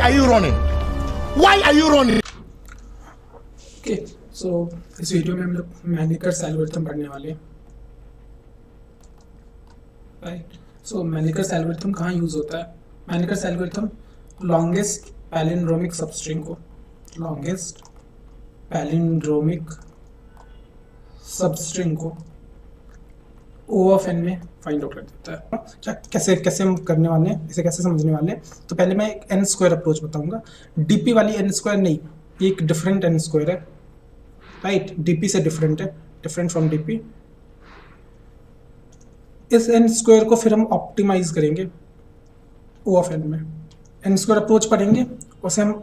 are you running? Why are you running? Okay so इस video में हम लोग मैनिकर्स एल्गोरिथम पढ़ने वाले हैं राइट सो मैनिकर्स एल्गोरिथम कहाँ यूज़ होता है Manacher's algorithm longest palindromic substring को लॉन्गेस्ट पैलिंड्रोमिक सबस्ट्रिंग को ओ ऑफ़ एन में फाइंड आउट कर देता है। क्या कैसे कैसे हम करने वाले हैं इसे कैसे समझने वाले हैं? तो पहले मैं एक एन स्क्वायर अप्रोच बताऊँगा। डीपी वाली एन स्क्वायर नहीं ये एक डिफरेंट एन स्क्वायर है। राइट डीपी से डिफरेंट है डिफरेंट फ्रॉम डीपी इस एन स्क्वायर को फिर हम ऑप्टिमाइज करेंगे ओ ऑफ़ एन में। एन स्क्वायर अप्रोच पढ़ेंगे उसे हम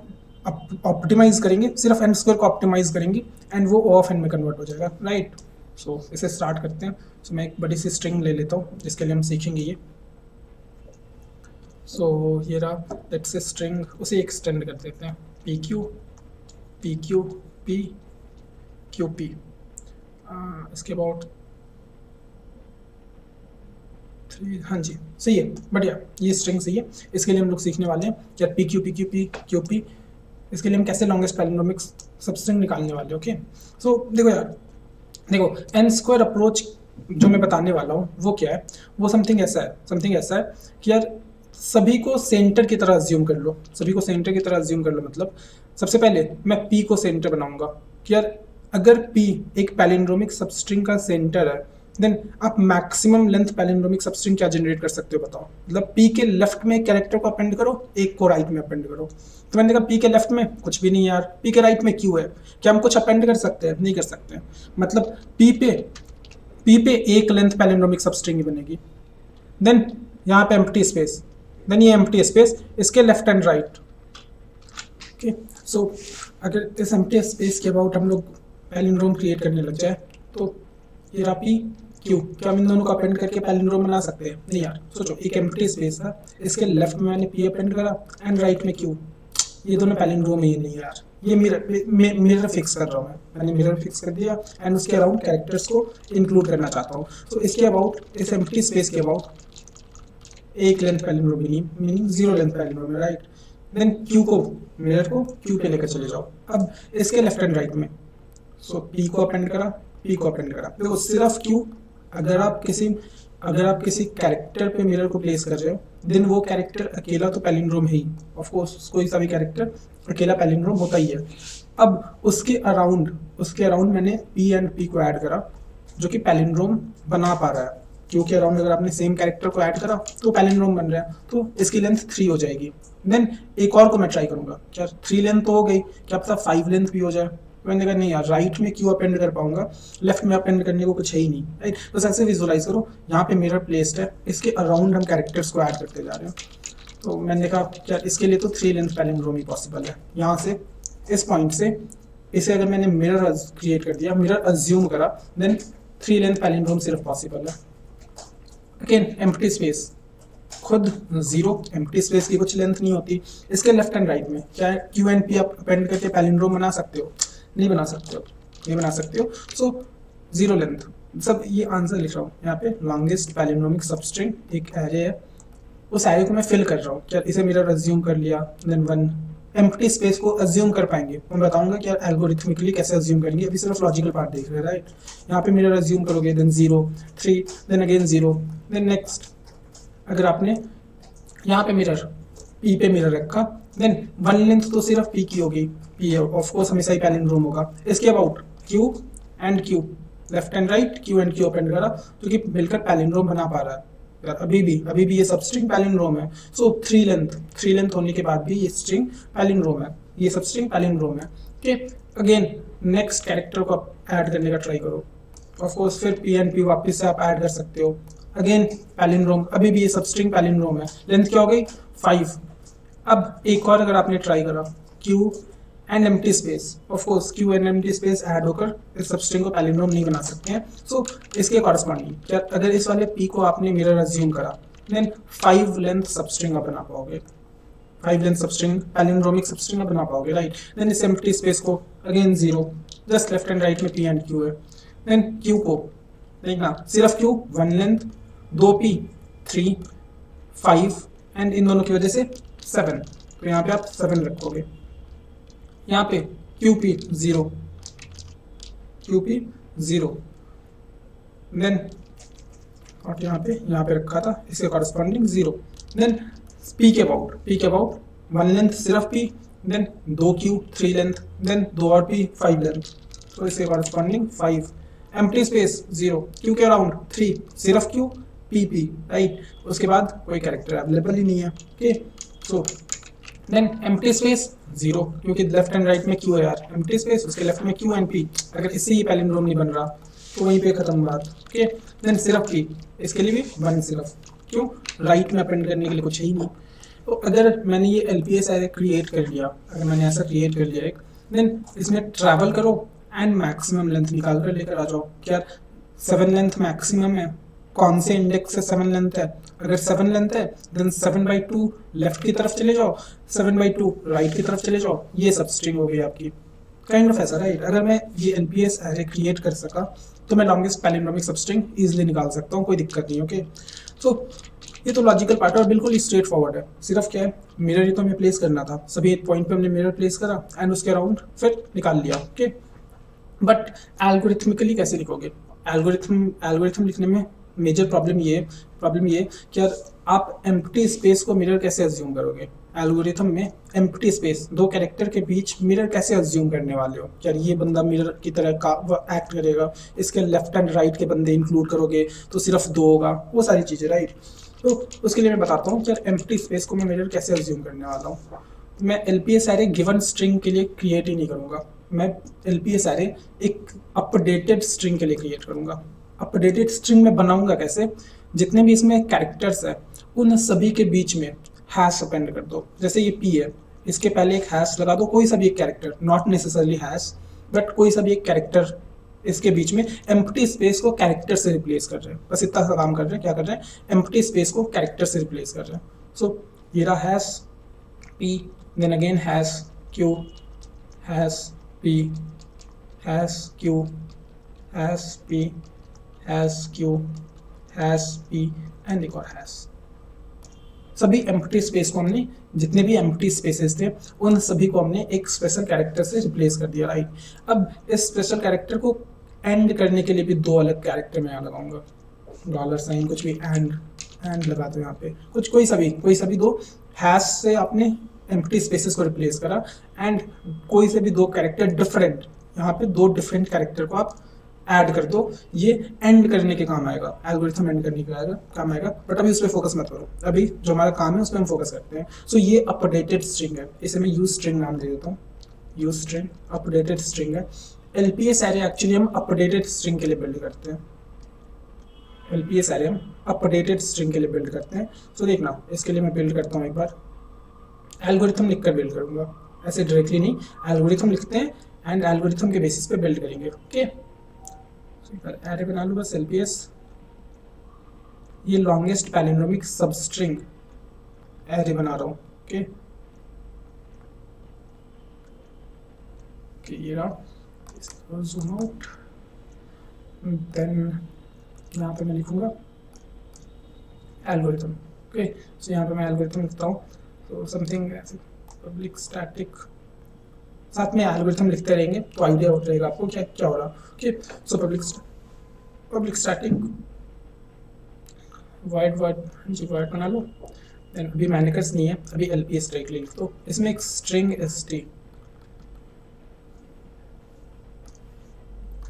ऑप्टिमाइज करेंगे सिर्फ़ एन स्क्वायर को ऑप्टिमाइज करेंगे एंड वो ओ ऑफ़ एन में कन्वर्ट हो जाएगा। राइट सो so, इसे स्टार्ट करते हैं। सो मैं एक बड़ी सी स्ट्रिंग ले लेता हूँ जिसके लिए हम सीखेंगे ये। सो ये रहा लेट्स से स्ट्रिंग उसे एक्सटेंड कर देते हैं। P Q P Q P Q P इसके अबाउट थ्री हाँ जी सही है बढ़िया ये स्ट्रिंग सही है। इसके लिए हम लोग सीखने वाले हैं क्या P Q P Q P Q P इसके लिए हम कैसे लॉन्गेस्ट पैलिंड्रोमिक सबस्ट्रिंग निकालने वाले ओके सो so, देखो यार देखो एन स्क्वायर अप्रोच जो मैं बताने वाला हूँ, वो क्या है? वो समथिंग ऐसा है समथिंग ऐसा है कि यार सभी को सेंटर की तरह अज्यूम कर लो। सभी को सेंटर की तरह अज्यूम कर लो मतलब सबसे पहले मैं पी को सेंटर बनाऊँगा कि यार अगर पी एक पैलिंड्रोमिक सबस्ट्रिंग का सेंटर है देन आप मैक्सिमम लेंथ पैलिंड्रोमिक सबस्ट्रिंग क्या जनरेट कर सकते हो बताओ? मतलब पी के लेफ़्ट में कैरेक्टर को अपेंड करो, एक को राइट में अपेंड करो। तो मैंने देखा पी के लेफ़्ट में? कुछ भी नहीं यार। पी के राइट में क्यों है? क्या हम कुछ अपेंड कर सकते हैं? नहीं कर सकते। हैं मतलब पी पे पी पे एक लेंथ पैलिंड्रोमिक सबस्ट्रिंग बनेगी। देन यहाँ पे एम्प्टी स्पेस देन ये एम्प्टी स्पेस इसके left and right okay so अगर इस एम्प्टी स्पेस के अबाउट हम लोग पैलिंड्रोम क्रिएट करने लग जाए तो ये रहा पी क्यू क्या हम इन दोनों को अपेंड करके पैलिंड्रोम बना सकते हैं? नहीं यार, सोचो, एक एम्प्टी स्पेस है इसके लेफ़्ट में मैंने पी अपेंड करा एंड राइट में क्यू ये दोनों पैलिंड्रोम ही नहीं यार। ये मिरर मिरर फिक्स कर रहा हूँ मैंने मिरर फिक्स कर दिया एंड उसके अराउंड कैरेक्टर्स को इंक्लूड करना चाहता हूँ। तो इसके अबाउट इस एम्प्टी स्पेस के अबाउट एक length palindrome meaning zero length palindrome right then Q को मिरर को क्यू पे लेकर चले जाओ। अब इसके लेफ़्ट एंड राइट में। सो पी को अपेंड करा पी को अपेंड करा। देखो, सिर्फ़ क्यू अगर आप किसी अगर आप किसी कैरेक्टर पे मिरर को प्लेस कर रहे हो देन वो कैरेक्टर अकेला तो पैलिंड्रोम है ही। ऑफ़ कोर्स कोई सा भी कैरेक्टर अकेला पैलिंड्रोम होता ही है। अब उसके अराउंड उसके अराउंड मैंने पी एंड पी को ऐड करा, जो कि पैलिंड्रोम बना पा रहा है। क्योंकि अराउंड अगर आपने सेम कैरेक्टर को ऐड करा तो पैलिंड्रोम बन रहा है। तो इसकी लेंथ थ्री हो जाएगी। देन एक और को मैं ट्राई करूँगा। क्या थ्री लेंथ तो हो गई? क्या पता फाइव लेंथ भी हो जाए? मैंने कहा, नहीं यार राइट में क्यों अपेंड कर पाऊँगा? लेफ़्ट में अपेंड करने को कुछ है ही नहीं राइट बस ऐसे विजुलाइज करो, यहाँ पे मिरर प्लेस्ड है, इसके अराउंड हम कैरेक्टर्स को ऐड करते जा रहे हैं। तो मैंने कहा क्या इसके लिए तो थ्री लेंथ पैलिंड्रोम ही पॉसिबल है। यहाँ से, इस पॉइंट से, इसे अगर मैंने मिरर क्रिएट कर दिया मिरर अज्यूम करा देन थ्री लेंथ पैलिंड्रोम सिर्फ़ पॉसिबल है। अगेन एम्प्टी स्पेस खुद ज़ीरो एम्प्टी स्पेस की कुछ लेंथ नहीं होती। इसके लेफ़्ट एंड राइट में क्या क्यू एन पी आप अपेंड करके पैलिंड्रोम बना सकते हो। नहीं बना सकते हो। नहीं बना सकते हो। सो ज़ीरो लेंथ सब ये आंसर लिख रहा हूँ। यहाँ पे लॉन्गेस्ट पैलिंड्रोमिक सबस्ट्रिंग एक एरे है। उस एरे को मैं फिल कर रहा हूँ। क्या इसे मेरा अज्यूम कर लिया? देन वन एम्प्टी स्पेस को अज्यूम कर पाएँगे। मैं बताऊँगा कि यार एल्गोरिथमिकली कैसे अज्यूम करेंगे। अभी सिर्फ़ लॉजिकल पार्ट देख रहे राइट यहाँ पे मिरर अज्यूम करोगे then zero three then again zero then next अगर आपने यहाँ पे मिरर पी पे मिरर रखा देन वन लेंथ तो सिर्फ़ पी की होगी। पी हमेशा ही पैलिंड्रोम होगा। इसके about Q and Q left and right Q and Q मिलकर पैलिंड्रोम बना पा रहा है। अभी भी अभी भी ये सब स्ट्रिंग पैलिंड्रोम है। So three length three length होने के बाद भी ये स्ट्रिंग पैलिंड्रोम है। ये सब स्ट्रिंग पैलिंड्रोम है। ओके अगेन नेक्स्ट कैरेक्टर को ऐड करने का ट्राई करो। ऑफ़ कोर्स फिर पी एंड पी वापस से आप ऐड कर सकते हो। अगेन पैलिंड्रोम अभी भी ये सब स्ट्रिंग पैलिंड्रोम है। लेंथ क्या हो गई? फाइव अब एक और अगर आपने ट्राई करा Q and empty space of course Q and empty space add होकर इस सबस्ट्रिंग को पैलिंड्रोम नहीं बना सकते हैं। सो so, इसके कॉरस्पॉन्डिंग अगर इस वाले पी को आपने मिरर अज्यूम करा देन फाइव लेंथ सबस्ट्रिंग आप बना पाओगे। Five length substring palindromic substring आप बना पाओगे राइट देन इस एम्प्टी स्पेस को again zero just left and right में पी एंड क्यू है। देन क्यू को देखना सिर्फ़ क्यू वन लेंथ दो पी थ्री फाइव एंड इन दोनों की वजह से सेवन तो यहाँ पे आप सेवन रखोगे। यहाँ पे P zero P zero then और यहाँ पे यहाँ पे रखा था, इसके corresponding zero then P about P about one length सिर्फ़ पी देन दो क्यू थ्री लेंथ देन दो और पी फाइव लेंथ तो इसके corresponding five empty space zero Q के अराउंड थ्री सिर्फ़ क्यू पी पी राइट उसके बाद कोई कैरेक्टर अवेलेबल ही नहीं है okay so then empty space zero क्योंकि लेफ़्ट एंड राइट में क्यू है यार। एम्प्टी स्पेस उसके लेफ़्ट में क्यू एंड पी अगर इससे ही पैलिंड्रोम नहीं बन रहा तो वहीं पे खत्म बात ओके देन सिर्फ़ पी इसके लिए भी वन सिर्फ़। क्यों? राइट में अपेंड करने के लिए कुछ है ही नहीं। तो अगर मैंने ये एल पी एस क्रिएट कर लिया, अगर मैंने ऐसा क्रिएट कर लिया एक देन इसमें ट्रैवल करो एंड मैक्सिमम लेंथ निकाल कर लेकर आ जाओ। क्या सेवन लेंथ मैक्सिमम है? कौन से इंडेक्स से सेवन लेंथ है? अगर सेवन लेंथ है then seven by two left की तरफ़ चले जाओ सेवन बाई टू राइट की तरफ़ चले जाओ, ये सब स्ट्रिंग हो गई आपकी। काइंड ऑफ़ ऐसा राइट अगर मैं ये L P S array create कर सका तो मैं लॉन्गेस्ट पैलिंड्रोमिक सबस्ट्रिंग इजिली निकाल सकता हूँ, कोई दिक्कत नहीं ओके सो ये तो लॉजिकल पार्ट है और बिल्कुल स्ट्रेट फॉरवर्ड है। सिर्फ़ क्या है मिरर ही तो हमें प्लेस करना था। सभी एक पॉइंट पे हमने मिरर प्लेस करा एंड उसके अराउंड फिर निकाल लिया ओके बट एल्गोरिथमिकली कैसे लिखोगे? एल्गोरिथम एल्गोरिथम लिखने में मेजर प्रॉब्लम ये प्रॉब्लम ये कि यार आप एम्प्टी स्पेस को मिरर कैसे अज्यूम करोगे? एल्गोरिथम में एम्प्टी स्पेस दो कैरेक्टर के बीच मिरर कैसे अज्यूम करने वाले हो? यार ये बंदा मिरर की तरह का एक्ट करेगा, इसके लेफ़्ट एंड राइट के बंदे इंक्लूड करोगे तो सिर्फ़ दो होगा, वो सारी चीज़ें राइट तो उसके लिए मैं बताता हूँ कि यार एम्प्टी स्पेस को मैं मिरर कैसे अज्यूम करने वाला हूँ? मैं L P S given string के लिए क्रिएट ही नहीं करूँगा। मैं एल पी एस एक अपडेटेड स्ट्रिंग के लिए क्रिएट करूँगा। अपडेटेड स्ट्रिंग में बनाऊँगा कैसे? जितने भी इसमें कैरेक्टर्स है, उन सभी के बीच में हैश अपेंड कर दो। जैसे ये पी है, इसके पहले एक हैश लगा दो, कोई सा भी एक character not necessarily hash but कोई सा भी एक कैरेक्टर इसके बीच में एम्प्टी स्पेस को कैरेक्टर से रिप्लेस कर रहे हैं। बस इतना सा काम कर रहे हैं। क्या कर रहे हैं? एम्प्टी स्पेस को कैरेक्टर से रिप्लेस कर रहे हैं। सो ये रहा hash P then again hash Q hash P hash Q hash P hash Q hash P and एक और हैश सभी एम्प्टी स्पेस को हमने, जितने भी एम्प्टी स्पेसेस थे, उन सभी को हमने एक स्पेशल कैरेक्टर से रिप्लेस कर दिया राइट अब इस स्पेशल कैरेक्टर को एंड करने के लिए भी दो अलग कैरेक्टर मैं यहाँ लगाऊँगा। डॉलर साइन कुछ भी एंड एंड लगा दो यहाँ पे। कुछ, कोई सभी कोई सभी दो हैश से आपने एम्प्टी स्पेसेस को रिप्लेस करा। एंड कोई से भी दो कैरेक्टर डिफरेंट यहाँ पे दो डिफरेंट कैरेक्टर को आप ऐड कर दो ये एंड करने के काम आएगा एल्गोरिथम एंड करने के आएगा काम आएगा बट अभी उस पर फोकस मत करो। अभी जो हमारा काम है उस पर हम फोकस करते हैं। सो so, ये अपडेटेड स्ट्रिंग है। इसे मैं यूज़ स्ट्रिंग नाम दे देता हूँ। यूज़ स्ट्रिंग अपडेटेड स्ट्रिंग है। L P S array actually हम अपडेटेड स्ट्रिंग के लिए बिल्ड करते हैं। एल पी एस एरे हम अपडेटेड स्ट्रिंग के लिए बिल्ड करते हैं। सो so, देखना इसके लिए मैं बिल्ड करता हूँ एक बार। एल्गोरिथम लिख कर बिल्ड करूँगा। ऐसे डायरेक्टली नहीं एल्गोरिथम लिखते हैं एंड एल्गोरिथम के बेसिस पे बिल्ड करेंगे। Okay okay? एरे बना लूँ बस एल ये लॉन्गेस्ट पैलिंड्रोमिक सबस्ट्रिंग एरे बना रहा हूँ ओके ओके ये रहा। आउट देन यहाँ पे मैं लिखूँगा एल्गोरिथम ओके सो यहाँ पे मैं एल्गोरिथम लिखता हूँ। तो समथिंग पब्लिक स्टैटिक साथ में एल्गोरिथम लिखते रहेंगे तो आइडिया होता रहेगा आपको क्या क्या हो रहा। Okay so public public static void void जी वाइड बना लो देन अभी मैनिकर्स नहीं है, अभी एल पी एस डायरेक्टली लिख दो इसमें एक स्ट्रिंग एस टी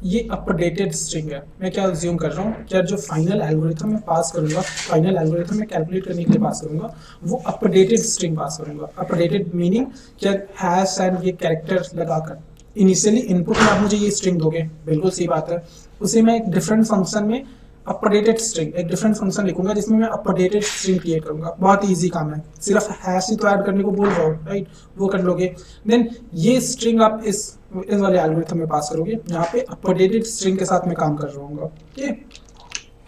ये अपडेटेड स्ट्रिंग है। मैं क्या अज्यूम कर रहा हूँ क्या जो फाइनल एल्गोरिथम मैं पास करूँगा फाइनल एल्गोरिथम मैं कैलकुलेट करने के लिए पास करूँगा, वो अपडेटेड स्ट्रिंग पास करूँगा। अपडेटेड मीनिंग क्या हैश एंड ये कैरेक्टर लगाकर। इनिशियली इनपुट में आप मुझे ये स्ट्रिंग दोगे, बिल्कुल सही बात है। उसे मैं एक डिफरेंट फ़ंक्शन में अपडेटेड स्ट्रिंग एक डिफरेंट फ़ंक्शन लिखूँगा जिसमें मैं अपडेटेड स्ट्रिंग क्रिएट करूँगा। बहुत इजी काम है। सिर्फ़ हैश ही तो ऐड करने को बोल रहा हूँ राइट वो कर लोगे। देन ये स्ट्रिंग आप इस इस वाले एल्गोरिथम में पास करोगे। यहाँ पे अपडेटेड स्ट्रिंग के साथ मैं काम कर रहा हूँ। ठीक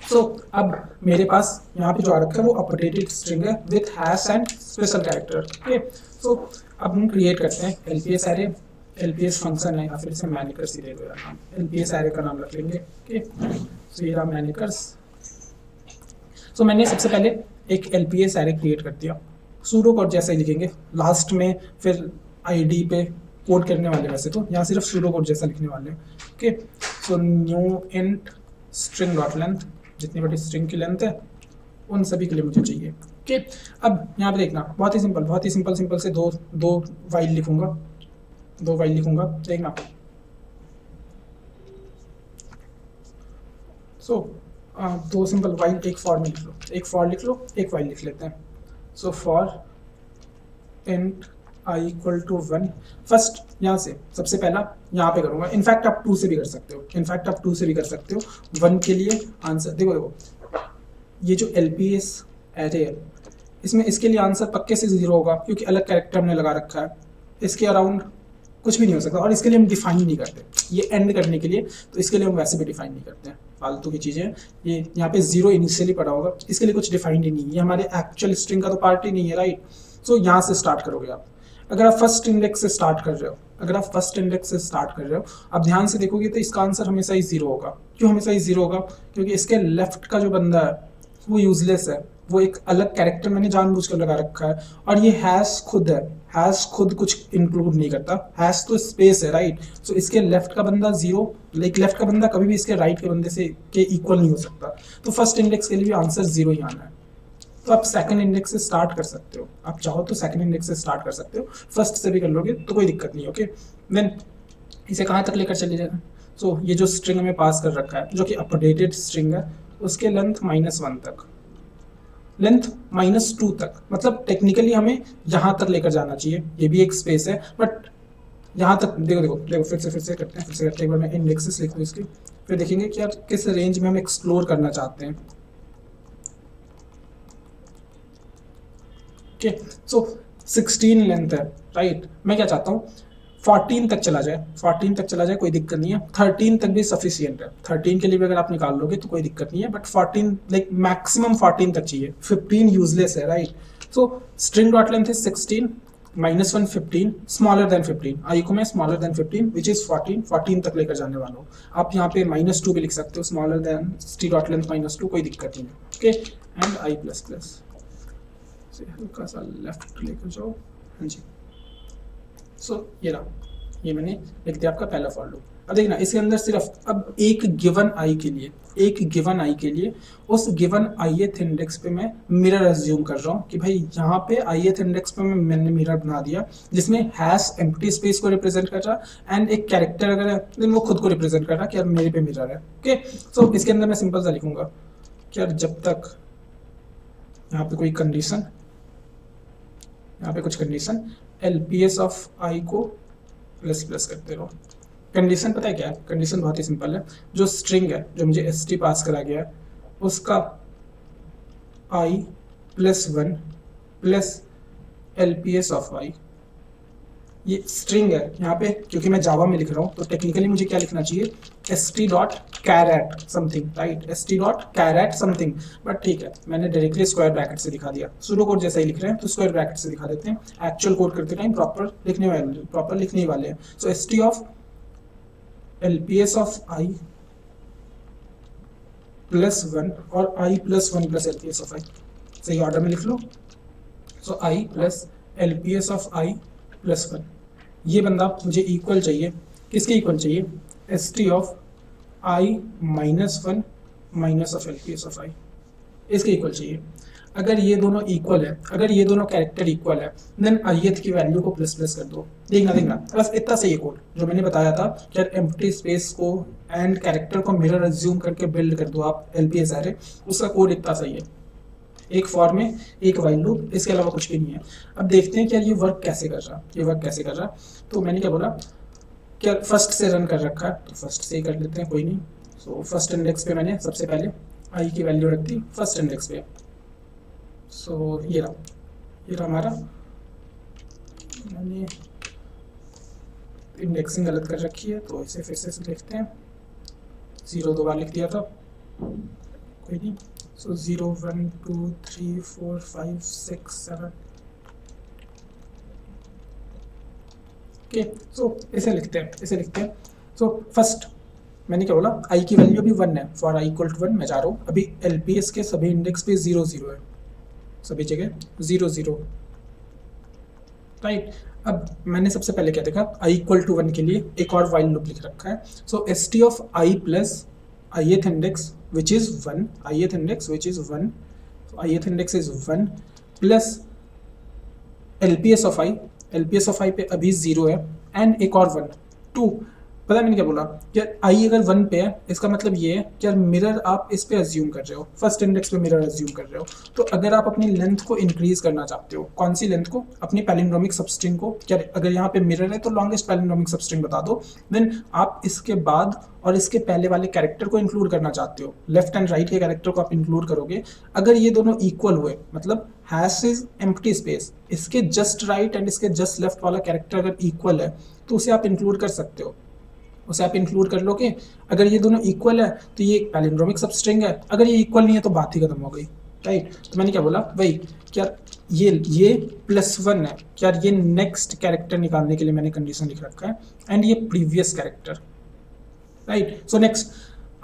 सो अब मेरे पास यहाँ पे जो आ रखा है वो अपडेटेड स्ट्रिंग है with hash and special character okay so अब हम क्रिएट करते हैं L P S array L P S function है। या फिर इसे मैनिकर्स ही दे नाम एल पी एस एरे का नाम रख लेंगे। ओके सो ये रहा मैनिकर्स सो मैंने सबसे पहले एक L P S array create कर दिया। सूडो कोड जैसा लिखेंगे। लास्ट में फिर आईडी पे कोड करने वाले वैसे तो। यहाँ सिर्फ़ सूडो कोड जैसा लिखने वाले okay so new int string dot length जितनी बड़ी स्ट्रिंग की लेंथ है उन सभी के लिए मुझे चाहिए। ओके अब यहाँ पे देखना बहुत ही सिंपल बहुत ही सिंपल सिंपल से दो दो वाइल लिखूँगा। दो वाइल लिखूँगा। देखना। सो so, दो सिंपल वाइल एक फॉर में लिख लो। एक फॉर लिख लो एक वाइल लिख लेते हैं। So for int I equal to one first यहाँ से सबसे पहला यहाँ पे करूँगा। इनफैक्ट आप टू से भी कर सकते हो। इनफैक्ट आप टू से भी कर सकते हो। वन के लिए आंसर देखो देखो। ये जो एल पी एस एरे है इसमें इसके लिए आंसर पक्के से ज़ीरो होगा क्योंकि अलग कैरेक्टर हमने लगा रखा है। इसके अराउंड कुछ भी नहीं हो सकता और इसके लिए हम डिफाइन नहीं करते। ये एंड करने के लिए तो इसके लिए हम वैसे भी डिफाइन नहीं करते हैं। फालतू की चीज़ें ये यहाँ पे ज़ीरो इनिशियली पड़ा होगा। इसके लिए कुछ डिफाइंड ही नहीं है। हमारे एक्चुअल स्ट्रिंग का तो पार्ट ही नहीं है राइट सो so, यहाँ से स्टार्ट करोगे आप। अगर आप फ़र्स्ट इंडेक्स से स्टार्ट कर रहे हो अगर आप फ़र्स्ट इंडेक्स से स्टार्ट कर रहे हो आप ध्यान से देखोगे तो इसका आंसर हमेशा ही ज़ीरो होगा। क्यों हमेशा ही ज़ीरो होगा? क्योंकि इसके लेफ़्ट का जो बंदा है वो यूजलेस है। वो एक अलग कैरेक्टर मैंने जानबूझ कर लगा रखा है। और ये हैश खुद है। हैश खुद कुछ इंक्लूड नहीं करता। हैश तो स्पेस है राइट सो so, इसके लेफ़्ट का बंदा ज़ीरो लाइक लेफ़्ट का बंदा कभी भी इसके राइट के बंदे से के इक्वल नहीं हो सकता। तो फ़र्स्ट इंडेक्स के लिए भी आंसर ज़ीरो ही आना है। तो आप सेकंड इंडेक्स से स्टार्ट कर सकते हो। आप चाहो तो सेकंड इंडेक्स से स्टार्ट कर सकते हो। फ़र्स्ट से भी कर लोगे तो कोई दिक्कत नहीं ओके देन इसे कहाँ तक लेकर चले जाएगा सो so, ये जो स्ट्रिंग हमें पास कर रखा है जो कि अपडेटेड स्ट्रिंग है उसके लेंथ माइनस वन तक। लेंथ माइनस टू तक। मतलब टेक्निकली हमें यहाँ तक लेकर जाना चाहिए। ये भी एक स्पेस है बट यहाँ तक देखो देखो देखो फिर से फिर से करते हैं फिर से करते हैं। एक बार मैं इंडेक्सेस लिख इसकी। फिर देखेंगे कि यार किस रेंज में हम एक्सप्लोर करना चाहते हैं। ओके सो 16 लेंथ है राइट मैं क्या चाहता हूँ? 14 तक चला जाए 14 तक चला जाए, कोई दिक्कत नहीं है। 13 तक भी सफिशियंट है। 13 के लिए भी अगर आप निकाल लोगे तो कोई दिक्कत नहीं है बट 14 लाइक मैक्सिमम 14 तक चाहिए। 15 यूजलेस है right so string dot length is 16 minus one fifteen smaller than fifteen I को मैं smaller than fifteen which is fourteen fourteen तक लेकर जाने वाला हूँ। आप यहाँ पे माइनस टू भी लिख सकते हो smaller than T dot length minus two कोई दिक्कत नहीं है। Okay and I plus plus से हल्का सा लेफ़्ट लेकर जाओ हाँ जी। सो ये रहा। ये मैंने लिख दिया आपका पहला फॉर लूप अब देखना इसके अंदर सिर्फ़ अब एक गिवन आई के लिए एक गिवन आई के लिए उस गिवन आई एथ इंडेक्स पे मैं मिरर एज्यूम कर रहा हूँ कि भाई यहाँ पे आई एथ इंडेक्स पे मैं मैंने मिरर बना दिया जिसमें हैश एम्प्टी स्पेस को रिप्रेजेंट कर रहा एंड एक कैरेक्टर अगर है वो खुद को रिप्रेजेंट कर रहा कि यार मेरे पे मिरर है। ओके सो so, इसके अंदर मैं सिंपल सा लिखूँगा कि यार जब तक यहाँ पे कोई कंडीशन यहाँ पे कुछ condition L P S of I को प्लस प्लस करते रहो। कंडीशन पता है क्या है? कंडीशन बहुत ही सिंपल है। जो स्ट्रिंग है, जो मुझे एस टी पास करा गया है, उसका I plus one plus L P S of I ये स्ट्रिंग है यहाँ पे, क्योंकि मैं जावा में लिख रहा हूँ तो टेक्निकली मुझे क्या लिखना चाहिए? S T dot char at something right S T dot char at something but ठीक है, मैंने डायरेक्टली स्क्वायर ब्रैकेट से दिखा दिया। सूडो कोड जैसा ही लिख रहे हैं तो स्क्वायर ब्रैकेट से दिखा देते हैं। एक्चुअल कोड करते टाइम प्रॉपर लिखने वाले प्रॉपर लिखने वाले हैं। So S T of L P S of I plus one और I plus one plus L P S of I सही ऑर्डर में लिख लो। So I plus L P S of I plus one. ये बंदा मुझे equal चाहिए। किसके equal चाहिए? S T of I minus one minus of L P S of I इसके इक्वल चाहिए। अगर ये दोनों इक्वल है, अगर ये दोनों कैरेक्टर इक्वल है देन आई की वैल्यू को प्लस प्लस कर दो। देखना देखना। बस इतना सही कोड जो मैंने बताया था कि एम्प्टी स्पेस को एंड कैरेक्टर को मिरर एज्यूम करके बिल्ड कर दो आप एल पी एस एरे उसका कोड इतना सही है। एक फॉर में, एक वाइल लूप इसके अलावा कुछ भी नहीं है। अब देखते हैं कि यार ये वर्क कैसे कर रहा, ये वर्क कैसे कर रहा। तो मैंने क्या बोला, क्या फ़र्स्ट से रन कर रखा तो फ़र्स्ट से ही कर लेते हैं, कोई नहीं। सो फ़र्स्ट इंडेक्स पे मैंने सबसे पहले आई की वैल्यू रख दी फ़र्स्ट इंडेक्स पे। सो ये रहा ये रहा हमारा। मैंने इंडेक्सिंग गलत कर रखी है तो इसे फिर से लिखते हैं। ज़ीरो दो बार लिख दिया था। कोई नहीं। So 0, 1, 2, 3, 4, 5, 6, 7. ओके सो इसे लिखते हैं इसे लिखते हैं। So, फ़र्स्ट मैंने क्या बोला? आई की वैल्यू अभी वन है। For I equal to one मैं जा रहा हूँ। अभी एलपीएस के सभी इंडेक्स पे ज़ीरो ज़ीरो है। सभी जगह ज़ीरो ज़ीरो राइट अब मैंने सबसे पहले क्या देखा? आई इक्वल टू वन के लिए एक और वाइल लूप लिख रखा है। So S T of I plus I th index which is one I th index which is one I th index is one plus L P S of I L P S of I पे अभी zero है and एक और one two पता मैंने क्या बोला? यार आई अगर वन पे है, इसका मतलब ये है कि यार मिरर आप इस पे अज्यूम कर रहे हो। फ़र्स्ट इंडेक्स पे मिरर अज्यूम कर रहे हो। तो अगर आप अपनी लेंथ को इंक्रीज करना चाहते हो, कौन सी लेंथ को? अपनी पैलिंड्रोमिक सबस्ट्रिंग को। क्या अगर यहाँ पे मिरर है तो लॉन्गेस्ट पैलिंड्रोमिक सबस्ट्रिंग बता दो। देन आप इसके बाद और इसके पहले वाले कैरेक्टर को इंक्लूड करना चाहते हो। लेफ़्ट एंड राइट के कैरेक्टर को आप इंक्लूड करोगे। अगर ये दोनों इक्वल हुए मतलब हैश इज़ एम्प्टी स्पेस इसके जस्ट राइट एंड इसके जस्ट लेफ़्ट वाला कैरेक्टर अगर इक्वल है तो उसे आप इंक्लूड कर सकते हो। उसे आप इंक्लूड कर लोगे अगर ये दोनों इक्वल है तो ये एक पैलिंड्रोमिक सबस्ट्रिंग है। अगर ये इक्वल नहीं है तो बात ही खत्म हो गई। राइट तो मैंने क्या बोला? वही क्या ये ये प्लस वन है। क्या ये नेक्स्ट कैरेक्टर निकालने के लिए मैंने कंडीशन लिख रखा है? एंड ये previous character right so next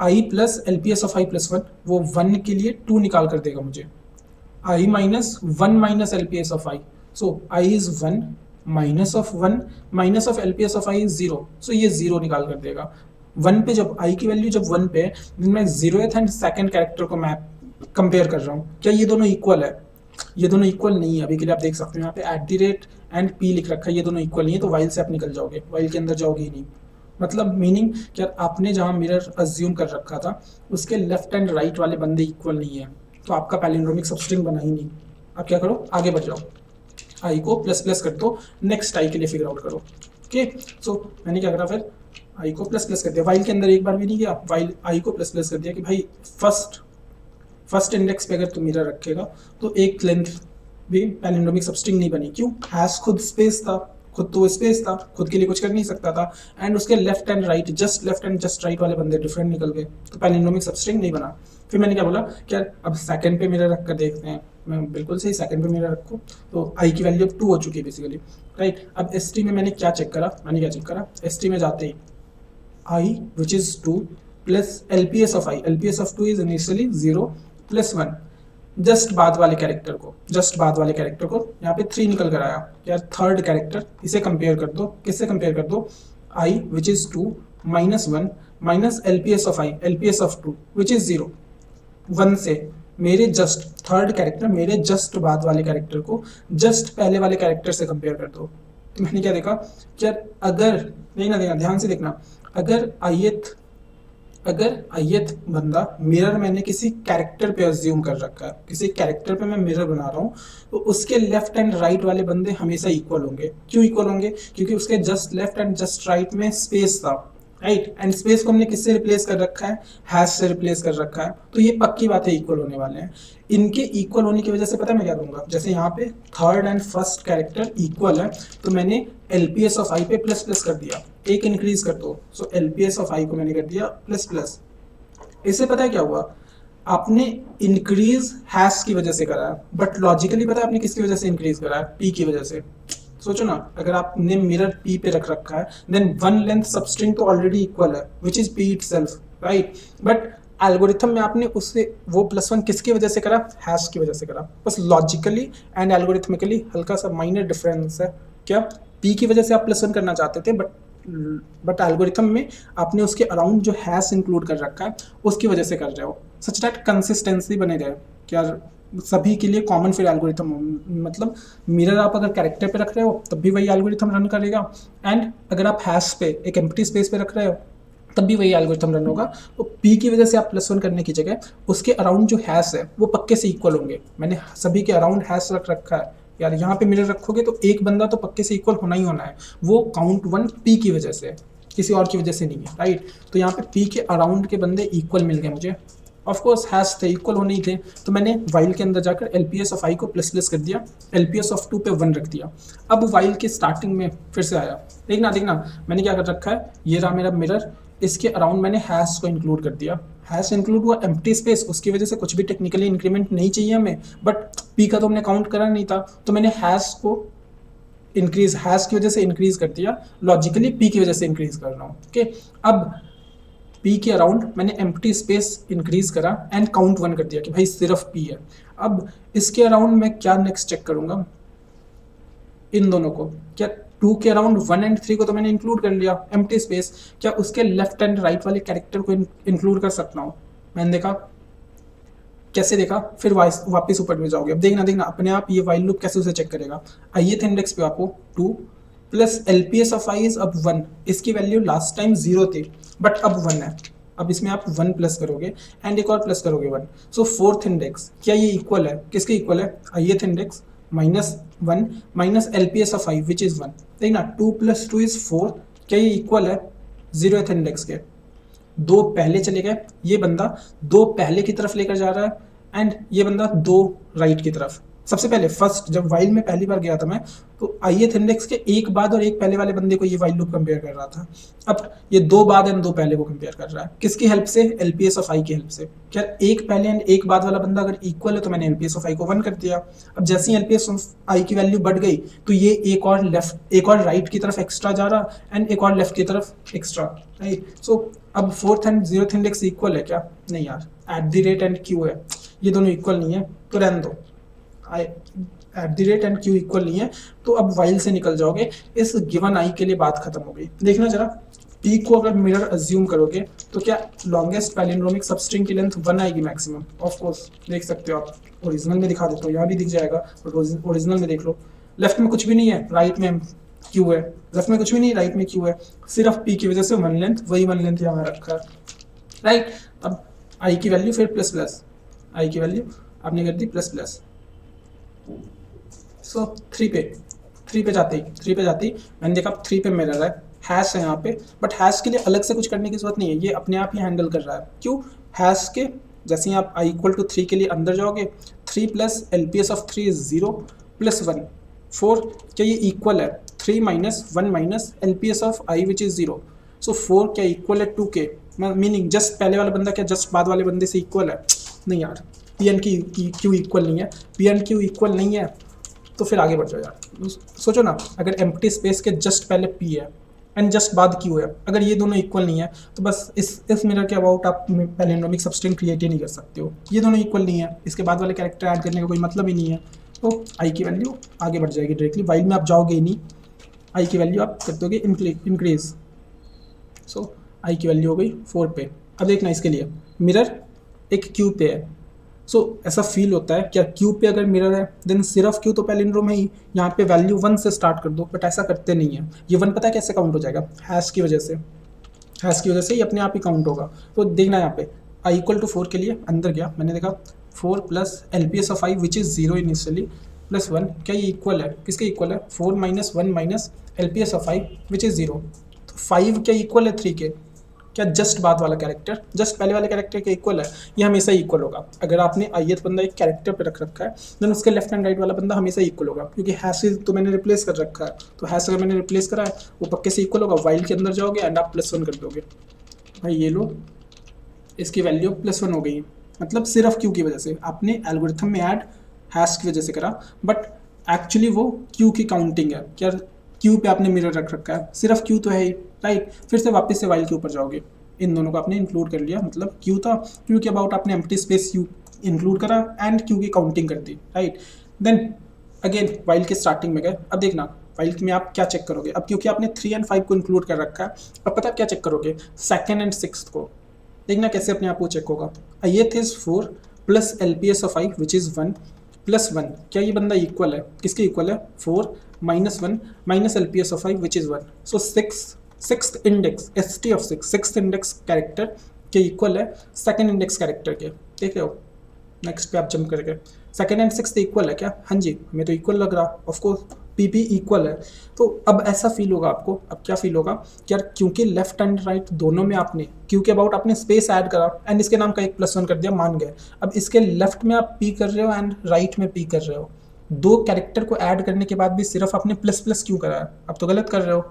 I plus L P S of I plus one वो वन के लिए टू निकाल कर देगा मुझे। I minus one minus L P S of I so I is one minus of one, minus of L P S of I zero. So ये zero निकाल कर देगा। वन पे जब आई की वैल्यू जब वन पे है मैं ज़ीरो एंड सेकेंड कैरेक्टर को मैं कंपेयर कर रहा हूँ। क्या ये दोनों इक्वल है? ये दोनों इक्वल नहीं है। अभी के लिए आप देख सकते हो, यहाँ पे at the rate and P लिख रखा है। ये दोनों इक्वल नहीं है तो वाइल से आप निकल जाओगे। वाइल के अंदर जाओगे ही नहीं। मतलब मीनिंग क्या आपने जहाँ मिरर अज्यूम कर रखा था, उसके लेफ़्ट एंड राइट वाले बंदे इक्वल नहीं है। तो आपका पैलिंड्रोमिक सबस्ट्रिंग बना ही नहीं। आप क्या करो? आगे बढ़ जाओ। आई को प्लस प्लस कर दो नेक्स्ट आई के लिए फिगर आउट करो ओके सो मैंने क्या करा फिर? आई को प्लस प्लस कर दिया। वाइल के अंदर एक बार भी नहीं गया वाइल आई को प्लस प्लस कर दिया कि भाई फ़र्स्ट फ़र्स्ट इंडेक्स पे अगर तुम मेरा रखेगा तो एक लेंथ भी पैलिंड्रोमिक सबस्ट्रिंग नहीं बनी। क्यों? हैश खुद स्पेस था, खुद तो स्पेस था, खुद के लिए कुछ कर नहीं सकता था। एंड उसके left and right just left and just right वाले बंदे डिफरेंट निकल गए तो पैलिंड्रोमिक सबस्ट्रिंग नहीं बना। फिर मैंने क्या बोला क्या अब सेकंड पे मेरा रख कर देखते हैं। बिल्कुल सही सेकंड पे मिरर रखूँ। तो आई की वैल्यू अब टू हो चुकी है बेसिकली राइट अब एस में मैंने क्या चेक करा? मैंने क्या चेक करा? एस में जाते ही I which is two plus L P S of I L P S of two is initially zero plus one just बाद वाले कैरेक्टर को जस्ट बाद वाले कैरेक्टर को यहाँ पे थ्री निकल कर आया। यार थर्ड कैरेक्टर इसे कंपेयर कर दो। किससे कंपेयर कर दो? I which is two minus one minus L P S of I L P S of two which is zero one से मेरे जस्ट थर्ड कैरेक्टर मेरे जस्ट बाद वाले कैरेक्टर को जस्ट पहले वाले कैरेक्टर से कंपेयर कर दो। मैंने क्या देखा? क्या अगर, नहीं ना देखना, ध्यान से देखना। अगर आयत अगर आयत बंदा मिरर मैंने किसी कैरेक्टर पे अज्यूम कर रखा है, किसी कैरेक्टर पे मैं मिरर बना रहा हूँ तो उसके लेफ़्ट एंड राइट वाले बंदे हमेशा इक्वल होंगे। क्यों इक्वल होंगे? क्योंकि उसके just left and just right में स्पेस था। राइट एंड स्पेस को हमने किससे रिप्लेस कर रखा है? हैश से रिप्लेस कर रखा है। तो ये पक्की बात है इक्वल होने वाले हैं। इनके इक्वल होने की वजह से पता है मैं क्या दूँगा जैसे यहाँ पे third and first character equal है तो मैंने L P S of I पे प्लस प्लस कर दिया। एक इंक्रीज कर दो। So L P S of I को मैंने कर दिया प्लस प्लस इससे पता है क्या हुआ? आपने इंक्रीज हैश की वजह से करा है बट लॉजिकली पता है आपने किसकी वजह से इंक्रीज करा? है पी की वजह से। सोचो ना, अगर आपने मिरर पी पे रख रखा है देन वन लेंथ सबस्ट्रिंग तो ऑलरेडी इक्वल है which is P itself right but algorithm में आपने उससे वो प्लस वन किसकी वजह से करा? हैश की वजह से करा। बस लॉजिकली एंड एल्गोरिथमिकली हल्का सा माइनर डिफरेंस है। क्या? पी की वजह से आप प्लस वन करना चाहते थे बट बट एल्गोरिथम में आपने उसके अराउंड जो हैश इंक्लूड कर रखा है, उसकी वजह से कर रहे हो। सच डैट कंसिस्टेंसी बने रहे। क्या सभी के लिए कॉमन फिर एल्गोरिथम मतलब मिरर आप अगर कैरेक्टर पे रख रहे हो, तब भी वही एल्गोरिथम रन करेगा। एंड अगर आप हैश पे, एक एम्प्टी स्पेस पे रख रहे हो, तब भी वही एल्गोरिथम रन होगा। तो पी की वजह से आप प्लस वन करने की जगह, उसके अराउंड जो हैश है, वो पक्के से इक्वल होंगे। मैंने सभी के अराउंड हैश रख रखा है। यार, यहाँ पे मिरर रखोगे तो एक बंदा तो पक्के से इक्वल होना ही होना है। वो काउंट वन पी की वजह से किसी और की वजह से नहीं है राइट तो यहाँ पे पी के अराउंड के बंदे इक्वल मिल गए मुझे। ऑफ़ कोर्स हैश थे इक्वल होने ही थे। तो मैंने वाइल के अंदर जाकर L P S of I को प्लस प्लस कर दिया L P S of two पे वन रख दिया। अब वाइल के स्टार्टिंग में फिर से आया। देखना देखना, मैंने क्या कर रखा है? ये रहा मेरा मिरर इसके अराउंड मैंने हैश को इंक्लूड कर दिया। हैश इंक्लूड हुआ एम्प्टी स्पेस उसकी वजह से कुछ भी टेक्निकली इंक्रीमेंट नहीं चाहिए हमें। बट पी का तो हमने काउंट करा नहीं था। तो मैंने हैश को इंक्रीज हैश की वजह से इंक्रीज कर दिया। लॉजिकली पी की वजह से इंक्रीज कर रहा हूँ। ओके अब पी के अराउंड मैंने एम्प्टी स्पेस इंक्रीज करा एंड काउंट वन कर दिया कि भाई सिर्फ़ पी है। अब इसके अराउंड मैं क्या नेक्स्ट चेक करूँगा? इन दोनों को। क्या टू के अराउंड वन एंड थ्री को तो मैंने इंक्लूड कर लिया एम स्पेस क्या उसके लेफ़्ट एंड राइट वाले कैरेक्टर को इंक्लूड कर सकता हूँ? मैंने देखा। कैसे देखा? फिर वापस ऊपर में जाओगे। अब देखना देखना, अपने आप ये वाइल लूप कैसे उसे चेक करेगा? आइए थे इंडेक्स पे आपको। Two plus L P S of I is अब वन इसकी वैल्यू लास्ट टाइम ज़ीरो थी। बट अब वन है। अब इसमें आप वन प्लस करोगे एंड एक और प्लस करोगे वन सो फोर्थ इंडेक्स क्या ये इक्वल है? किसके इक्वल है? Ith index minus one minus L P S of I which is one देखना two plus two is four क्या ये इक्वल है? ज़ीरो एथ इंडेक्स के। दो पहले चले गए। ये बंदा दो पहले की तरफ़ लेकर जा रहा है एंड ये बंदा दो राइट की तरफ़। सबसे पहले फ़र्स्ट जब वाइल में पहली बार गया था मैं तो आई एथ इंडेक्स के एक बाद और एक पहले वाले बंदे को ये वाइल लूप कंपेयर कर रहा था। अब ये दो बाद एंड दो पहले को कंपेयर कर रहा है। किसकी हेल्प से? एलपीएस ऑफ़ आई की हेल्प से। क्या एक पहले एंड एक बाद वाला बंदा अगर इक्वल है तो मैंने एलपीएस ऑफ़ आई को वन कर दिया। अब जैसे ही एलपीएस ऑफ़ आई की वैल्यू बढ़ गई तो ये एक और लेफ़्ट एक और राइट की तरफ़ एक्स्ट्रा जा रहा एंड एक और लेफ़्ट की तरफ़ एक्स्ट्रा राइट सो अब fourth and zero index equal है क्या? नहीं यार at the rate and Q है। ये दोनों इक्वल नहीं है तो रहने दो। At the rate and Q equal नहीं है तो अब वाइल से निकल जाओगे, इस गिवन आई के लिए बात खत्म हो गई देखना जरा पी को अगर मिरर अज्यूम करोगे तो क्या लॉन्गेस्ट पैलिंड्रोमिक सबस्ट्रिंग की लेंथ वन आएगी मैक्सिमम ऑफ़ कोर्स देख सकते हो आप। ओरिजिनल में दिखा देता हूँ, यहाँ भी दिख जाएगा ओरिजिनल में देख लो। लेफ़्ट में कुछ भी नहीं है राइट में क्यू है। लेफ़्ट में कुछ भी नहीं राइट में क्यू है। सिर्फ़ पी की वजह से वन लेंथ वही वन लेंथ यहाँ रखा है। राइट अब आई की वैल्यू फिर प्लस प्लस आई की वैल्यू आपने कर दी प्लस प्लस सो थ्री पे थ्री पे जाते थ्री पे जाती, मैंने देखा थ्री पे मिरर है हैश है यहाँ पे बट हैश के लिए अलग से कुछ करने की ज़रूरत नहीं है, ये अपने आप ही हैंडल कर रहा है। क्यों? हैश के, जैसे ही आप आई इक्वल टू थ्री के लिए अंदर जाओगे three plus L P S of three is zero plus one four क्या ये इक्वल है? Three minus one minus L P S of I which is zero so four क्या इक्वल है? Two के मीनिंग जस्ट पहले वाला बंदा क्या जस्ट बाद वाले बंदे से इक्वल है? नहीं यार। पी एन की क्यू इक्वल नहीं है। पी एन क्यू इक्वल नहीं है तो फिर आगे बढ़ जाओ यार। सोचो ना, अगर एम स्पेस के जस्ट पहले पी है एंड जस्ट बाद क्यू है, अगर ये दोनों इक्वल नहीं है तो बस इस इस मिरर के अबाउट आप पैलेंड्रोमिक सबस्ट्रिंग क्रिएट ही नहीं कर सकते हो। ये दोनों इक्वल नहीं है, इसके बाद वाले कैरेक्टर ऐड करने का कोई मतलब ही नहीं है। तो आई की वैल्यू आगे बढ़ जाएगी डायरेक्टली वाइल में आप जाओगे ही नहीं। आई की वैल्यू आप कर दोगे इंक्रीज सो आई की वैल्यू हो गई फोर पे। अब देखना इसके लिए। मिरर एक क्यू पे है। सो so, ऐसा फील होता है क्या क्यू पे अगर मिरर है देन सिर्फ़ क्यू तो पहले पैलिंड्रोम है ही। यहाँ पे वैल्यू वन से स्टार्ट कर दो बट ऐसा करते नहीं है। ये वन पता है कैसे काउंट हो जाएगा? हैश की वजह से। हैश की वजह से ही अपने आप ही काउंट होगा। तो देखना यहाँ पे। आई इक्वल टू फोर के लिए अंदर गया। मैंने देखा four plus L P S of I which is zero initially plus one क्या ये इक्वल है? किसके इक्वल है? Four minus one minus L P S of I which is zero तो फाइव क्या इक्वल है थ्री के? क्या जस्ट बाद वाला कैरेक्टर जस्ट पहले वाले कैरेक्टर के इक्वल है? ये हमेशा इक्वल होगा। अगर आपने आइयत बंदा एक कैरेक्टर पे रख रखा है देन उसके लेफ़्ट एंड राइट वाला बंदा हमेशा इक्वल होगा, क्योंकि हैश तो मैंने रिप्लेस कर रखा है। तो हैश अगर मैंने रिप्लेस करा है, वो पक्के से इक्वल होगा। वाइल के अंदर जाओगे एंड आप प्लस वन कर दोगे। भाई ये लो, इसकी वैल्यू प्लस वन हो गई। मतलब सिर्फ़ क्यू की वजह से। आपने एल्गोरिथम में ऐड हैश की वजह से करा बट एक्चुअली वो क्यू की काउंटिंग है। क्या क्यू पे आपने मिरर रख रखा है? सिर्फ़ क्यू तो है ही। राइट फिर से वापस से वाइल के ऊपर जाओगे। इन दोनों को आपने इंक्लूड कर लिया। मतलब क्यू था? क्यू के अबाउट आपने एम्प्टी स्पेस यू इंक्लूड करा एंड क्यू की काउंटिंग कर दी राइट देन अगेन वाइल के स्टार्टिंग में गए। अब देखना वाइल में आप क्या चेक करोगे? अब क्योंकि आपने थ्री एंड फाइव को इंक्लूड कर रखा है, अब पता क्या चेक करोगे? सेकेंड एंड सिक्स को। देखना कैसे अपने आप वो चेक होगा। I is four plus L P S of I which is one plus one क्या ये बंदा इक्वल है? किसके इक्वल है? Four minus one minus L P S of I which is one so six six index S T of six six index character के equal है second index character के। ठीक हो नेक्स्ट पे आप जंप करके। सेकेंड एंड सिक्स इक्वल है क्या? हाँ जी, हमें तो इक्वल लग रहा। ऑफकोर्स पी पी इक्वल है। तो अब ऐसा फील होगा आपको। अब क्या फील होगा? कि यार, क्योंकि लेफ़्ट एंड राइट दोनों में आपने, क्योंकि अबाउट आपने स्पेस ऐड करा एंड इसके नाम का एक प्लस वन कर दिया, मान गए। अब इसके लेफ़्ट में आप पी कर रहे हो एंड राइट में पी कर रहे हो। दो कैरेक्टर को ऐड करने के बाद भी सिर्फ़ आपने प्लस प्लस क्यों करा? है अब तो गलत कर रहे हो।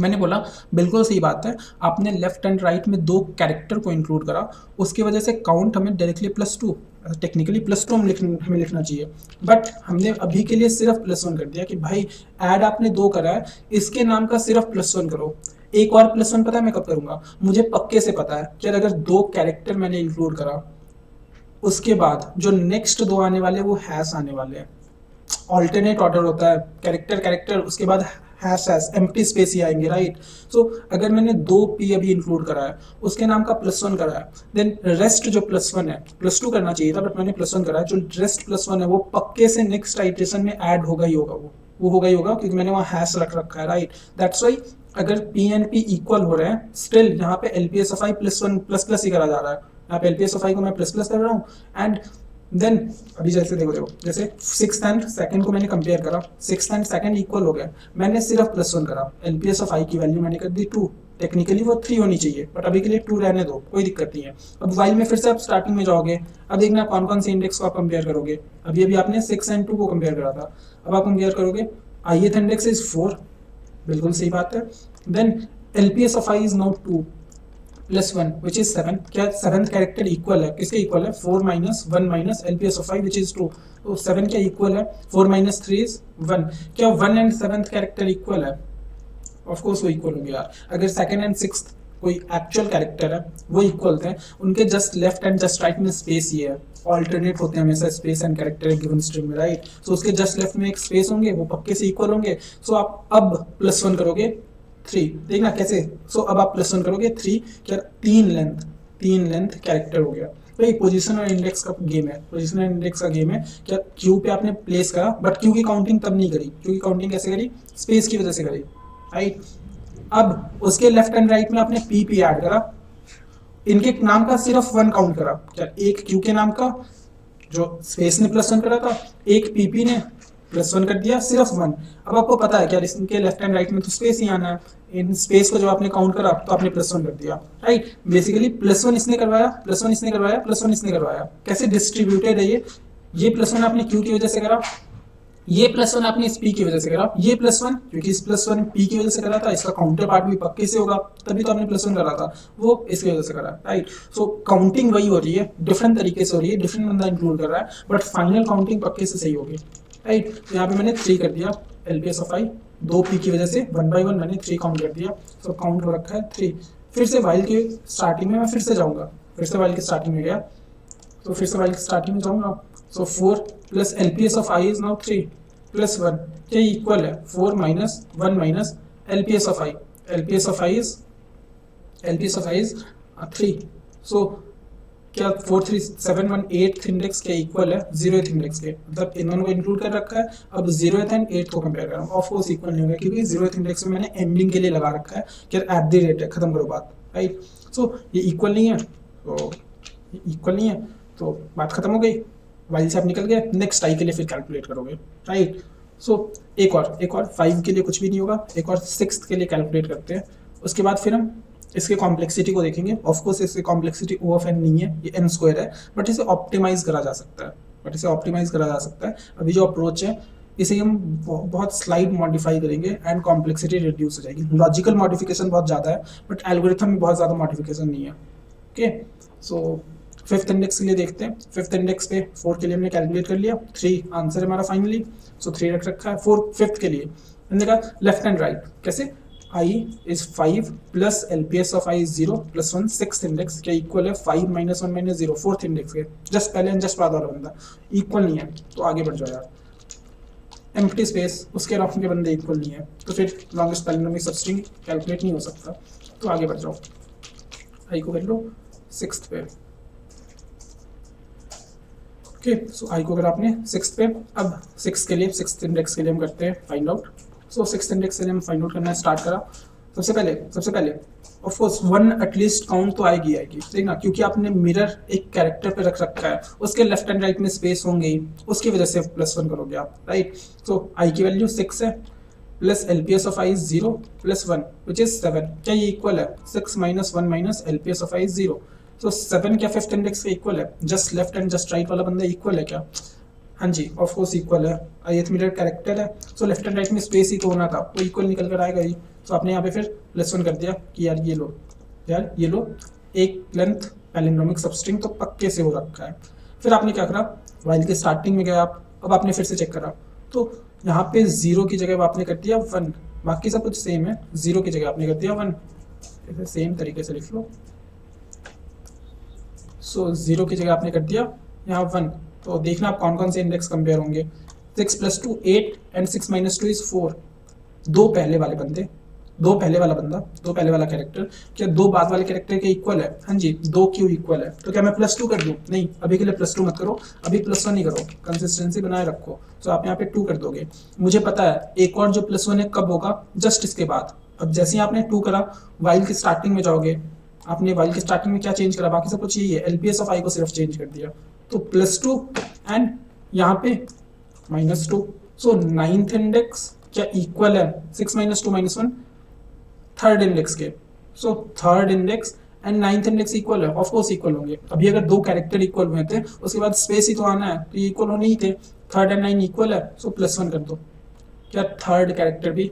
मैंने बोला, बिल्कुल सही बात है। आपने लेफ़्ट एंड राइट में दो कैरेक्टर को इंक्लूड करा। उसकी वजह से काउंट हमें directly plus two technically plus two हम लिख, हमें लिखना चाहिए। बट हमने अभी के लिए सिर्फ़ प्लस वन कर दिया कि भाई ऐड आपने दो करा है। इसके नाम का सिर्फ़ प्लस वन करो। एक और प्लस वन पता है मैं कब करूँगा? मुझे पक्के से पता है कि अगर दो कैरेक्टर मैंने इंक्लूड करा, उसके बाद जो नेक्स्ट दो आने वाले वो हैस आने वाले हैं। ऑल्टरनेट ऑर्डर होता है। कैरेक्टर कैरेक्टर उसके बाद हैश हैश एम्प्टी स्पेस ही आएँगे राइट सो so, अगर मैंने दो पी अभी इंक्लूड करा है उसके नाम का प्लस वन करा है देन रेस्ट जो प्लस वन है प्लस टू करना चाहिए था बट मैंने प्लस वन करा है जो रेस्ट प्लस वन है वो पक्के से नेक्स्ट आइट्रेशन में ऐड होगा ही होगा वो। वो होगा ही होगा क्योंकि मैंने वहाँ हैश रख रखा है राइट दैट्स वाई अगर पी एन पी इक्वल हो रहे हैं स्टिल यहाँ पे L P S of I plus one plus plus ही करा जा रहा है। यहाँ पे L P S of I को मैं प्लस प्लस कर रहा हूँ एंड देन अभी जैसे देखो देखो, जैसे सिक्स एंड सेकंड को मैंने कंपेयर करा सिक्स एंड सेकंड इक्वल हो गया। मैंने सिर्फ़ प्लस वन करा। L P S of I की वैल्यू मैंने कर दी टू टेक्निकली वो थ्री होनी चाहिए बट अभी के लिए टू रहने दो, कोई दिक्कत नहीं है। अब वाइल में फिर से आप स्टार्टिंग में जाओगे, अब देखना कौन कौन से इंडेक्स को आप कंपेयर करोगे। अभी अभी आपने सिक्स एंड टू को कंपेयर करा था। अब आप कंपेयर करोगे I eth index is four बिल्कुल सही बात है। Then L P S of I is now two plus one which is seven क्या सेवंथ कैरेक्टर इक्वल है? किसके इक्वल है? Four minus one minus L P S of five which is two तो seven क्या equal है? Four minus three is one क्या one and seventh character equal है? Of course वो इक्वल होंगे यार। अगर सेकंड एंड सिक्स कोई एक्चुअल कैरेक्टर है, वो इक्वल थे। उनके just left and just right में स्पेस ही है। ऑल्टरनेट होते हैं हमेशा space and character given string में राइट सो उसके जस्ट लेफ़्ट में एक स्पेस होंगे, वो पक्के से इक्वल होंगे। सो so आप अब प्लस वन करोगे। थ्री देखना कैसे? सो so, अब आप प्लस वन करोगे थ्री क्या तीन लेंथ तीन लेंथ कैरेक्टर हो गया। तो एक पोजीशन और इंडेक्स का गेम है। पोजीशन और इंडेक्स का गेम है क्या क्यू पे आपने प्लेस करा बट क्यू की काउंटिंग तब नहीं करी। क्यू की काउंटिंग कैसे करी? स्पेस की वजह से करी। राइट अब उसके लेफ़्ट एंड राइट में आपने पी पी ऐड करा। इनके नाम का सिर्फ़ वन काउंट करा। क्या एक क्यू के नाम का जो स्पेस ने प्लस वन करा था एक पीपी ने प्लस वन कर दिया, सिर्फ़ वन अब आपको पता है क्या इनके लेफ़्ट एंड राइट में तो स्पेस ही आना है। इन स्पेस को जब आपने काउंट करा तो आपने प्लस वन कर दिया। राइट बेसिकली प्लस वन इसने करवाया प्लस वन इसने करवाया प्लस वन इसने करवाया। कैसे डिस्ट्रीब्यूटेड है ये? ये प्लस वन आपने क्यू की वजह से करा। ये प्लस वन आपने इस पी की वजह से करा। ये प्लस वन क्योंकि इस प्लस वन पी की वजह से करा था, इसका काउंटर पार्ट भी पक्के से होगा। तभी तो आपने प्लस वन करा था। वो इसकी वजह से करा। राइट सो काउंटिंग वही हो रही है। डिफरेंट तरीके से हो रही है। डिफरेंट बंदा इंक्लूड कर रहा है। बट फाइनल काउंटिंग पक्के से सही होगी। राइट तो यहाँ पे मैंने थ्री कर दिया L P S of I दो पी की वजह से वन बाई वन मैंने थ्री काउंट कर दिया। सो काउंट हो रखा है थ्री फिर से वाइल के स्टार्टिंग में मैं फिर से जाऊँगा। फिर से वाइल की स्टार्टिंग में गया। तो फिर से वाइल की स्टार्टिंग में जाऊँगा। So four plus L P S of I is now three plus one क्या इक्वल है? Four minus one minus L P S of I L P S of I is L P S of I is three so क्या four three seven one eight index क्या equal है? Zero index के। मतलब इन दोनों को include कर रखा है। अब ज़ीरो को कंपेयर कर रहा हूँ। ऑफ़ कोर्स इक्वल नहीं होगा क्योंकि ज़ीरो इंडेक्स में मैंने एंडिंग के लिए लगा रखा है। क्या एट द रेट है खत्म करो बात। राइट सो ये इक्वल नहीं है। तो इक्वल नहीं है। तो बात खत्म हो गई। वाइल से आप निकल गए। नेक्स्ट आई के लिए फिर कैलकुलेट करोगे। राइट सो so, एक और एक और। फाइव के लिए कुछ भी नहीं होगा। एक और सिक्स के लिए कैलकुलेट करते हैं। उसके बाद फिर हम इसके कॉम्प्लेक्सिटी को देखेंगे। ऑफकोर्स इसकी कॉम्प्लेक्सिटी ओ ऑफ़ एन नहीं है, ये एन स्क्वायर है बट इसे ऑप्टिमाइज करा जा सकता है। बट इसे ऑप्टिमाइज करा जा सकता है। अभी जो अप्रोच है, इसे हम बहुत स्लाइड मॉडिफाई करेंगे एंड कॉम्प्लेक्सिटी रिड्यूस हो जाएगी। लॉजिकल मॉडिफिकेशन बहुत ज़्यादा है बट एल्गोरिथम में बहुत ज़्यादा मॉडिफिकेशन नहीं है। ओके सो फिफ्थ इंडेक्स के लिए देखते हैं। फिफ्थ इंडेक्स पे फोर के लिए हमने कैलकुलेट कर लिया। थ्री आंसर है हमारा फाइनली सो थ्री रख रखा है। फोर फिफ्थ के लिए। हमने कहा लेफ़्ट एंड राइट कैसे? I is five plus L P S of I is zero six index क्या इक्वल है five minus one minus zero fourth index के जस्ट पहले एंड जस्ट बाद वाला बंदा। इक्वल नहीं है तो आगे बढ़ जाओ यार। एम्प्टी स्पेस उसके अलावा के बंदे इक्वल नहीं है। तो फिर लॉन्गेस्ट पैलिनोमिक सबस्ट्रिंग कैलकुलेट नहीं हो सकता। तो आगे बढ़ जाओ। आई को कर लो सिक्स पे ओके सो आई को अगर आपने सिक्स पे अब सिक्स के लिए सिक्स इंडेक्स के लिए हम करते हैं find out so six index लिए हम फाइंड आउट करना स्टार्ट करा। सबसे पहले सबसे पहले of course one at least count तो आएगी आएगी। देखना क्योंकि आपने मिरर एक कैरेक्टर पे रख रखा है। उसके लेफ़्ट एंड राइट में स्पेस होंगे उसकी वजह से प्लस वन करोगे आप राइट सो आई की वैल्यू सिक्स है plus L P S of I zero plus one which is seven क्या ये इक्वल है? Six minus one minus L P S of I zero तो सेवन क्या फिफ्थ इंडेक्स का इक्वल है? Just left and just right वाला बंदा equal है क्या? हाँ जी ऑफ़ कोर्स इक्वल है। मिरर कैरेक्टर है। सो लेफ़्ट एंड राइट में स्पेस ही तो होना था। वो इक्वल निकल कर आएगा ही। तो आपने यहाँ पे फिर प्लस वन कर दिया कि यार ये लो। यार ये लो। एक लेंथ पैलिंड्रोमिक सबस्ट्रिंग तो पक्के से हो रखा है। फिर आपने क्या करा? वाइल के स्टार्टिंग में गया आप। अब आपने फिर से चेक करा। तो यहाँ पे ज़ीरो की जगह आपने कर दिया वन बाकी सब कुछ सेम है। ज़ीरो की जगह आपने कर दिया वन सेम तरीके से लिख लो। सो ज़ीरो की जगह आपने कर दिया। यहाँ वन तो देखना आप कौन कौन से इंडेक्स कंपेयर होंगे। Six plus two eight and six minus two is four दो पहले वाले बंदे, दो पहले वाला बंदा, दो पहले वाला कैरेक्टर क्या दो बाद वाले कैरेक्टर के इक्वल है? हाँ जी, दो क्यू इक्वल है? तो क्या मैं प्लस टू कर दूँ? नहीं, अभी के लिए प्लस टू मत करो। अभी प्लस वन ही करो। कंसिस्टेंसी बनाए रखो। तो आप यहाँ पे टू कर दोगे। मुझे पता है, एक और जो प्लस वन है, कब होगा? जस्ट इसके बाद। अब जैसे ही आपने टू करा वाइल की स्टार्टिंग में जाओगे, आपने वाइल की स्टार्टिंग में क्या चेंज करा? बाकी सब कुछ यही है। एलपीएस ऑफ़ आई को सिर्फ़ चेंज कर दिया। तो प्लस टू एंड यहाँ पे minus two so ninth index क्या इक्वल है? Six minus two minus one third index के. So third index and ninth index equal है. ऑफकोर्स इक्वल होंगे. अभी अगर दो कैरेक्टर इक्वल हुए थे, उसके बाद स्पेस ही तो आना है तो इक्वल होने ही थे. थर्ड एंड नाइन इक्वल है सो प्लस वन कर दो. क्या थर्ड कैरेक्टर भी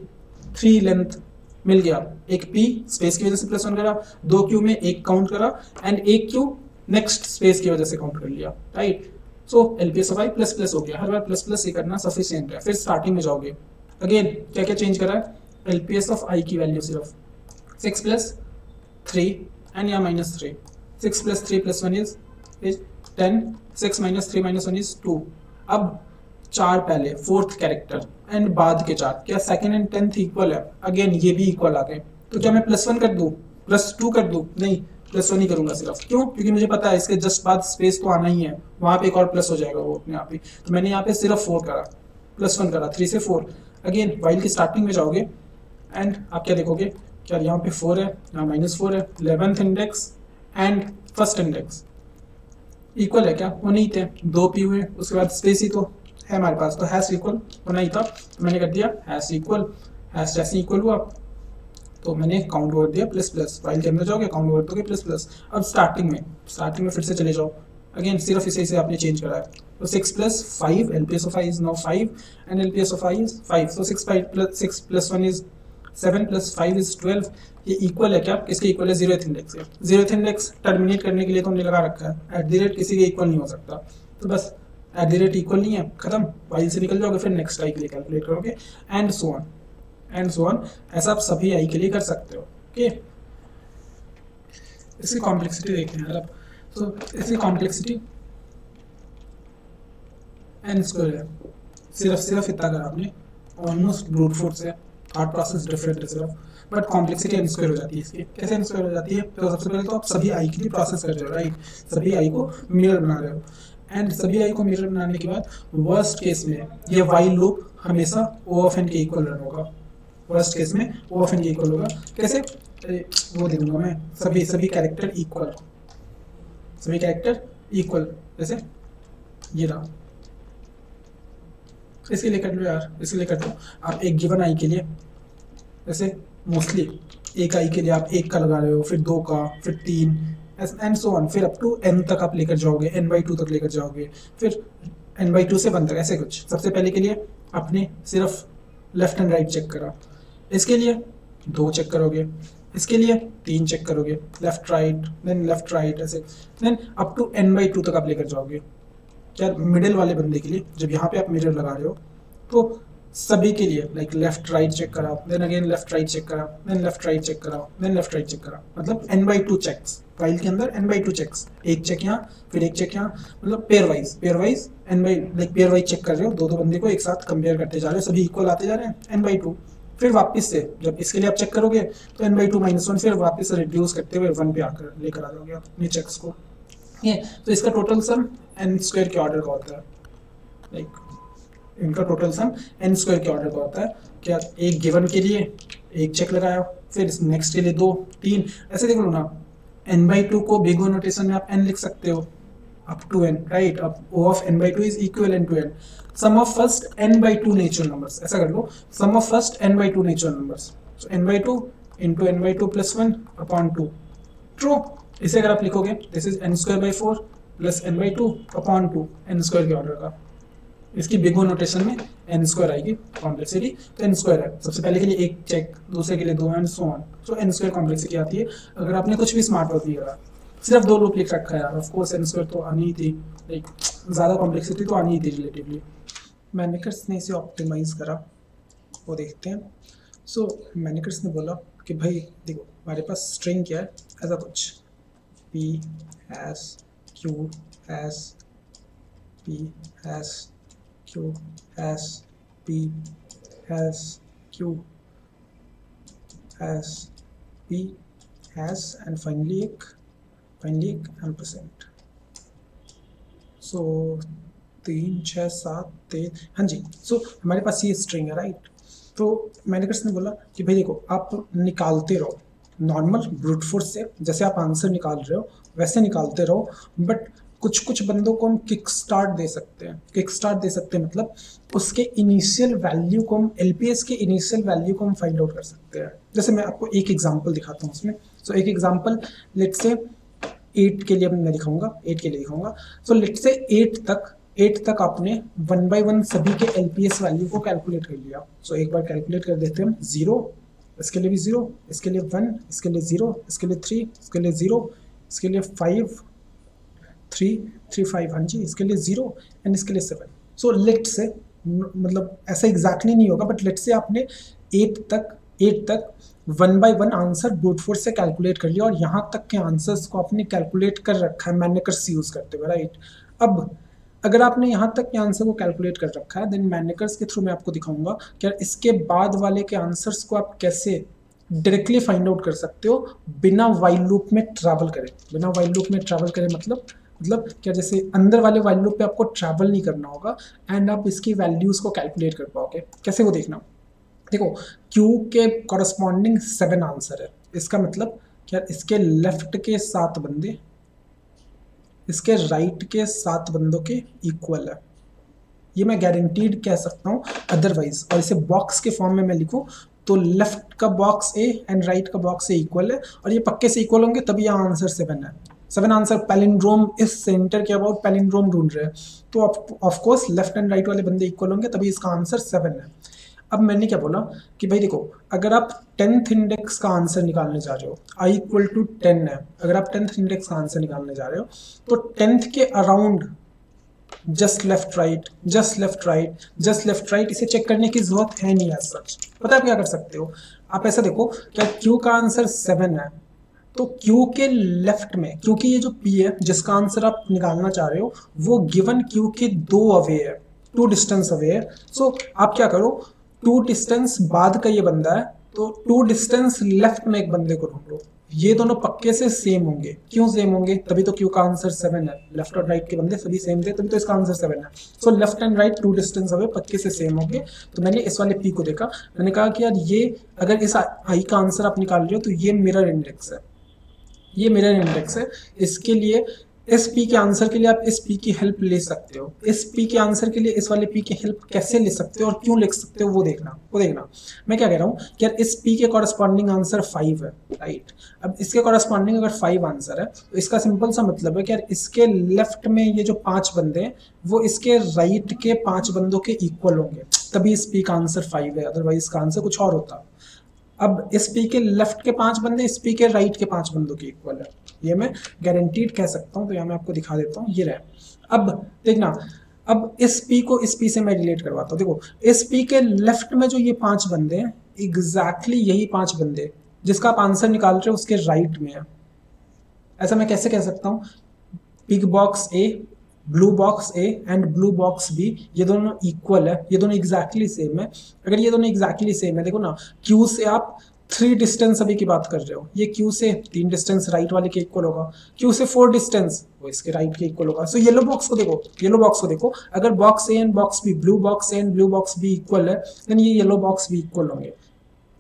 थ्री लेंथ मिल गया. एक पी स्पेस की वजह से प्लस वन करा. दो क्यू में एक काउंट करा. एंड एक क्यू नेक्स्ट स्पेस की वजह से काउंट कर लिया right so LPS of I plus plus हो गया। हर बार प्लस प्लस ही करना सफिशियंट है। फिर स्टार्टिंग में जाओगे। अगेन क्या क्या चेंज करा है? एलपीएस ऑफ़ आई की वैल्यू सिर्फ़ सिक्स प्लस थ्री एंड या minus three six plus three plus one is ten six minus three minus one is two अब चार पहले फोर्थ कैरेक्टर एंड बाद के चार। क्या सेकेंड एंड टेंथ इक्वल है? अगेन ये भी इक्वल आ गए। तो क्या मैं प्लस वन कर दूँ? प्लस टू कर दूँ? नहीं। प्लस वन ही करूँगा सिर्फ़। क्यों? क्योंकि मुझे पता है इसके जस्ट बाद स्पेस तो आना ही है। वहाँ पे एक और प्लस हो जाएगा वो अपने आप ही। तो मैंने यहाँ पे सिर्फ़ फोर करा। प्लस वन करा। थ्री से फोर अगेन वाइल की स्टार्टिंग में जाओगे एंड आप क्या देखोगे? क्या यहाँ पे फोर है, यहाँ माइनस फोर है eleventh index and first index equal है क्या? वो नहीं थे दो पी हुए, उसके बाद स्पेस ही तो है हमारे पास। तो हैश इक्वल होना ही था। मैंने कर दिया हैश इक्वल हैश जैसे इक्वल हुआ। तो मैंने काउंट ओवर दिया प्लस प्लस फ़ाइल के अंदर जाओगे काउंट ओवर दोगे प्लस प्लस अब स्टार्टिंग में स्टार्टिंग में फिर से चले जाओ. अगेन सिर्फ़ इसे इसे आपने चेंज करा है. तो six plus five L P S of I is now five and L P S of I is five so six five plus six plus one is seven plus five is twelve ये equal है क्या? इसके equal है? Zero index के. Zero index terminate करने के लिए तो हमने लगा रखा है. एट द रेट किसी के इक्वल नहीं हो सकता. तो बस एट द रेट इक्वल नहीं है, खत्म. वाइल से निकल जाओगे, फिर नेक्स्ट आई के लिए कैलकुलेट करोगे and so on and so on ऐसा आप सभी आई के लिए कर सकते हो ओके इसकी कॉम्प्लेक्सिटी देखते हैं आप। तो इसकी कॉम्प्लेक्सिटी एन स्क्वायर है। सिर्फ़ सिर्फ़ इतना अगर आपने। ऑलमोस्ट ब्रूट फोर्स है। थॉट प्रोसेस डिफरेंट है सिर्फ़। बट कॉम्प्लेक्सिटी एन स्क्वायर हो जाती है इसकी। कैसे एन स्क्वायर हो जाती है? तो सबसे पहले तो आप सभी आई के लिए प्रोसेस कर रहे हो राइट सभी आई को मिरर बना रहे हो। एंड सभी आई को मिरर बनाने के बाद वर्स्ट केस में ये वाइल लूप हमेशा ओ ऑफ़ एन के इक्वल रन होगा। वर्स्ट केस में ओ ऑफ़ एन के इक्वल होगा। कैसे? वो दे दूँगा मैं। सभी सभी कैरेक्टर इक्वल सभी कैरेक्टर इक्वल जैसे ये रहा। इसके लिए कर लो यार। इसके लिए कर लो आप एक गिवन आई के लिए। जैसे मोस्टली एक आई के लिए आप एक का लगा रहे हो, फिर दो का, फिर तीन एंड सो ऑन फिर अप टू एन तक आप लेकर जाओगे एन बाई टू तक लेकर जाओगे। फिर एन बाई टू से वन तक, ऐसे कुछ। सबसे पहले के लिए आपने सिर्फ़ लेफ़्ट एंड राइट चेक करा। इसके लिए दो चेक करोगे, इसके लिए तीन चेक करोगे left right then left right ऐसे। Then up to N by two तक आप लेकर जाओगे। क्या मिडिल वाले बंदे के लिए, जब यहाँ पे आप मिरर लगा रहे हो तो सभी के लिए लाइक लेफ़्ट राइट चेक करा then again left right check करा देन लेफ़्ट राइट चेक करा देन लेफ़्ट राइट चेक करा। मतलब n by two checks file के अंदर एन बाई टू चेक्स एक चेक यहाँ, फिर एक चेक यहाँ। मतलब pairwise pairwise n by like pairwise check कर रहे हो दो दो बंदे को एक साथ कंपेयर करते जा रहे हो, सभी इक्वल आते जा रहे हैं एन बाई टू फिर वापस से, जब इसके लिए आप चेक करोगे तो n by two minus one फिर वापस से रिड्यूस करते हुए वन पे आकर लेकर आ जाओगे अपने चेक्स को। है? तो इसका टोटल सम एन स्क्वायर के ऑर्डर का होता है। लाइक इनका टोटल सम एन स्क्वायर के ऑर्डर का होता है क्या एक गिवन के लिए एक चेक लगाया, फिर नेक्स्ट के लिए दो, तीन। ऐसे देख लो ना एन बाई टू को बिग नोटेशन में आप एन लिख सकते हो। Up to n, right? Up, o of n by 2 is equivalent to n. Sum of first n by 2 natural numbers. ऐसा कर लो. Sum of first n by 2 natural numbers. So, n by 2 into n by 2 plus 1 upon 2 true. इसे अगर आप लिखोगे this is n square by four plus n by two upon two n square के order का. इसकी big O notation में N square आएगी complexity तो एन स्क्वायर है. सबसे पहले के लिए एक चेक दूसरे के लिए दो and so on so n square complexity आती है. अगर आपने कुछ भी स्मार्ट वर्क नहीं करा सिर्फ़ दो लूप लिख रखा है यार ऑफ़ कोर्स स्क्वायर तो आनी ही थी। लाइक ज़्यादा कॉम्प्लेक्सिटी तो आनी ही थी रिलेटिवली मैनिकर्स ने इसे ऑप्टिमाइज करा। वो देखते हैं। सो so, मैनिकर्स ने बोला कि भाई देखो हमारे पास स्ट्रिंग क्या है? ऐसा कुछ। P S Q S P S Q S P has Q S P has and finally एक एक ampersand सो तीन छः सात तीन हाँ जी सो so, हमारे पास ये स्ट्रिंग है राइट तो मैंने कृष्ण ने बोला कि भाई देखो आप निकालते रहो। नॉर्मल ब्रूट फोर्स से जैसे आप आंसर निकाल रहे हो वैसे निकालते रहो। बट कुछ कुछ बंदों को हम किक स्टार्ट दे सकते हैं। किक स्टार्ट दे सकते हैं मतलब उसके इनिशियल वैल्यू को हम एल के इनिशियल वैल्यू को हम फाइंड आउट कर सकते हैं। जैसे मैं आपको एक एग्जांपल दिखाता हूँ उसमें। सो so, एक एग्जांपल लेट से एट के लिए मैं दिखाऊँगा एट के लिए दिखाऊँगा। सो लेट से एट तक एट तक आपने वन बाय वन सभी के एलपीएस वैल्यू को कैलकुलेट कर लिया। सो so, एक बार कैलकुलेट कर देते हैं ज़ीरो इसके लिए भी ज़ीरो इसके लिए वन इसके लिए ज़ीरो इसके लिए थ्री इसके लिए ज़ीरो इसके लिए फाइव थ्री थ्री फाइव हाँ जी इसके लिए ज़ीरो एंड इसके लिए सेवन सो लेट से मतलब ऐसा एग्जैक्टली exactly नहीं होगा बट लेट से आपने एट तक एट तक one by one answer brute force से कैलकुलेट कर लिया और यहाँ तक के आंसर्स को आपने कैलकुलेट कर रखा है मैनेकर्स यूज़ करते हुए राइट अब अगर आपने यहाँ तक के आंसर को कैलकुलेट कर रखा है देन मैनेकर्स के थ्रू मैं आपको दिखाऊँगा कि इसके बाद वाले के आंसर्स को आप कैसे डायरेक्टली फाइंड आउट कर सकते हो बिना वाइल लूप में ट्रैवल करें। बिना वाइल लूप में ट्रैवल करें मतलब मतलब क्या जैसे अंदर वाले वाइल लूप पे आपको ट्रैवल नहीं करना होगा एंड आप इसकी वैल्यूज़ को कैलकुलेट कर पाओगे। कैसे वो देखना? देखो क्यू के कॉरस्पॉन्डिंग सेवन आंसर है। इसका मतलब क्या इसके लेफ़्ट के सात बंदे, इसके राइट के सात बंदों के इक्वल है। ये मैं गारंटीड कह सकता हूँ अदरवाइज़ और इसे बॉक्स के फॉर्म में मैं लिखूँ तो लेफ़्ट का बॉक्स ए एंड राइट का बॉक्स ए इक्वल है, और ये पक्के से इक्वल होंगे तभी यहाँ आंसर सेवन है। सेवन आंसर पैलिंड्रोम इस सेंटर के अबाउट पैलिंड्रोम ढूंढ रहे हैं। तो ऑफकोर्स लेफ़्ट एंड राइट वाले बंदे इक्वल होंगे, तभी इसका आंसर सेवन है। अब मैंने क्या बोला कि भाई देखो अगर आप टेंथ इंडेक्स का आंसर निकालने जा रहे हो आई इक्वल टू टेन है अगर आप टेंथ इंडेक्स का आंसर निकालने जा रहे हो तो टेंथ के around just left right just left right just left right इसे चेक करने की ज़रूरत है नहीं एज सच पता है क्या कर सकते हो? आप ऐसा देखो क्या क्यू का आंसर सेवन है तो क्यू के लेफ़्ट में क्योंकि ये जो पी है जिसका आंसर आप निकालना चाह रहे हो वो गिवन क्यू के दो अवे है टू डिस्टेंस अवे है। सो so, आप क्या करो टू डिस्टेंस बाद का ये बंदा है तो टू डिस्टेंस लेफ़्ट में एक बंदे को ढूंढ ये दोनों पक्के से सेम होंगे। क्यों सेम होंगे? तभी तो क्यू का आंसर सेवन है। लेफ़्ट और राइट के बंदे सभी सेम थे, तभी तो इसका आंसर सेवन है। So left and right two distance away पक्के से सेम होंगे। तो मैंने इस वाले पी को देखा। मैंने कहा कि यार ये, अगर इस आई का आंसर आप निकाल रहे हो तो ये मिरर इंडेक्स है। ये मिरर इंडेक्स है। इसके लिए इस पी के आंसर के लिए आप इस पी की हेल्प ले सकते हो। इस पी के आंसर के लिए इस वाले पी की हेल्प कैसे ले सकते हो और क्यों लिख सकते हो वो देखना वो देखना। मैं क्या कह रहा हूँ कि यार इस पी के कॉरस्पॉन्डिंग आंसर फाइव है राइट अब इसके कॉरस्पॉन्डिंग अगर फाइव आंसर है तो इसका सिंपल सा मतलब है कि यार इसके लेफ़्ट में ये जो पाँच बंदे हैं, वो इसके राइट के पाँच बंदों के इक्वल होंगे। तभी इस पी का आंसर फाइव है अदरवाइज़ इसका आंसर कुछ और होता। अब इस पी के लेफ़्ट के पाँच बंदे, इस पी के राइट के पाँच बंदों के इक्वल है। ये मैं गारंटीड कह सकता हूँ तो यहाँ मैं आपको दिखा देता हूँ, ये रहे अब देखना, अब इस पी को इस पी से मैं रिलेट करवाता हूँ। देखो, इस पी के लेफ़्ट में जो ये पाँच बंदे हैं एग्जैक्टली यही पाँच बंदे जिसका आप आंसर निकाल रहे हो, उसके राइट में है। ऐसा मैं कैसे कह सकता हूँ? Big box A blue box A and blue box B ये दोनों इक्वल है, ये दोनों एग्जैक्टली सेम है। अगर ये दोनों एग्जैक्टली सेम है, देखो ना क्यू से आप थ्री डिस्टेंस अभी की बात कर रहे हो, ये क्यू से तीन डिस्टेंस राइट वाले के इक्वल होगा क्यू से फोर डिस्टेंस वो इसके राइट के इक्वल होगा। सो येलो बॉक्स को देखो येलो बॉक्स को देखो, अगर box A and box B blue box A and blue box B equal है देन ये येलो बॉक्स भी इक्वल होंगे।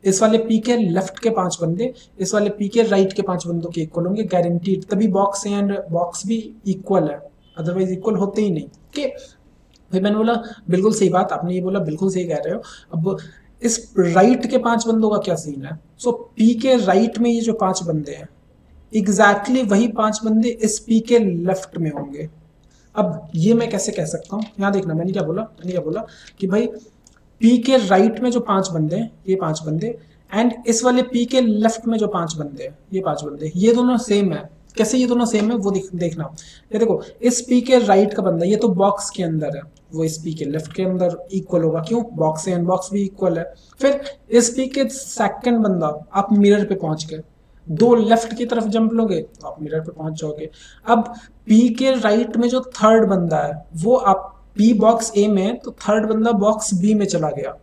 इस वाले पी के लेफ़्ट के पाँच बंदे, इस वाले पी के राइट के पाँच बंदों के इक्वल होंगे गारंटीड तभी बॉक्स ए एंड बॉक्स भी इक्वल है। अदरवाइज़ इक्वल होते ही नहीं। ओके फिर मैंने बोला, बिल्कुल सही बात, आपने ये बोला, बिल्कुल सही कह रहे हो। अब इस राइट के पाँच बंदों का क्या सीन है? सो पी के राइट में ये जो पाँच बंदे हैं एग्जैक्टली exactly वही पाँच बंदे इस पी के लेफ़्ट में होंगे। अब ये मैं कैसे कह सकता हूँ? यहाँ देखना, मैंने क्या बोला? मैंने क्या बोला कि भाई पी के राइट में जो पाँच बंदे हैं, ये पाँच बंदे एंड इस वाले पी के लेफ़्ट में जो पाँच बंदे हैं, ये पाँच बंदे, ये दोनों सेम है। कैसे ये दोनों सेम है, वो देखना। ये देखो, इस पी के राइट का बंदा, ये तो बॉक्स के अंदर है। वो इस पी के लेफ़्ट के अंदर इक्वल होगा। क्यों? बॉक्स एंड बॉक्स भी इक्वल है। फिर इस पी के सेकंड बंदा, आप मिरर पे पहुँच गए। दो लेफ़्ट की तरफ़ जंप लोगे तो आप मिरर पे पहुँच जाओगे। अब पी के राइट में जो थर्ड बंदा है, वो आप पी बॉक्स ए में तो थर्ड बंदा बॉक्स बी में चला गया।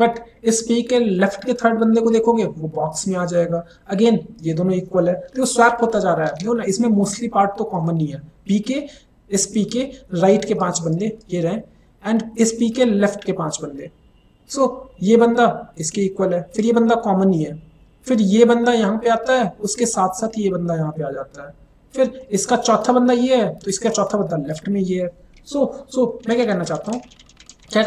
बट इस पी के लेफ़्ट के थर्ड बंदे को देखोगे वो बॉक्स में आ जाएगा। अगेन ये दोनों इक्वल है। तो स्वैप होता जा रहा है। देखो ना इसमें मोस्टली पार्ट तो कॉमन ही है। पी के इस पी के राइट के पाँच बंदे ये रहे। एंड इस पी के लेफ़्ट के पाँच बंदे। सो so, ये बंदा इसके इक्वल है। फिर ये बंदा कॉमन ही है। फिर ये बंदा यहाँ पे आता है उसके साथ साथ ये बंदा यहाँ पे आ जाता है। फिर इसका चौथा बंदा ये है तो इसका चौथा बंदा लेफ़्ट में ये है। सो so, सो so, मैं क्या कहना चाहता हूँ? क्या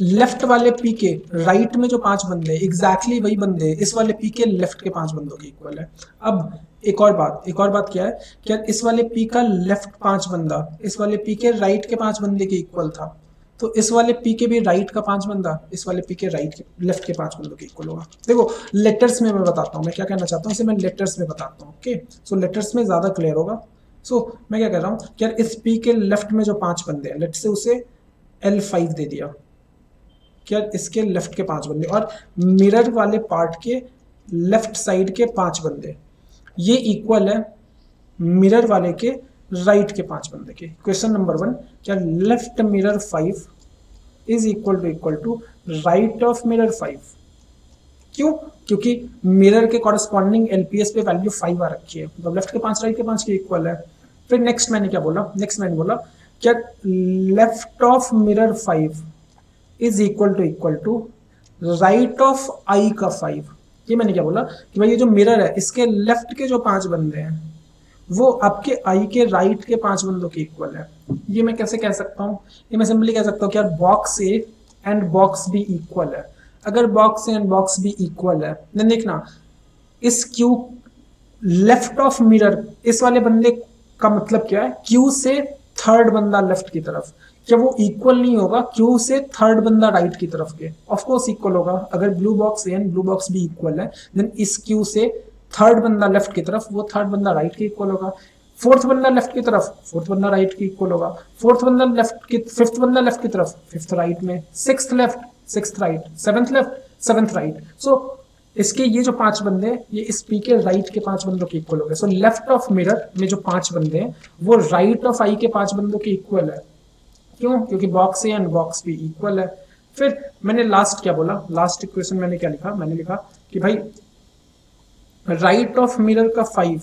लेफ़्ट वाले पी के राइट में जो पाँच बंदे एग्जैक्टली exactly वही बंदे इस वाले पी के लेफ़्ट के पाँच बंदों के इक्वल है। अब एक और बात एक और बात क्या है क्या इस वाले पी का लेफ़्ट पाँच बंदा इस वाले पी के राइट के पाँच बंदे के इक्वल था। तो इस वाले पी के भी राइट का पाँच बंदा इस वाले पी के राइट के लेफ़्ट के पाँच बंदों के इक्वल होगा। देखो लेटर्स में मैं बताता हूँ मैं क्या कहना चाहता हूँ इसे मैं लेटर्स में बताता हूँ ओके सो लेटर्स में ज़्यादा क्लियर होगा। सो so, मैं क्या कह रहा हूँ कि यार इस पी के लेफ़्ट में जो पाँच बंदे हैं लेट से उसे एल फाइव दे दिया। क्या इसके लेफ़्ट के पाँच बंदे और मिरर वाले पार्ट के लेफ़्ट साइड के पाँच बंदे। ये इक्वल है मिरर वाले के राइट के पाँच बंदे के। क्वेश्चन नंबर वन क्या left mirror five is equal to equal to right of mirror five क्यों? क्योंकि मिरर के कॉरेस्पॉन्डिंग एलपीएस पे वैल्यू फाइव आ रखी है। मतलब लेफ़्ट के पाँच राइट के पाँच के इक्वल है। फिर नेक्स्ट मैंने क्या बोला? नेक्स्ट मैंने बोला क्या left of mirror five is equal to equal to right of I का फाइव ये मैंने क्या बोला? कि भाई ये जो मिरर है, इसके लेफ़्ट के जो पाँच बंदे हैं, वो आपके आई के राइट के पाँच बंदों के इक्वल है। ये मैं कैसे कह सकता हूँ? ये मैं सिंपली कह सकता हूँ कि यार box A and box B equal है। अगर box A and box B equal है देन देखना, इस क्यू लेफ़्ट ऑफ़ मिरर इस वाले बंदे का मतलब क्या है? क्यू से थर्ड बंदा लेफ़्ट की तरफ़। क्या वो इक्वल नहीं होगा? क्यू से थर्ड बंदा राइट की तरफ़ के। ऑफकोर्स इक्वल होगा। अगर blue box A and blue box भी इक्वल है देन इस क्यू से थर्ड बंदा लेफ़्ट की तरफ़, वो थर्ड बंदा राइट के इक्वल होगा। फोर्थ बंदा लेफ़्ट की तरफ़ फोर्थ बंदा राइट के इक्वल होगा। फोर्थ बंदा लेफ़्ट की फिफ्थ बंदा लेफ़्ट की तरफ़ फिफ्थ राइट में। Six left six right seventh left seventh right so इसके ये जो पाँच बंदे हैं, ये इस पी के राइट के पाँच बंदों के इक्वल हो गए। सो लेफ़्ट ऑफ़ मिरर में जो पाँच बंदे हैं, वो राइट ऑफ़ आई के पाँच बंदों के इक्वल है। क्यों? क्योंकि box A and box B equal है। फिर मैंने लास्ट क्या बोला? लास्ट इक्वेशन मैंने क्या लिखा? मैंने लिखा कि भाई राइट ऑफ़ मिरर का फाइव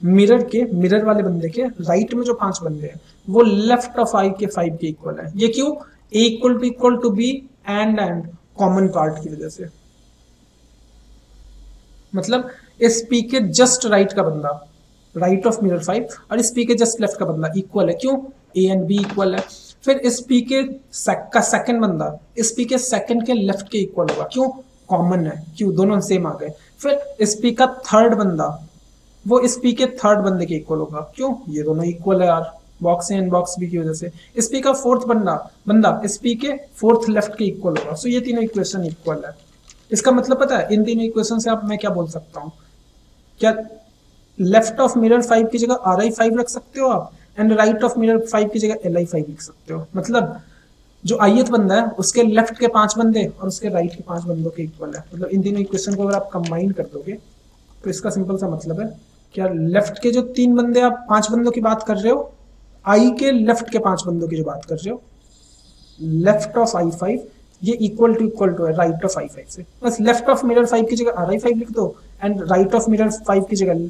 मिरर के मिरर वाले बंदे के राइट में जो पाँच बंदे हैं, वो लेफ़्ट ऑफ़ आई के फाइव के इक्वल है। ये क्यों? Equal to equal to B and and common part की वजह से। मतलब इस पी के जस्ट राइट का बंदा राइट ऑफ़ मिरर फाइव और इस पी के जस्ट लेफ़्ट का बंदा इक्वल है। क्यों? ए एंड बी इक्वल है। फिर इस पी के सेक का सेकंड बंदा इस पी के सेकंड के लेफ़्ट के इक्वल होगा। क्यों? कॉमन है। क्यों? दोनों सेम आ गए। फिर इस पी का थर्ड बंदा, वो इस पी के थर्ड बंदे के इक्वल होगा। क्यों? ये दोनों इक्वल है यार। Box A and box B की वजह से। इस पी का फोर्थ बंदा बंदा इस पी के फोर्थ लेफ़्ट के इक्वल होगा। सो ये तीनों इक्वेशन इक्वल है। इसका मतलब पता है, इन तीनों इक्वेशन से आप, मैं क्या बोल सकता हूँ? क्या लेफ़्ट ऑफ़ मिरर फाइव की जगह आर आई फाइव रख सकते हो आप? And right of mirror five की जगह एल आई फाइव लिख सकते हो। मतलब जो आयत बंदा है, उसके लेफ़्ट के पाँच बंदे और उसके राइट के पाँच बंदों के इक्वल है। मतलब इन तीनों इक्वेशन को अगर आप कंबाइन कर दोगे तो इसका सिंपल सा मतलब है, क्या लेफ़्ट के जो तीन बंदे आप पाँच बंदों की बात कर रहे हो आई के लेफ़्ट के पाँच बंदों की जो बात कर रहे हो लेफ़्ट ऑफ़ आई फाइव ये इक्वल टू इक्वल टू है राइट ऑफ़ आई फाइव से बस लेफ़्ट ऑफ़ मिरर फाइव की जगह आर आई फाइव लिख दो and right of mirror five की जगह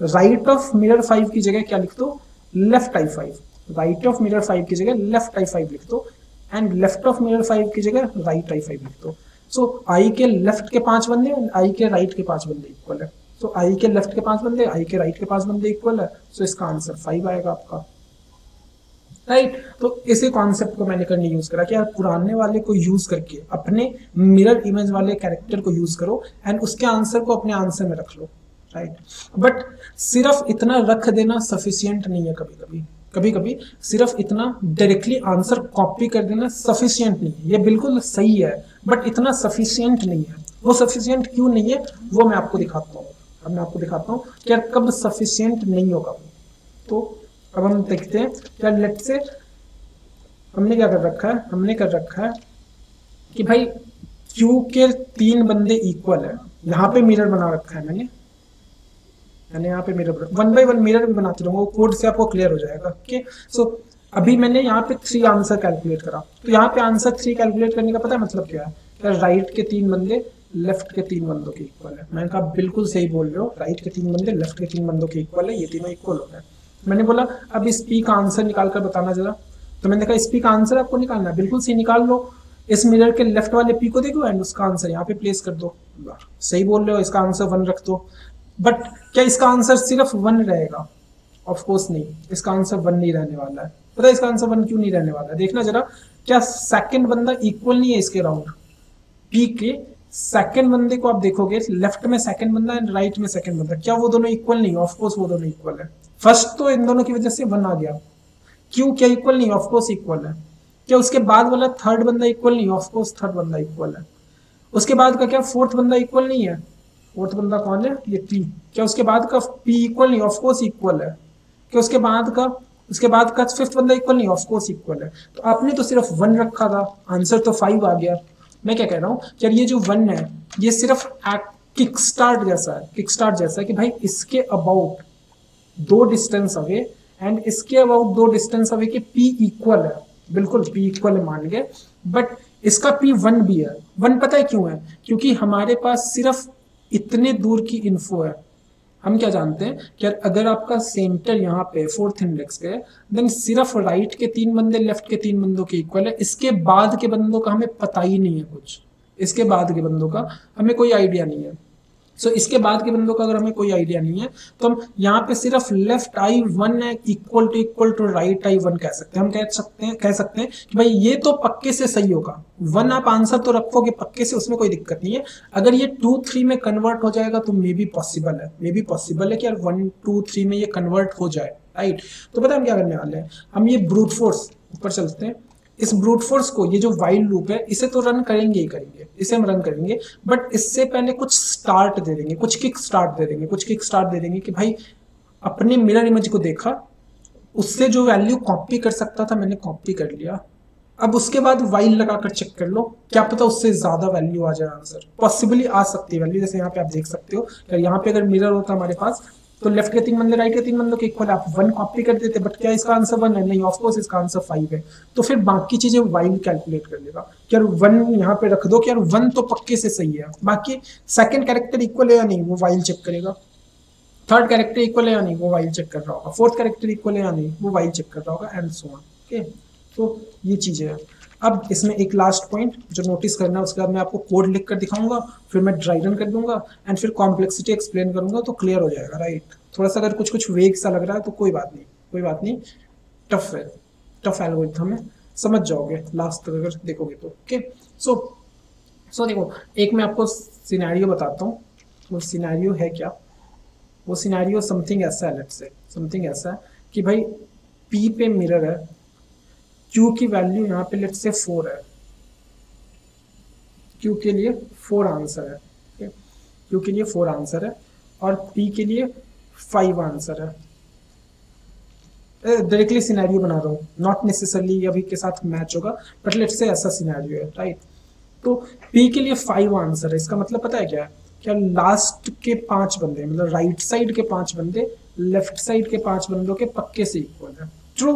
राइट ऑफ़ मिरर फाइव की जगह क्या लिख दो? Left I five right of mirror five की जगह लेफ़्ट आई फाइव लिख दो and left of mirror five की जगह राइट आई फाइव लिख दो। सो आई के लेफ़्ट के पाँच बंदे एंड आई के राइट के पाँच बंदे इक्वल है। सो आई के लेफ़्ट के पाँच बंदे आई के राइट के पाँच बंदे इक्वल है। सो इसका आंसर फाइव आएगा आपका। राइट तो इसी कॉन्सेप्ट को मैंने करने यूज़ करा कि यार पुराने वाले को यूज़ करके, अपने मिरर इमेज वाले कैरेक्टर को यूज़ करो एंड उसके आंसर को अपने आंसर में रख लो। राइट बट सिर्फ़ इतना रख देना सफिशियंट नहीं है कभी कभी कभी कभी सिर्फ़ इतना डायरेक्टली आंसर कॉपी कर देना सफिशियंट नहीं है। ये बिल्कुल सही है बट इतना सफिशियंट नहीं है। वो सफिशियंट क्यों नहीं है? वो मैं आपको दिखाता हूँ। अब मैं आपको दिखाता हूँ कि यार कब सफिशियंट नहीं होगा। तो अब हम देखते हैं, क्या लेट से हमने क्या कर रखा है? हमने कर रखा है कि भाई क्यू के तीन बंदे इक्वल है। यहाँ पे मिरर बना रखा है मैंने। मैंने यहाँ पे mirror one by one mirror भी बनाते रहूँगा। कोड से आपको क्लियर हो जाएगा। ओके सो अभी मैंने यहाँ पे थ्री आंसर कैलकुलेट करा। तो यहाँ पे आंसर थ्री कैलकुलेट करने का पता है मतलब क्या है? क्या राइट के तीन बंदे लेफ़्ट के तीन बंदों के इक्वल है? मैंने कहा, बिल्कुल सही बोल रहे हो। राइट के तीन बंदे लेफ़्ट के तीन बंदों के इक्वल है। ये तीनों इक्वल हो गए। मैंने बोला, अब इस पी का आंसर निकाल कर बताना जरा। तो मैंने कहा, इस पी का आंसर आपको निकालना है। बिल्कुल सही निकाल लो। इस मिरर के लेफ़्ट वाले पी को देखो एंड उसका आंसर यहाँ पे प्लेस कर दो। सही बोल रहे हो, इसका आंसर वन रख दो। बट क्या इसका आंसर सिर्फ़ वन रहेगा? ऑफ़ कोर्स नहीं। इसका आंसर वन नहीं रहने वाला है। पता है इसका आंसर वन क्यों नहीं रहने वाला है? देखना जरा, क्या सेकंड बंदा इक्वल नहीं है इसके राउंड पी के सेकंड बंदे को आप देखोगे लेफ़्ट में सेकंड बंदा एंड राइट में सेकंड बंदा। क्या वो दोनों इक्वल नहीं? ऑफ़ कोर्स वो दोनों इक्वल है। फ़र्स्ट तो इन दोनों की वजह से वन आ गया। क्यों क्या इक्वल नहीं ऑफ़ कोर्स इक्वल है। क्या उसके बाद वाला थर्ड बंदा इक्वल नहीं ऑफ़ कोर्स थर्ड बंदा इक्वल है। उसके बाद का क्या फोर्थ बंदा इक्वल नहीं है? फोर्थ बंदा कौन है? ये पी क्या उसके बाद का पी इक्वल नहीं ऑफ़ कोर्स इक्वल है। क्या उसके बाद का, उसके बाद का फिफ्थ बंदा इक्वल नहीं ऑफकोर्स इक्वल है। तो आपने तो सिर्फ़ वन रखा था। आंसर तो फाइव आ गया। मैं क्या कह रहा हूँ यार ये जो वन है, ये सिर्फ़ किक स्टार्ट जैसा है। किक स्टार्ट जैसा है कि भाई इसके अबाउट दो डिस्टेंस अवे एंड इसके अबाउट दो डिस्टेंस अवे के पी इक्वल है। बिल्कुल पी इक्वल है मान गए बट इसका पी वन भी है। वन पता है क्यों है? क्योंकि हमारे पास सिर्फ़ इतने दूर की इन्फो है। हम क्या जानते हैं कि अगर आपका सेंटर यहाँ पे फोर्थ इंडेक्स पे देन सिर्फ़ राइट के तीन बंदे लेफ़्ट के तीन बंदों के इक्वल है। इसके बाद के बंदों का हमें पता ही नहीं है कुछ। इसके बाद के बंदों का हमें कोई आइडिया नहीं है। सो so, इसके बाद के बंदों का अगर हमें कोई आइडिया नहीं है तो हम यहाँ पे सिर्फ़ लेफ़्ट आई वन है equal to equal to right I one कह सकते हैं। हम कह सकते हैं कह सकते हैं कि भाई ये तो पक्के से सही होगा। वन आप आंसर तो रखोगे पक्के से उसमें कोई दिक्कत नहीं है। अगर ये टू थ्री में कन्वर्ट हो जाएगा तो मे बी पॉसिबल है। मे बी पॉसिबल है कि यार वन टू थ्री में ये कन्वर्ट हो जाए राइट तो पता हम क्या करने वाले हैं? हम ये ब्रूट फोर्स ऊपर चलते हैं। इस ब्रूट फोर्स को, ये जो वाइल्ड लूप है, इसे तो रन करेंगे ही करेंगे। इसे हम रन करेंगे बट इससे पहले कुछ स्टार्ट दे देंगे, कुछ किक स्टार्ट दे देंगे, कुछ किक स्टार्ट दे देंगे कि भाई, अपने मिरर इमेज को देखा, उससे जो वैल्यू कॉपी कर सकता था, मैंने कॉपी कर लिया। अब उसके बाद वाइल लगाकर चेक कर लो, क्या पता उससे ज़्यादा वैल्यू आ जाए आंसर पॉसिबली आ सकती है वैल्यू जैसे यहाँ पे आप देख सकते हो यहाँ पे अगर मिरर होता हमारे पास तो लेफ़्ट के तीन बंदे राइट के तीन बंदों के इक्वल आप वन कॉपी कर देते बट क्या इसका आंसर वन है? नहीं ऑफकोर्स इसका आंसर फाइव है। तो फिर बाकी चीज़ें वाइल कैलकुलेट कर लेगा। क्या वन यहाँ पे रख दो कि यार वन तो पक्के से सही है। बाकी सेकंड कैरेक्टर इक्वल है या नहीं, वो वाइल चेक करेगा। थर्ड कैरेक्टर इक्वल है या नहीं, वो वाइल चेक कर रहा होगा। फोर्थ कैरेक्टर इक्वल है या नहीं, वो वाइल चेक कर रहा होगा एंड सो ऑन ओके तो ये चीज़ें हैं। अब इसमें एक लास्ट पॉइंट जो नोटिस करना है, उसके बाद मैं आपको कोड लिख कर दिखाऊँगा, फिर मैं ड्राई रन कर दूँगा एंड फिर कॉम्प्लेक्सिटी एक्सप्लेन करूँगा तो क्लियर हो जाएगा राइट थोड़ा सा अगर कुछ कुछ वेग सा लग रहा है तो कोई बात नहीं, कोई बात नहीं। टफ है टफ एल्गोरिथम है, समझ जाओगे लास्ट तक अगर देखोगे तो ओके सो सो देखो, एक मैं आपको सिनेरियो बताता हूँ, वो सिनेरियो है क्या? वो सिनेरियो समथिंग ऐसा है लेट्स से समथिंग ऐसा है कि भाई पी पे मिरर है क्यू की वैल्यू यहाँ पे लेट से फोर है। क्यू के लिए फोर आंसर है क्यू के लिए फोर आंसर है और पी के लिए फाइव आंसर है। डायरेक्टली सिनेरियो बना रहा हूँ। नॉट नेसेसरली अभी के साथ मैच होगा बट लेट से ऐसा सिनेरियो है राइट तो पी के लिए फाइव आंसर है। इसका मतलब पता है क्या? है क्या लास्ट के पाँच बंदे मतलब राइट साइड के पाँच बंदे लेफ़्ट साइड के पाँच बंदों के पक्के से इक्वल है। ट्रू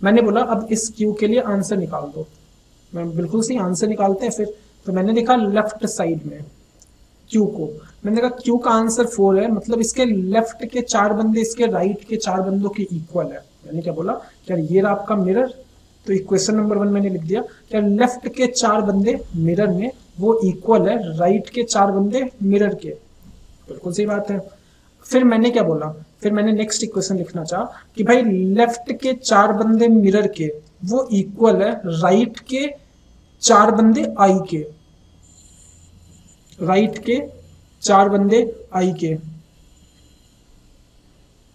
मैंने बोला, अब इस क्यू के लिए आंसर निकाल दो। मैं बिल्कुल सही आंसर निकालते हैं फिर। तो मैंने लिखा लेफ़्ट साइड में, क्यू को। मैंने कहा, क्यू का आंसर फोर है मतलब इसके लेफ़्ट के चार बंदे, इसके राइट के चार बंदों के इक्वल है। मैंने क्या बोला, क्या ये रहा आपका मिरर तो इक्वेशन नंबर वन मैंने लिख दिया, क्या लेफ़्ट के चार बंदे मिरर में, वो इक्वल है, राइट के चार बंदे मिरर के? बिल्कुल सही बात है। फिर मैंने क्या बोला फिर मैंने नेक्स्ट इक्वेशन लिखना चाहा कि भाई लेफ़्ट के चार बंदे मिरर के, वो इक्वल है राइट के चार बंदे आई के। राइट के चार बंदे आई के।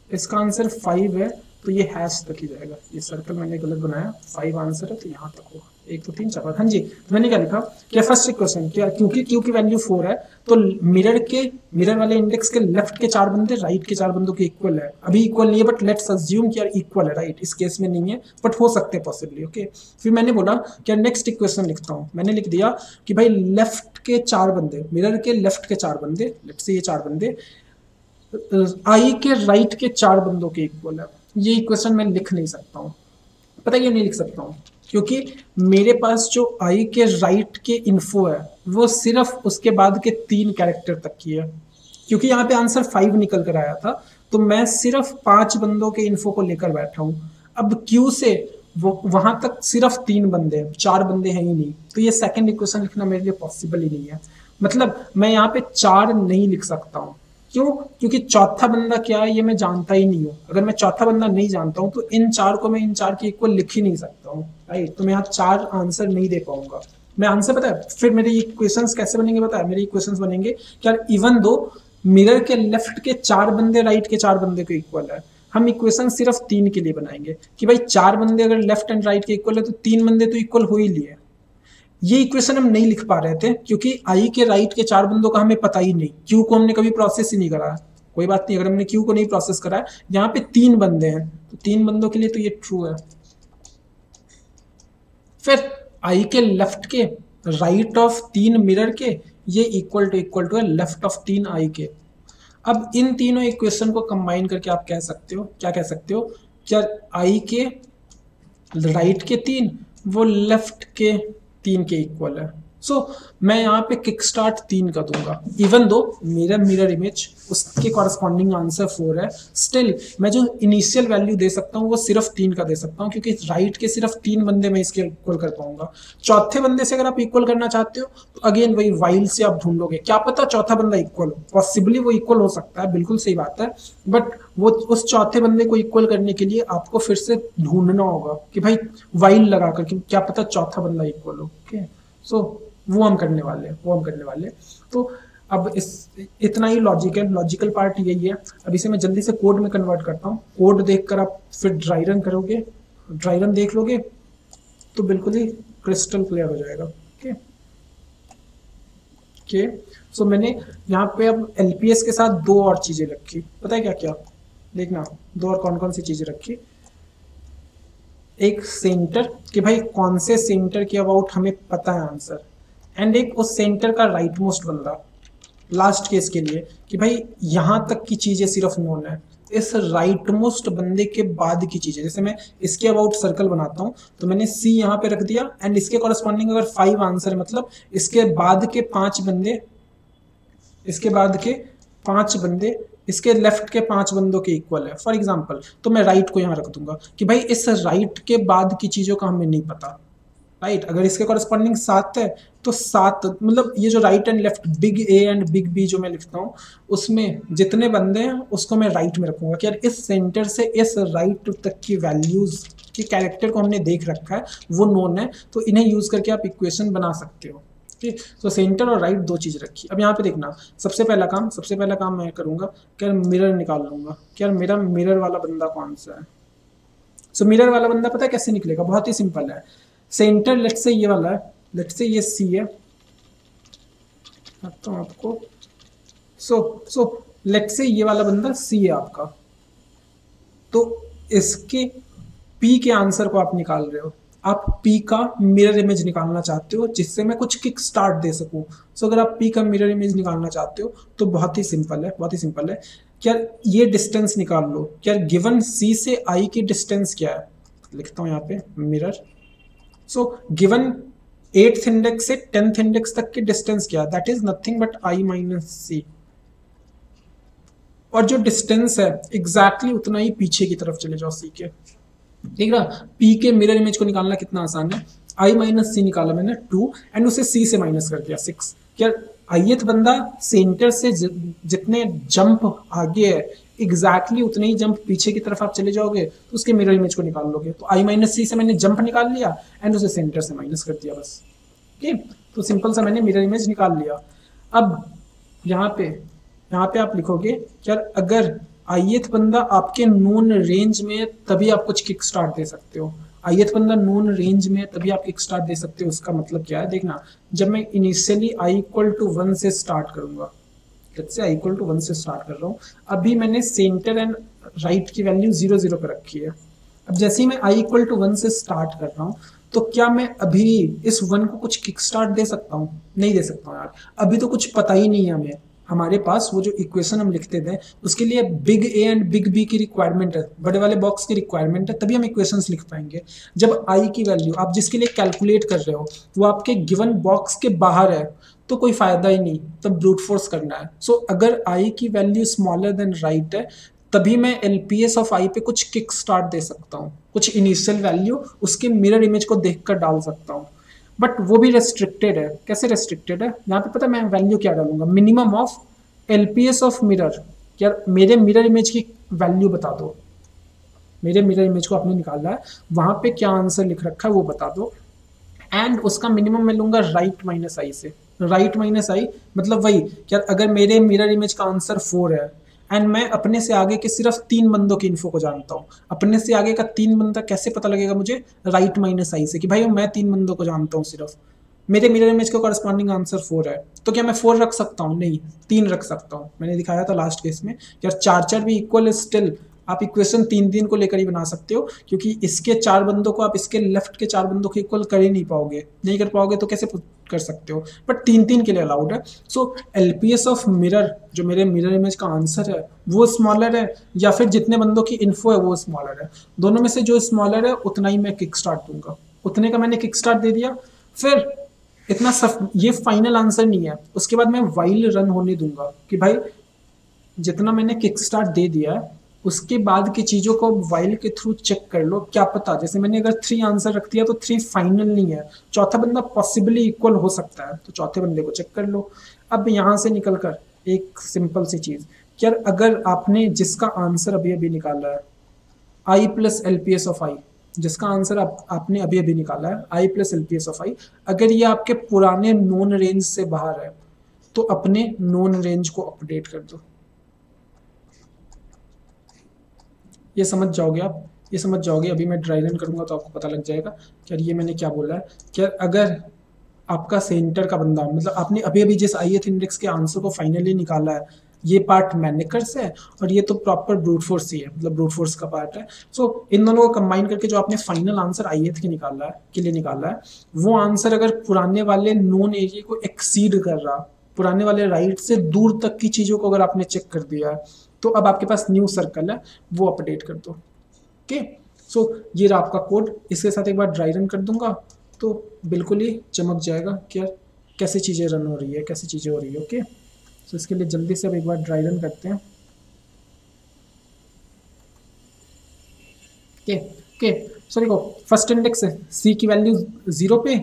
इसका आंसर फाइव है तो ये हैश तक ही जाएगा। ये सर्कल मैंने गलत बनाया फाइव आंसर है तो यहाँ तक होगा। एक दो तीन चार हाँ जी तो मैंने क्या लिखा? क्या फ़र्स्ट क्वेश्चन क्या क्योंकि क्यू की वैल्यू फोर है तो मिरर के मिरर वाले इंडेक्स के लेफ़्ट के चार बंदे राइट के चार बंदों के इक्वल है। अभी इक्वल नहीं है बट लेट्स अज्यूम कि यार इक्वल है राइट इस केस में नहीं है बट हो सकते हैं पॉसिबली ओके फिर मैंने बोला, क्या नेक्स्ट इक्वेशन लिखता हूँ। मैंने लिख दिया कि भाई लेफ़्ट के चार बंदे मिरर के लेफ़्ट के चार बंदे लेफ़्ट से ये चार बंदे आई के राइट के चार बंदों के इक्वल है। ये इक्वेशन मैं लिख नहीं सकता हूँ। पता क्यों नहीं लिख सकता हूँ। क्योंकि मेरे पास जो आई के राइट के इन्फो है, वो सिर्फ़ उसके बाद के तीन कैरेक्टर तक की है। क्योंकि यहाँ पे आंसर फाइव निकल कर आया था तो मैं सिर्फ़ पाँच बंदों के इन्फो को लेकर बैठा हूँ। अब क्यू से वो, वहाँ तक सिर्फ़ तीन बंदे चार बंदे हैं ही नहीं। तो ये सेकंड इक्वेशन लिखना मेरे लिए पॉसिबल ही नहीं है। मतलब मैं यहाँ पे चार नहीं लिख सकता हूँ। क्यों? क्योंकि चौथा बंदा क्या है, ये मैं जानता ही नहीं हूँ। अगर मैं चौथा बंदा नहीं जानता हूँ तो इन चार को मैं इन चार के इक्वल लिख ही नहीं सकता हूँ राइट तो मैं यहाँ चार आंसर नहीं दे पाऊँगा। मैं आंसर पता है, फिर मेरे इक्वेशन कैसे बनेंगे पता है? मेरे इक्वेशन बनेंगे क्या इवन दो मिरर के लेफ़्ट के चार बंदे राइट के चार बंदे को इक्वल है, हम इक्वेशन सिर्फ़ तीन के लिए बनाएँगे कि भाई चार बंदे अगर लेफ़्ट एंड राइट के इक्वल है तो तीन बंदे तो इक्वल हो ही लिए। ये इक्वेशन हम नहीं लिख पा रहे थे, क्योंकि आई के राइट के चार बंदों का हमें पता ही नहीं। क्यू को हमने कभी प्रोसेस ही नहीं करा। कोई बात नहीं, अगर हमने क्यू को नहीं प्रोसेस करा है यहाँ पे तीन बंदे हैं। तो तीन बंदों के लिए तो ये ट्रू है। फिर आई के लेफ़्ट के राइट ऑफ़ तीन मिरर के, ये इक्वल टू इक्वल टू है लेफ़्ट ऑफ़ तीन आई के। अब इन तीनों इक्वेशन को कंबाइन करके आप कह सकते हो, क्या कह सकते हो? क्या आई के राइट के तीन, वो लेफ़्ट के तीन के इक्वल है। सो so, मैं यहाँ पे किक स्टार्ट तीन का दूँगा। इवन दो मेरा मिरर इमेज उसके कॉरस्पॉन्डिंग आंसर फोर है स्टिल मैं जो इनिशियल वैल्यू दे सकता हूँ वो सिर्फ़ तीन का दे सकता हूँ क्योंकि राइट के सिर्फ़ तीन बंदे मैं इसके इक्वल कर पाऊँगा। चौथे बंदे से अगर आप इक्वल करना चाहते हो तो अगेन वही वाइल से आप ढूंढोगे। क्या पता चौथा बंदा इक्वल पॉसिबली वो इक्वल हो सकता है बिल्कुल सही बात है। बट वो उस चौथे बंदे को इक्वल करने के लिए आपको फिर से ढूंढना होगा कि भाई वाइल लगाकर कि क्या पता चौथा बंदा इक्वल हो। ओके सो वो हम करने वाले हैं वो हम करने वाले हैं। तो अब इस, इतना ही लॉजिक है लॉजिकल पार्ट यही है। अब इसे मैं जल्दी से कोड में कन्वर्ट करता हूँ। कोड देखकर आप फिर ड्राई रन करोगे। ड्राई रन देख लोगे तो बिल्कुल ही क्रिस्टल क्लियर हो जाएगा। ओके ओके सो मैंने यहाँ पे अब एलपीएस के साथ दो और चीज़ें रखी। पता है क्या क्या? देखना, दो और कौन कौन सी चीज़ें रखी। एक सेंटर कि भाई कौन से सेंटर के अबाउट हमें पता है आंसर एंड एक उस सेंटर का राइट मोस्ट बंदा लास्ट केस के लिए, कि भाई यहाँ तक की चीज़ें सिर्फ़ नोन है। इस राइट मोस्ट बंदे के बाद की चीज़ें, जैसे मैं इसके अबाउट सर्कल बनाता हूँ तो मैंने सी यहाँ पे रख दिया एंड इसके कॉरेस्पॉन्डिंग अगर फाइव आंसर मतलब इसके बाद के पाँच बंदे, इसके बाद के पाँच बंदे, इसके लेफ़्ट के पाँच बंदों के इक्वल है। फॉर एग्ज़ाम्पल तो मैं राइट को यहाँ रख दूँगा, कि भाई इस राइट के बाद की चीज़ों का हमें नहीं पता। राइट अगर इसके कॉरेस्पॉन्डिंग सात है तो सात मतलब ये जो right and left big A and big B जो मैं लिखता हूँ उसमें जितने बंदे हैं उसको मैं राइट में रखूँगा कि यार इस सेंटर से इस राइट तक की वैल्यूज़ के कैरेक्टर को हमने देख रखा है वो नोन है तो इन्हें यूज़ करके आप इक्वेशन बना सकते हो। ठीक तो सेंटर और राइट दो चीज़ रखी। अब यहाँ पे देखना सबसे पहला काम सबसे पहला काम मैं करूँगा क्या मिरर निकाल लूँगा यार मेरा मिरर वाला बंदा कौन सा है। सो so, मिरर वाला बंदा पता है कैसे निकलेगा? बहुत ही सिंपल है। सेंटर लेट से ये वाला है लेट से ये सी है तो आपको। सो सो लेट से ये वाला बंदा सी है आपका। तो इसके पी के आंसर को आप निकाल रहे हो। आप पी का मिरर इमेज निकालना चाहते हो, जिससे मैं कुछ किक स्टार्ट दे सकूँ। सो अगर आप पी का मिरर इमेज निकालना चाहते हो तो बहुत ही सिंपल है, बहुत ही सिंपल है। क्या ये डिस्टेंस निकाल लो। क्या गिवन सी से आई की डिस्टेंस क्या है? लिखता हूँ यहाँ पे mirror so given eighth index से टेंथ इंडेक्स तक की डिस्टेंस क्या that is nothing but I minus C और जो डिस्टेंस है एग्जैक्टली exactly उतना ही पीछे की तरफ़ चले जाओ सी के। ठीक ना? पी के मिरर इमेज को निकालना कितना आसान है? आई माइनस सी निकाला मैंने टू एंड उसे सी से माइनस कर दिया सिक्स क्या आइएथ बंदा सेंटर से जितने जंप आगे है एग्जैक्टली उतने ही जंप पीछे की तरफ़ आप चले जाओगे तो उसके मिरर इमेज को निकाल लोगे। तो आई माइनस सी से मैंने जंप निकाल लिया एंड उसे सेंटर से माइनस कर दिया बस। ठीक तो सिंपल सा मैंने मिरर इमेज निकाल लिया। अब यहाँ पे यहाँ पे आप लिखोगे, यार, अगर आइएथ बंदा आपके नोन रेंज में तभी आप कुछ किक स्टार्ट दे सकते हो। आइएथ बंदा नोन रेंज में तभी आप किक स्टार्ट दे सकते हो। उसका मतलब क्या है? देखना, जब मैं initially I equal to one से स्टार्ट करूँगा let's say equal to one से स्टार्ट कर रहा हूँ। अभी मैंने सेंटर एंड राइट की वैल्यू ज़ीरो ज़ीरो पर रखी है। अब जैसे ही मैं आई इक्वल टू वन से स्टार्ट कर रहा हूँ तो क्या मैं अभी इस वन को कुछ किक स्टार्ट दे सकता हूँ? नहीं दे सकता हूँ यार। अभी तो कुछ पता ही नहीं है हमें। हमारे पास वो जो इक्वेशन हम लिखते थे, उसके लिए big A and big B की रिक्वायरमेंट है। बड़े वाले बॉक्स की रिक्वायरमेंट है, तभी हम इक्वेशंस लिख पाएँगे। जब आई की वैल्यू आप जिसके लिए कैलकुलेट कर रहे हो, वो आपके गिवन बॉक्स के बाहर है। तो कोई फ़ायदा ही नहीं तब ब्रूट फोर्स करना है। सो so, अगर आई की वैल्यू स्मॉलर देन राइट है तभी मैं L P S of I पे कुछ किक स्टार्ट दे सकता हूँ कुछ इनिशियल वैल्यू उसके मिरर इमेज को देख कर डाल सकता हूँ। बट वो भी रेस्ट्रिक्टेड है। कैसे रेस्ट्रिक्टेड है? यहाँ पे पता है मैं वैल्यू क्या डालूँगा? Minimum of L P S of mirror यार मेरे मिरर इमेज की वैल्यू बता दो। मेरे मिरर इमेज को आपने निकाला है वहाँ पे क्या आंसर लिख रखा है वो बता दो। एंड उसका मिनिमम मैं लूँगा राइट माइनस आई से। राइट माइनस आई मतलब वही क्या अगर मेरे मिरर इमेज का आंसर फोर है एंड मैं अपने से आगे के सिर्फ़ तीन बंदों की इन्फो को जानता हूँ, अपने से आगे का तीन बंदा कैसे पता लगेगा मुझे राइट माइनस आई से, कि भाई मैं तीन बंदों को जानता हूँ सिर्फ़, मेरे मिरर इमेज का करस्पॉन्डिंग आंसर फोर है तो क्या मैं फोर रख सकता हूँ? नहीं, तीन रख सकता हूँ। मैंने दिखाया था लास्ट केस में यार चार चार भी इक्वल स्टिल आप इक्वेशन तीन तीन को लेकर ही बना सकते हो, क्योंकि इसके चार बंदों को आप इसके लेफ़्ट के चार बंदों को इक्वल कर ही नहीं पाओगे। नहीं कर पाओगे तो कैसे कर सकते हो? बट तीन तीन के लिए अलाउड है। So L P S of mirror जो मेरे मिरर इमेज का आंसर है, वो स्मॉलर है, या फिर जितने बंदों की इन्फो है, वो स्मॉलर है। दोनों में से जो स्मॉलर है, उतना ही मैं किक स्टार्ट दूँगा। उतने का मैंने किक स्टार्ट दे दिया। फिर इतना सफ ये फाइनल आंसर नहीं है। उसके बाद मैं वाइल रन होने दूँगा कि भाई, जितना मैंने किक स्टार्ट दे दिया है उसके बाद की चीज़ों को वाइल के थ्रू चेक कर लो क्या पता? जैसे मैंने अगर थ्री आंसर रख दिया तो थ्री फाइनल नहीं है। चौथा बंदा पॉसिबली इक्वल हो सकता है तो चौथे बंदे को चेक कर लो। अब यहाँ से निकल कर एक सिंपल सी चीज़ क्या अगर आपने जिसका आंसर अभी अभी निकाला है I plus L P S of I जिसका आंसर आप, आपने अभी अभी निकाला है I plus L P S of I अगर ये आपके पुराने नोन रेंज से बाहर है तो अपने नोन रेंज को अपडेट कर दो। ये समझ जाओगे आप ये समझ जाओगे अभी मैं ड्राई रन करूँगा तो आपको पता लग जाएगा कि ये मैंने क्या बोला है। कि अगर आपका सेंटर का बंदा मतलब आपने अभी अभी जिस आई इंडेक्स के आंसर को फाइनली निकाला है ये पार्ट मैनिकर्स है और ये तो प्रॉपर ब्रूट फोर्स ही है मतलब ब्रूट फोर्स का पार्ट है। सो so, इन दोनों को कंबाइन करके जो आपने फाइनल आंसर आई के निकाला है के लिए निकाला है वो आंसर अगर पुराने वाले नोन एरिया को एक्सीड कर रहा पुराने वाले राइट से दूर तक की चीज़ों को अगर आपने चेक कर दिया है तो अब आपके पास न्यू सर्कल है, वो अपडेट कर दो। ओके सो ये रहा आपका कोड इसके साथ एक बार ड्राई रन कर दूँगा तो बिल्कुल ही चमक जाएगा क्या कैसे चीज़ें रन हो रही है, कैसी चीज़ें हो रही है ओके सो इसके लिए जल्दी से अब एक बार ड्राई रन करते हैं। ओके ओके सो देखो फ़र्स्ट इंडेक्स है सी की वैल्यू ज़ीरो पे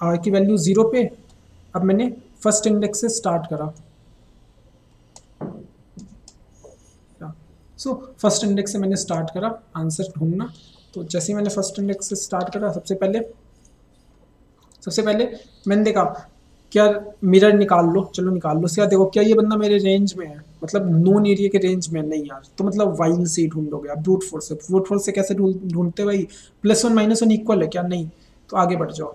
आर की वैल्यू ज़ीरो पे। अब मैंने फ़र्स्ट इंडेक्स से स्टार्ट करा। सो फ़र्स्ट इंडेक्स से मैंने स्टार्ट करा आंसर ढूंढना। तो जैसे ही मैंने फ़र्स्ट इंडेक्स से स्टार्ट करा, सबसे पहले सबसे पहले मैंने देखा, क्या मिरर निकाल लो। चलो निकाल लो। उसके देखो, क्या ये बंदा मेरे रेंज में है? मतलब नोन एरिया के रेंज में नहीं यार तो मतलब वाइल से ही ढूंढोगे आप ब्रूट फोर्स से। ब्रूट फोर्स से कैसे ढूंढते भाई? Plus one minus one equal है क्या? नहीं। तो आगे बढ़ जाओ।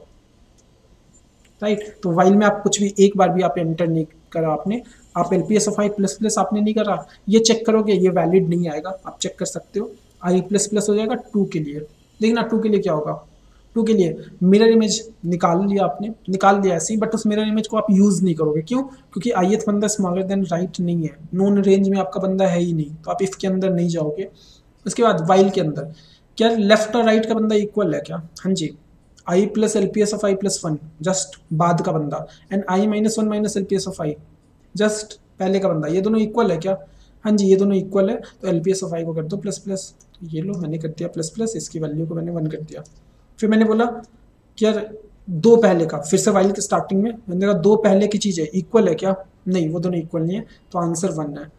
राइट तो वाइल में आप कुछ भी एक बार भी आप एंटर नहीं करा आपने आप L P S of I plus plus आपने नहीं करा, ये चेक करोगे, ये वैलिड नहीं आएगा, आप चेक कर सकते हो। आई प्लस प्लस हो जाएगा टू के लिए। लेकिन ना टू के लिए क्या होगा? टू के लिए मिरर इमेज निकाल लिया आपने, निकाल दिया ऐसे ही बट उस मिरर इमेज को आप यूज़ नहीं करोगे। क्यों? क्योंकि आई एथ बंदा स्मॉलर देन राइट नहीं है। नॉन रेंज में आपका बंदा है ही नहीं तो आप इफ़ के अंदर नहीं जाओगे। उसके बाद वाइल के अंदर, क्या लेफ़्ट और राइट का बंदा इक्वल है क्या? हाँ जी। I plus L P S of I plus one just बाद का बंदा। And I minus one minus L P S of I just पहले का बंदा, ये दोनों इक्वल है क्या? हाँ जी, ये दोनों इक्वल है तो L P S of I को कर दो प्लस प्लस ये लो, मैंने कर दिया प्लस प्लस इसकी वैल्यू को मैंने वन कर दिया। फिर मैंने बोला कि यार, दो पहले का, फिर से वाइल स्टार्टिंग में, मैंने कहा दो पहले की चीज़ है इक्वल है क्या? नहीं, वो दोनों इक्वल नहीं है तो आंसर वन है।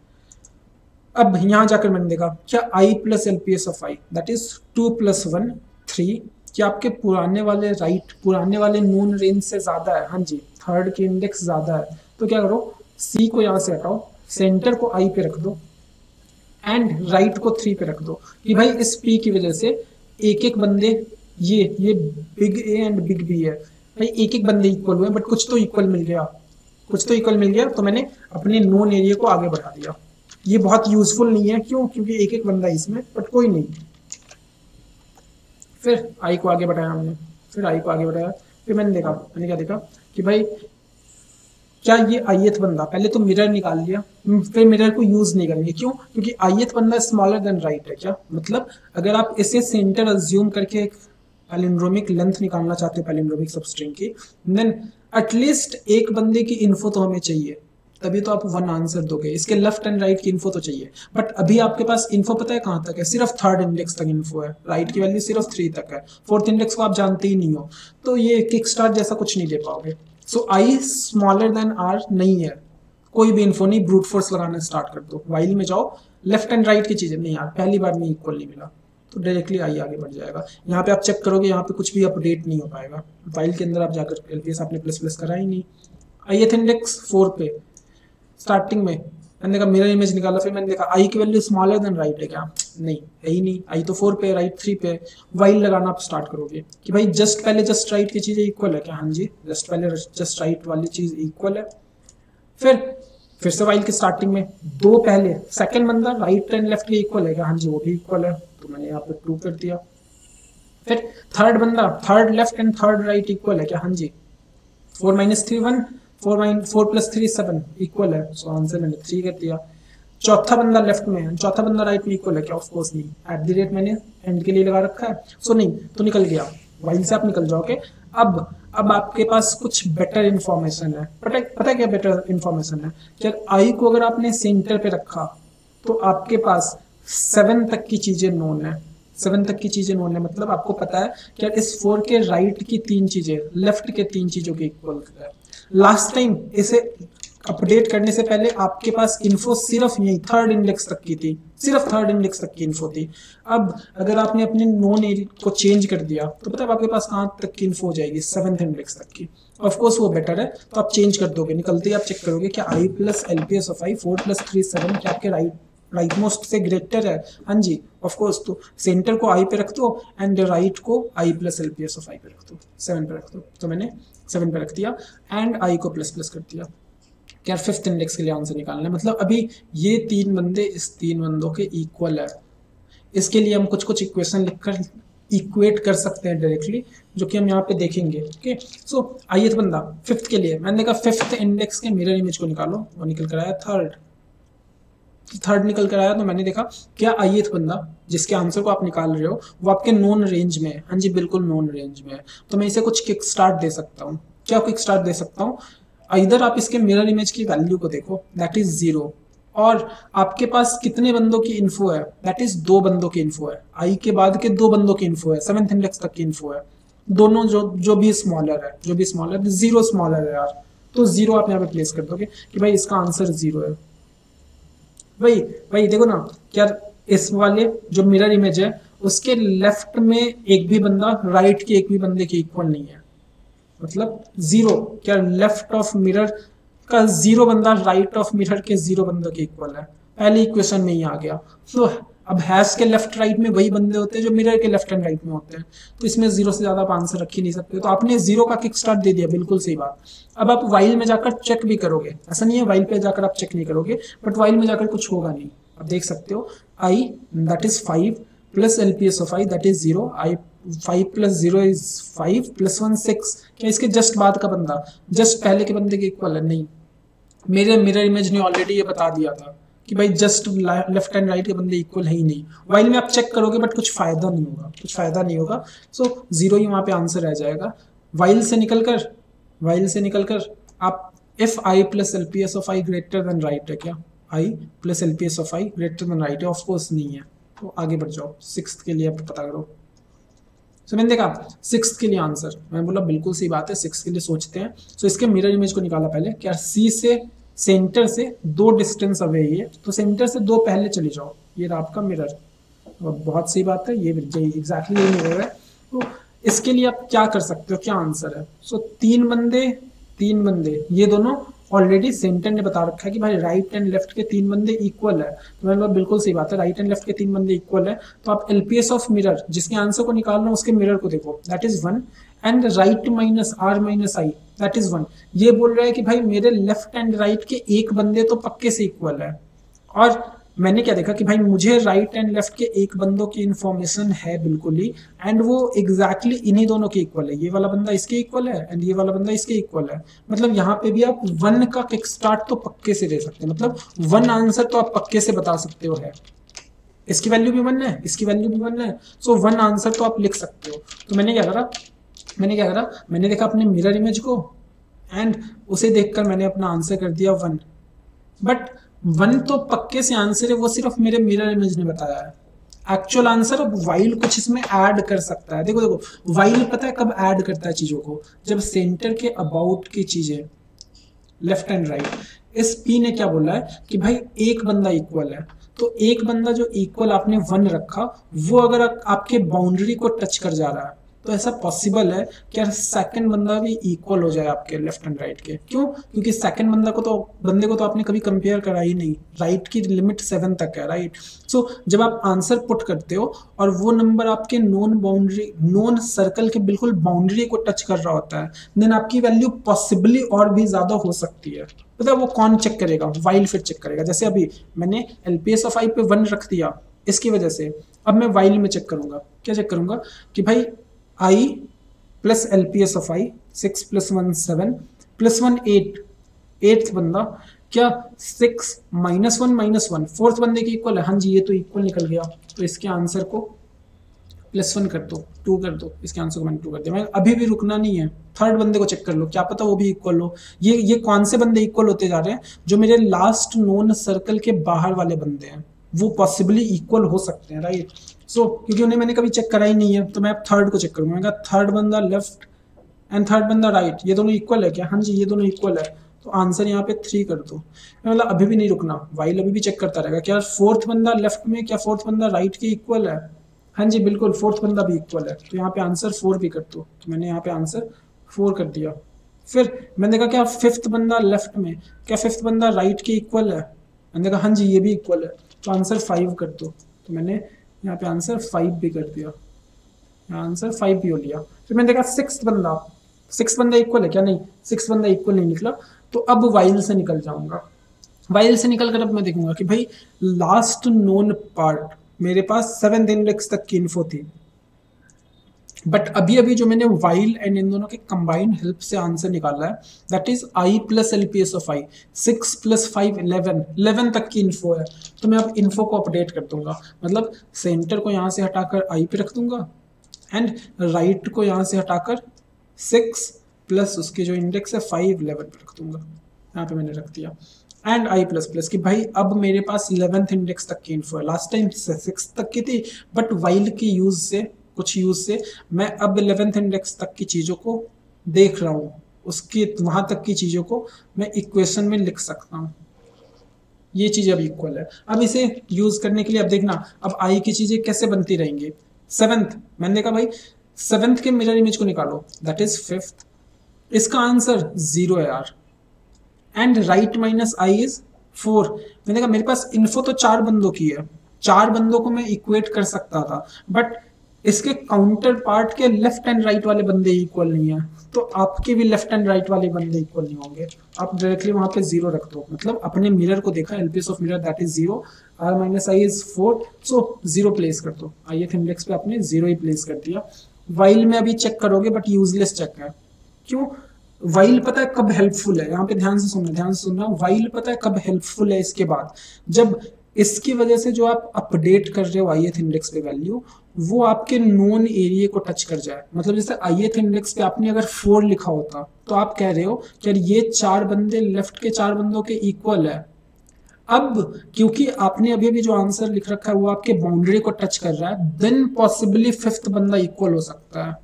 अब यहाँ जाकर मैंने देखा, क्या I plus L P S of I that is two plus one three क्या आपके पुराने वाले राइट पुराने वाले नोन रेंज से ज़्यादा है? हाँ जी थर्ड की इंडेक्स ज़्यादा है। तो क्या करो सी को यहाँ से हटाओ सेंटर को आई पे रख दो एंड राइट को थ्री पे रख दो कि भाई इस पी की वजह से एक एक बंदे ये ये big A and big B है। भाई एक एक बंदे इक्वल हुए बट कुछ तो इक्वल मिल गया। कुछ तो इक्वल मिल गया तो मैंने अपने नोन एरिया को आगे बढ़ा दिया। ये बहुत यूजफुल नहीं है, क्यों? क्योंकि एक एक बंदा इसमें बट कोई नहीं। फिर आई को आगे बढ़ाया हमने। फिर आई को आगे बढ़ाया। फिर मैंने देखा, मैंने क्या देखा कि भाई क्या ये आयत बंदा? पहले तो मिरर निकाल लिया। फिर मिरर को यूज़ नहीं करेंगे क्यों? क्योंकि आयत बंदा स्मॉलर देन राइट है क्या? मतलब अगर आप इसे सेंटर अज्यूम करके एक पैलिंड्रोमिक लेंथ निकालना चाहते हो पैलिंड्रोमिक सबस्ट्रिंग की देन एटलीस्ट एक बंदे की इन्फो तो हमें चाहिए। तभी तो आप वन आंसर दोगे। इसके लेफ़्ट एंड राइट की इन्फो तो चाहिए। बट अभी आपके पास इन्फो पता है कहाँ तक है? सिर्फ़ थर्ड इंडेक्स तक इन्फो है। राइट की वैल्यू सिर्फ़ थ्री तक है। फोर्थ इंडेक्स को आप जानते ही नहीं हो। तो ये किक स्टार्ट जैसा कुछ नहीं ले पाओगे। So I smaller than R नहीं है। कोई भी इन्फो नहीं ब्रूट फोर्स लगाना स्टार्ट कर दो। वाइल में जाओ लेफ़्ट एंड राइट की चीज़ें। नहीं यार, पहली बार में इक्वल नहीं मिला। तो डायरेक्टली आई आगे बढ़ जाएगा। यहाँ पे आप चेक करोगे, यहाँ पे कुछ भी अपडेट नहीं हो पाएगा। वाइल के अंदर आप जाकर एलपीएस आपने प्लस प्लस करा ही नहीं। आई एथ इंडेक्स फोर पे। स्टार्टिंग में, मैंने देखा मेरा इमेज निकाला, फिर मैंने देखा आई की वैल्यू स्मॉलर देन राइट है क्या? नहीं, है ही नहीं। आई तो फोर पे राइट थ्री पे वाइल लगाना आप स्टार्ट करोगे कि भाई जस्ट पहले जस्ट राइट की चीज़ें इक्वल है क्या? हाँ जी जस्ट पहले जस्ट राइट वाली चीज़ इक्वल है। फिर फिर से वाइल की स्टार्टिंग में दो पहले सेकंड बंदा राइट एंड लेफ़्ट के इक्वल है क्या? हाँ जी, वो भी इक्वल है तो मैंने यहाँ पे टू कर दिया। फिर थर्ड बंदा third left and third right equal है क्या? हाँ जी। Four minus three one four minus four plus three seven equal है। सो आंसर मैंने थ्री कर दिया। चौथा बंदा लेफ़्ट में है। चौथा बंदा राइट में इक्वल है क्या? ऑफकोर्स नहीं। एट द रेट मैंने एंड के लिए लगा रखा है। सो नहीं तो निकल गया। वाइल से आप निकल जाओगे। अब अब आपके पास कुछ बेटर इंफॉर्मेशन है। पता पता क्या बेटर इंफॉर्मेशन है? कि आई को अगर आपने सेंटर पे रखा तो आपके पास सेवन तक की चीज़ें नोन है। सेवन तक की चीज़ें नोन है। मतलब आपको पता है कि इस फोर के राइट की तीन चीज़ें लेफ़्ट के तीन चीज़ों के इक्वल है। लास्ट टाइम इसे अपडेट करने से पहले आपके पास इन्फो सिर्फ़ यही थर्ड इंडेक्स तक की थी। सिर्फ़ थर्ड इंडेक्स तक की इन्फो थी। अब अगर आपने अपने नोन को चेंज कर दिया तो पता है आपके पास कहाँ तक की इन्फो हो जाएगी? सेवंथ इंडेक्स तक की। ऑफकोर्स वो बेटर है। तो आप चेंज कर दोगे। निकलते ही आप चेक करोगे क्या I plus L P S of I four plus three seven क्या आपके राइट राइट मोस्ट से ग्रेटर है? हाँ जी ऑफकोर्स तो सेंटर को आई पे रख दो एंड राइट को I plus L P S of I पे रख दो। सेवन पे रख दो। तो मैंने सेवन पे रख दिया एंड आई को प्लस प्लस कर दिया। क्या फिफ्थ इंडेक्स के लिए आंसर निकालना है। मतलब अभी ये तीन बंदे इस तीन बंदों के इक्वल है। इसके लिए हम कुछ कुछ इक्वेशन लिखकर इक्वेट कर सकते हैं डायरेक्टली जो कि हम यहाँ पे देखेंगे ओके सो आइए तो बंदा फिफ्थ के लिए। मैंने कहा फिफ्थ इंडेक्स के मिरर इमेज को निकालो, वो निकल कर आया थर्ड थर्ड निकल कर आया तो मैंने देखा, क्या आइए बंदा, जिसके आंसर को आप निकाल रहे हो, वो आपके नॉन रेंज में है। हाँ जी, बिल्कुल नॉन रेंज में है। तो मैं इसे कुछ किक स्टार्ट दे सकता हूँ। क्या किक स्टार्ट दे सकता हूँ? इधर आप इसके मिरर इमेज की वैल्यू को देखो दैट इज़ ज़ीरो और आपके पास कितने बंदों की इन्फो है? दैट इज़ दो बंदों की इन्फो है। आई के बाद के दो बंदों की इन्फो है। सेवेंथ इंडेक्स तक की इन्फो है। दोनों जो जो भी स्मॉलर है, जो भी स्मॉलर ज़ीरो स्मॉलर है यार। तो ज़ीरो आप यहाँ पे प्लेस कर दोगे कि भाई इसका आंसर ज़ीरो है। भाई भाई देखो ना यार इस वाले जो मिरर इमेज है, उसके लेफ़्ट में एक भी बंदा राइट के एक भी बंदे के इक्वल नहीं है। मतलब ज़ीरो क्या लेफ़्ट ऑफ़ मिरर का ज़ीरो बंदा राइट ऑफ़ मिरर के ज़ीरो बंदे के इक्वल है। पहले इक्वेशन में ही आ गया। तो अब हैश के लेफ़्ट राइट में वही बंदे होते हैं जो मिरर के लेफ़्ट एंड राइट में होते हैं। तो इसमें ज़ीरो से ज़्यादा आप आंसर रख ही नहीं सकते। तो आपने ज़ीरो का किक स्टार्ट दे दिया, बिल्कुल सही बात। अब आप वाइल में जाकर चेक भी करोगे। ऐसा नहीं है वाइल पे जाकर आप चेक नहीं करोगे बट वाइल में जाकर कुछ होगा नहीं। आप देख सकते हो I that is five plus L P S of I that is zero I five plus zero is five plus one six क्या इसके जस्ट बाद का बंदा? जस्ट पहले के बंदे के इक्वल है? नहीं। मेरे मिरर इमेज ने ऑलरेडी ये बता दिया था कि भाई जस्ट लेफ़्ट एंड राइट के बंदे इक्वल है ही नहीं। वाइल में आप चेक करोगे बट कुछ फ़ायदा नहीं होगा। कुछ फ़ायदा नहीं होगा। सो so, ज़ीरो ही वहाँ पे आंसर रह जाएगा। वाइल से निकलकर वाइल से निकलकर आप if I plus L P S of I greater than right है क्या? I plus L P S of I greater than right है ऑफकोर्स नहीं है। तो आगे बढ़ जाओ। सिक्स के लिए आप पता करो। सो मैंने देखा सिक्स के लिए आंसर मैं बोला बिल्कुल सही बात है सिक्स के लिए सोचते हैं। सो इसके मिरर इमेज को निकाला पहले क्या सी से सेंटर से दो डिस्टेंस अवे ये तो सेंटर से दो पहले चले जाओ। ये रहा आपका मिरर बहुत सही बात है ये एग्जैक्टली ये मिरर है। तो इसके लिए आप क्या कर सकते हो? क्या आंसर है? सो so, तीन बंदे तीन बंदे ये दोनों ऑलरेडी सेंटर ने बता रखा है कि भाई राइट एंड लेफ़्ट के तीन बंदे इक्वल है। तो मैंने बिल्कुल सही बात है राइट एंड लेफ़्ट के तीन बंदे इक्वल है। तो आप एलपीएस ऑफ़ मिरर जिसके आंसर को निकालना हो, उसके मिरर को देखो। That is one and right minus R minus I that is one ये बोल रहा है कि भाई मेरे लेफ़्ट एंड राइट के एक बंदे तो पक्के से इक्वल है। और मैंने क्या देखा कि भाई मुझे राइट एंड लेफ़्ट के एक बंदों की इंफॉर्मेशन है बिल्कुल ही एंड वो एग्जैक्टली exactly इन्हीं दोनों के इक्वल है। ये वाला बंदा इसके इक्वल है एंड ये वाला बंदा इसके इक्वल है। मतलब यहाँ पे भी आप वन का किक स्टार्ट तो पक्के से दे सकते हैं। मतलब वन आंसर तो आप पक्के से बता सकते हो, है। इसकी वैल्यू भी वन है, इसकी वैल्यू भी वन है। सो वन आंसर तो आप लिख सकते हो। तो मैंने क्या करा, मैंने क्या करा, मैंने देखा अपने मिरर इमेज को एंड उसे देखकर मैंने अपना आंसर कर दिया वन बट वन तो पक्के से आंसर है, वो सिर्फ़ मेरे मिरर इमेज ने बताया है। एक्चुअल आंसर अब वाइल कुछ इसमें ऐड कर सकता है। देखो देखो वाइल पता है कब ऐड करता है चीज़ों को? जब सेंटर के अबाउट की चीज़ें लेफ़्ट एंड राइट इस पी ने क्या बोला है कि भाई एक बंदा इक्वल है। तो एक बंदा जो इक्वल आपने वन रखा, वो अगर आपके बाउंड्री को टच कर जा रहा है तो ऐसा पॉसिबल है कि यार सेकंड बंदा भी इक्वल हो जाए आपके लेफ़्ट एंड राइट के। क्यों? क्योंकि सेकंड बंदा को तो बंदे को तो आपने कभी कंपेयर करा ही नहीं। राइट की लिमिट सेवन तक है राइट सो so, जब आप आंसर पुट करते हो और वो नंबर आपके नॉन बाउंड्री नॉन सर्कल के बिल्कुल बाउंड्री को टच कर रहा होता है देन आपकी वैल्यू पॉसिबली और भी ज़्यादा हो सकती है। पता वो कौन चेक करेगा? वाइल फिर चेक करेगा। जैसे अभी मैंने एलपीएस ऑफ़ आई पे वन रख दिया इसकी वजह से। अब मैं वाइल में चेक करूँगा। क्या चेक करूँगा? कि भाई I plus L P S of I six plus one seven plus one eight eighth बंदा। क्या six minus one minus one fourth बंदे के इक्वल है? हाँ जी, ये तो इक्वल निकल गया। तो इसके आंसर को प्लस वन कर दो टू कर दो। इसके आंसर को मैंने टू कर दिया। मैं अभी भी रुकना नहीं है। थर्ड बंदे को चेक कर लो। क्या पता वो भी इक्वल हो। ये ये कौन से बंदे इक्वल होते जा रहे हैं? जो मेरे लास्ट नोन सर्कल के बाहर वाले बंदे हैं। वो पॉसिबली इक्वल हो सकते हैं राइट सो so, क्योंकि उन्हें मैंने कभी चेक करा ही नहीं है तो मैं अब थर्ड को चेक करूँगा मैं थर्ड बंदा लेफ़्ट एंड थर्ड बंदा राइट ये दोनों इक्वल है क्या? हाँ जी ये दोनों इक्वल है। तो आंसर यहाँ पे थ्री कर दो। मतलब अभी भी नहीं रुकना वाइल अभी भी चेक करता रहेगा। क्या फोर्थ बंदा लेफ़्ट में क्या फोर्थ बंदा राइट के इक्वल है? हाँ जी बिल्कुल फोर्थ बंदा भी इक्वल है। तो यहाँ पे आंसर फोर भी कर दो। तो मैंने यहाँ पे आंसर फोर कर दिया। फिर मैंने देखा क्या फिफ्थ बंदा लेफ़्ट में क्या फिफ्थ बंदा राइट के इक्वल है? मैंने देखा हाँ जी ये भी इक्वल है। तो आंसर फाइव कर दो। तो मैंने यहाँ पे आंसर फाइव भी कर दिया। आंसर फाइव भी हो लिया। फिर मैंने देखा सिक्स बंदा। सिक्स बंदा इक्वल है क्या? नहीं सिक्स बंदा इक्वल नहीं निकला। तो अब वाइल से निकल जाऊँगा। वाइल से निकल कर अब मैं देखूँगा कि भाई लास्ट नोन पार्ट मेरे पास सेवन इंडेक्स तक की इन्फो थी। बट अभी अभी जो मैंने वाइल एंड इन दोनों के कंबाइंड हेल्प से आंसर निकाला है that is I plus L P S of I six plus five eleven eleven तक की इन्फो है। तो मैं अब इन्फो को अपडेट कर दूँगा। मतलब सेंटर को यहाँ से हटाकर आई पे रख दूँगा एंड राइट right को यहाँ से हटाकर सिक्स प्लस उसके जो इंडेक्स है फाइव इलेवन पे रख दूँगा। यहाँ पे मैंने रख दिया। एंड आई प्लस प्लस कि भाई अब मेरे पास इलेवेंथ इंडेक्स तक की इन्फो है। लास्ट टाइम सिक्स तक की थी बट वाइल की यूज़ से कुछ यूज़ से, मैं अब इलेवेंथ इंडेक्स तक की चीज़ों को देख रहा हूँ। उसके, वहाँ तक की चीज़ों को मैं इक्वेशन में लिख सकता हूँ। ये चीज़ अब इक्वल है। अब इसे यूज़ करने के लिए अब देखना, अब आई की चीज़ें कैसे बनती रहेंगी? सेवेंथ मैंने देखा भाई सेवेंथ के मिरर इमेज को निकालो। दैट इज़ फिफ्थ इसका आंसर ज़ीरो है यार। And right minus I is four मैंने कहा, मेरे पास इन्फो तो चार बंदों की है। चार बंदों को मैं इक्वेट कर सकता था। बट इसके काउंटर पार्ट के लेफ़्ट एंड राइट वाले बंदे इक्वल नहीं है। तो आपके भी लेफ़्ट एंड राइट वाले बंदे इक्वल नहीं होंगे। आप डायरेक्टली वहाँ पे ज़ीरो रख दो। मतलब अपने मिरर को देखा LPS of mirror that is zero R minus I is four so zero place कर दो। आई एफ़ इंडेक्स पे आपने ज़ीरो ही प्लेस कर दिया। वाइल में अभी चेक करोगे बट यूजलेस चेक है। क्यों? वाइल पता है कब हेल्पफुल है? यहाँ पे ध्यान से सुनना, ध्यान से सुनना। वाइल पता है कब हेल्पफुल है इसके बाद। जब इसकी वजह से जो आप अपडेट कर रहे हो आई एथ इंडेक्स पे वैल्यू वो आपके नोन एरिया को टच कर जाए। मतलब जैसे आई एथ इंडेक्स पे आपने अगर फोर लिखा होता तो आप कह रहे हो कि यार ये चार बंदे लेफ़्ट के चार बंदों के इक्वल है। अब क्योंकि आपने अभी अभी जो आंसर लिख रखा है, वो आपके बाउंड्री को टच कर रहा है देन पॉसिबली फिफ्थ बंदा इक्वल हो सकता है।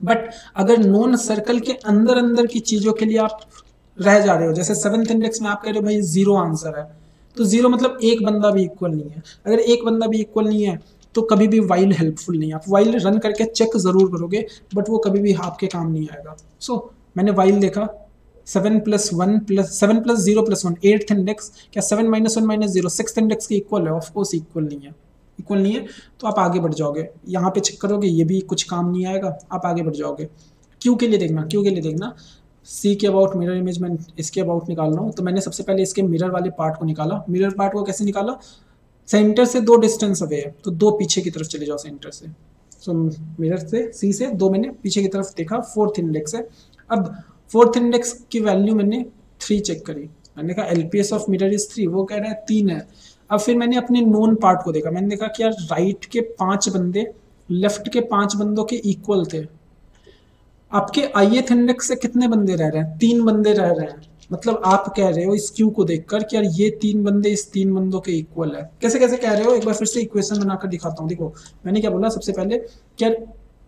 बट अगर नॉन सर्कल के अंदर अंदर की चीज़ों के लिए आप रह जा रहे हो, जैसे सेवंथ इंडेक्स में आप कह रहे हो, भाई ज़ीरो आंसर है। तो ज़ीरो मतलब एक बंदा भी इक्वल नहीं है। अगर एक बंदा भी इक्वल नहीं है तो कभी भी वाइल हेल्पफुल नहीं है। आप वाइल रन करके चेक ज़रूर करोगे बट वो कभी भी आपके काम नहीं आएगा। सो so, मैंने वाइल देखा seven plus one plus seven plus zero plus one eighth index क्या seven minus one minus zero six index के इक्वल है? ऑफकोर्स इक्वल नहीं है। इक्वल नहीं है तो आप आगे बढ़ जाओगे। यहाँ पे चेक करोगे ये भी कुछ काम नहीं आएगा आप आगे बढ़ जाओगे। क्यों के लिए देखना क्यों के लिए देखना। सी के अबाउट मिरर इमेज मैं इसके अबाउट निकाल रहा हूँ। तो मैंने सबसे पहले इसके मिरर वाले पार्ट को निकाला। मिरर पार्ट को कैसे निकाला? सेंटर से दो डिस्टेंस अवे है। तो दो पीछे की तरफ़ चले जाओ सेंटर से। सो मिरर से सी से दो मैंने पीछे की तरफ़ देखा। फोर्थ इंडेक्स है। अब फोर्थ इंडेक्स की वैल्यू मैंने थ्री चेक करी। मैंने कहा LPS of mirror is three वो कह रहा है तीन है। अब फिर मैंने अपने नोन पार्ट को देखा। मैंने देखा कि यार राइट के पाँच बंदे लेफ़्ट के पाँच बंदों के इक्वल थे। आपके आई एथ इंडेक्स से कितने बंदे रह रहे हैं? तीन बंदे रह रहे हैं। मतलब आप कह रहे हो इस क्यू को देखकर कि यार ये तीन बंदे इस तीन बंदों के इक्वल है। कैसे कैसे कह रहे हो? एक बार फिर से इक्वेशन बनाकर दिखाता हूँ। देखो, मैंने क्या बोला सबसे पहले कि यार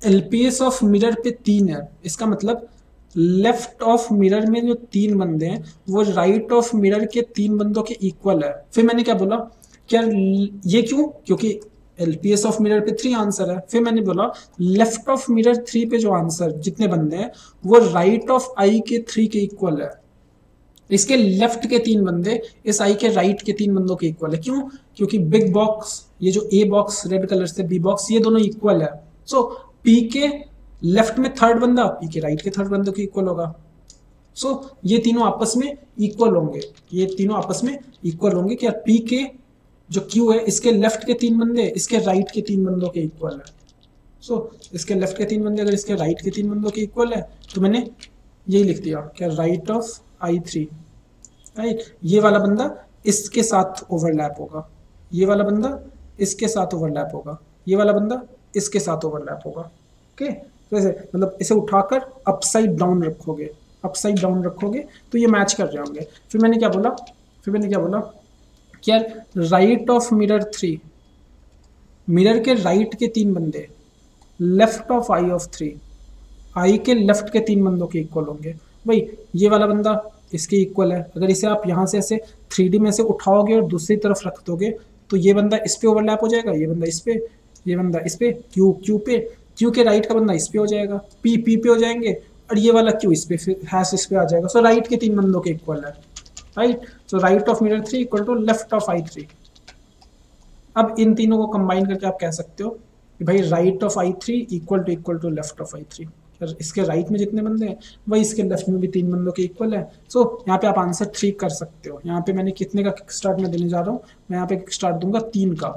एलपीएस ऑफ़ मिरर पे तीन है। इसका मतलब लेफ़्ट ऑफ़ मिरर में जो तीन बंदे हैं, वो राइट ऑफ़ मिरर के तीन बंदों के इक्वल है। फिर मैंने क्या बोला क्या ये क्यों? क्योंकि एलपीएस ऑफ़ मिरर पे थ्री आंसर है। फिर मैंने बोला लेफ़्ट ऑफ़ मिरर थ्री पे जो आंसर जितने बंदे हैं वो राइट ऑफ़ आई के थ्री के इक्वल है। इसके लेफ़्ट के तीन बंदे इस आई के राइट के तीन बंदों के इक्वल है। क्यों? क्योंकि बिग बॉक्स ये जो ए बॉक्स रेड कलर से बी बॉक्स ये दोनों इक्वल है। सो so, पी के लेफ़्ट में थर्ड बंदा पी के राइट के थर्ड बंदों के इक्वल होगा। सो so, ये तीनों आपस में इक्वल होंगे। ये तीनों आपस में इक्वल होंगे क्या पी के जो क्यू है इसके लेफ़्ट के तीन बंदे इसके राइट के तीन बंदों के इक्वल है। सो so, इसके लेफ़्ट के तीन बंदे अगर इसके राइट के तीन बंदों के इक्वल है तो मैंने यही लिख दिया क्या right of I three right ये वाला बंदा इसके साथ ओवरलैप होगा। ये वाला बंदा इसके साथ ओवरलैप होगा। ये वाला बंदा इसके साथ ओवरलैप होगा। ओके तो ऐसे मतलब इसे उठाकर अपसाइड डाउन रखोगे। अपसाइड डाउन रखोगे तो ये मैच कर होंगे। फिर मैंने क्या बोला? फिर मैंने क्या बोला? यार right of mirror three mirror के राइट के तीन बंदे left of I of three I के लेफ़्ट के तीन बंदों के इक्वल होंगे। भाई, ये वाला बंदा इसके इक्वल है। अगर इसे आप यहाँ से ऐसे थ्री में से उठाओगे और दूसरी तरफ़ रख दोगे तो ये बंदा इस पे ओवरलैप हो जाएगा, ये बंदा इस पे, ये बंदा इस पे क्यू क्यू पे। क्यू के राइट का बंदा इस पे हो जाएगा पी पी पे हो जाएँगे, और ये वाला क्यू इस पे फिर हैश इस पे आ जाएगा। सो राइट के तीन बंदों के इक्वल है। Right so right of mirror three equal to left of I three अब इन तीनों को कंबाइन करके आप कह सकते हो कि भाई right of I three equal to equal to left of I three इसके राइट में जितने बंदे हैं वही इसके लेफ़्ट में भी तीन बंदों के इक्वल है। सो so, यहाँ पे आप आंसर थ्री कर सकते हो। यहाँ पे मैंने कितने का स्टार्ट में देने जा रहा हूँ मैं यहाँ पे स्टार्ट दूँगा तीन का।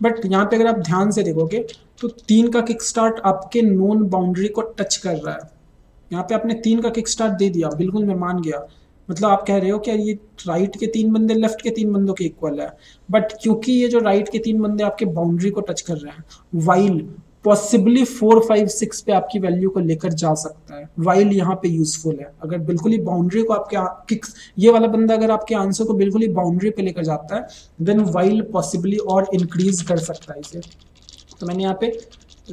बट यहाँ पे अगर आप ध्यान से देखोगे तो तीन का किक स्टार्ट आपके नॉन बाउंड्री को टच कर रहा है। यहाँ पे आपने तीन का किक स्टार्ट दे दिया बिल्कुल मैं मान गया। मतलब आप कह रहे हो कि ये राइट के तीन बंदे लेफ़्ट के तीन बंदों के इक्वल है। बट क्योंकि ये जो राइट के तीन बंदे आपके बाउंड्री को टच कर रहे हैं while possibly four five six पे आपकी वैल्यू को लेकर जा सकता है वाइल यहाँ पे यूजफुल है। अगर बिल्कुल ही बाउंड्री को आपके किक्स ये वाला बंदा अगर आपके आंसर को बिल्कुल ही बाउंड्री पे लेकर जाता है देन वाइल पॉसिबली और इंक्रीज कर सकता है इसे। तो मैंने यहाँ पे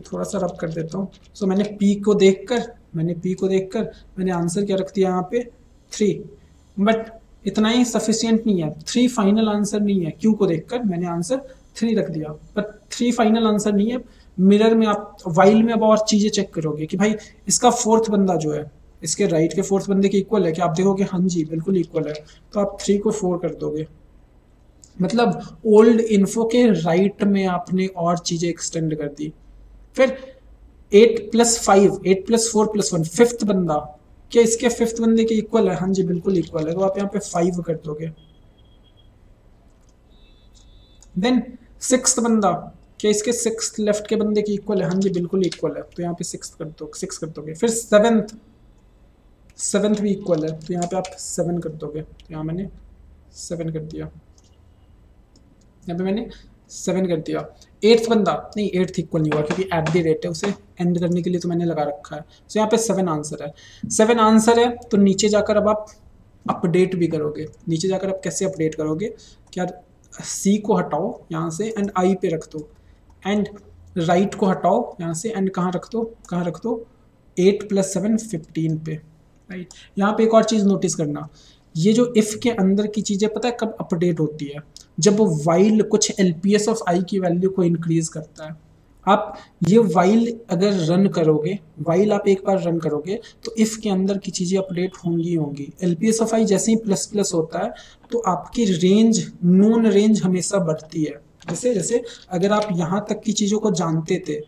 थोड़ा सा रब कर देता हूँ। सो so, मैंने पी को देखकर मैंने पी को देखकर मैंने आंसर क्या रख दिया यहाँ पे? थ्री बट इतना ही सफिशियंट नहीं है। थ्री फाइनल आंसर नहीं है। क्यू को देखकर मैंने आंसर थ्री रख दिया। बट थ्री फाइनल आंसर नहीं है। मिरर में आप वाइल में अब और चीज़ें चेक करोगे कि भाई इसका फोर्थ बंदा जो है, इसके राइट के फोर्थ बंदे के इक्वल है कि आप देखोगे हाँ जी, बिल्कुल इक्वल है। तो आप थ्री को फोर कर दोगे। मतलब ओल्ड इन्फो के राइट में आपने और चीज़ें एक्सटेंड कर दी। फिर eight plus five eight plus four plus one fifth बंदा क्या इसके फिफ्थ बंदे के इक्वल है। हाँ जी, बिल्कुल इक्वल है। तो आप यहाँ पे फाइव कर दोगे। देन सिक्स बंदा क्या इसके सिक्स लेफ़्ट के बंदे की इक्वल है। हाँ जी, बिल्कुल इक्वल है। तो यहाँ पे सिक्स कर दो सिक्स कर दोगे। फिर सेवेंथ सेवेंथ भी इक्वल है। तो यहाँ पे आप सेवन कर दोगे। तो यहाँ मैंने सेवन कर दिया। यहाँ पे मैंने सेवन कर दिया। एट्थ बंदा, नहीं एट्थ इक्वल नहीं हुआ, क्योंकि एट दी रेट है, उसे एंड करने के लिए तो मैंने लगा रखा है। सो यहाँ पे सेवन आंसर है। सेवन आंसर है तो नीचे जाकर अब आप अपडेट भी करोगे। नीचे जाकर आप कैसे अपडेट करोगे? क्या सी को हटाओ यहाँ से एंड आई पे रख दो। एंड राइट को हटाओ यहाँ से एंड कहाँ रख दो? कहाँ रख दो? एट प्लस सेवन फिफ्टीन पे। राइट यहाँ पे एक और चीज़ नोटिस करना। ये जो इफ़ के अंदर की चीज़ें, पता है कब अपडेट होती है? जब वाइल कुछ L P S of I की वैल्यू को इंक्रीज करता है। आप ये वाइल अगर रन करोगे वाइल आप एक बार रन करोगे तो इफ़ के अंदर की चीज़ें अपडेट होंगी होंगी। L P S of I जैसे ही प्लस प्लस होता है तो आपकी रेंज नोन रेंज हमेशा बढ़ती है। जैसे जैसे अगर आप यहाँ तक की चीज़ों को जानते थे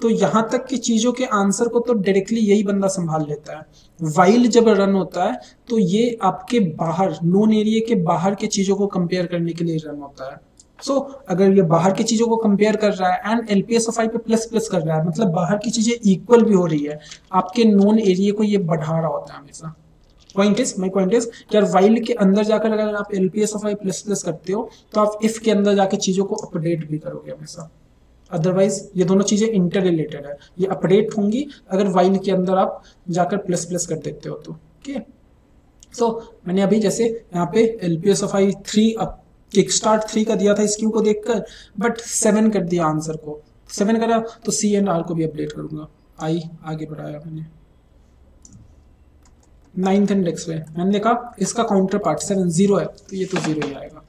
तो यहाँ तक की चीज़ों के आंसर को तो डायरेक्टली यही बंदा संभाल लेता है। वाइल जब रन होता है तो ये आपके बाहर नोन एरिया के बाहर के चीज़ों को कंपेयर करने के लिए रन होता है। सो so, अगर ये बाहर की चीज़ों को कंपेयर कर रहा है एंड आई पे प्लस प्लस कर रहा है मतलब बाहर की चीज़ें इक्वल भी हो रही है आपके नोन एरिया को ये बढ़ा रहा होता है हमेशा। Point is my point is यार वाइल के अंदर जाकर अगर आप LPS of I plus plus करते हो तो आप इफ़ के अंदर जाके चीज़ों को अपडेट भी करोगे हमेशा। अदरवाइज़ ये दोनों चीज़ें इंटर रिलेटेड है। ये अपडेट होंगी, अगर वाइल के अंदर आप जाकर प्लस प्लस कर देते हो तो ठीक है सो मैंने अभी जैसे यहाँ पे LPS of I three kick start three का दिया था इस क्यू को देखकर बट सेवन कर दिया आंसर को। सेवन करा तो सी एंड आर को भी अपडेट करूँगा। आई आगे बढ़ाया मैंने। नाइन्थ इंडेक्स में। मैंने देखा इसका काउंटर पार्ट सेवन ज़ीरो है तो ये तो ज़ीरो ही आएगा।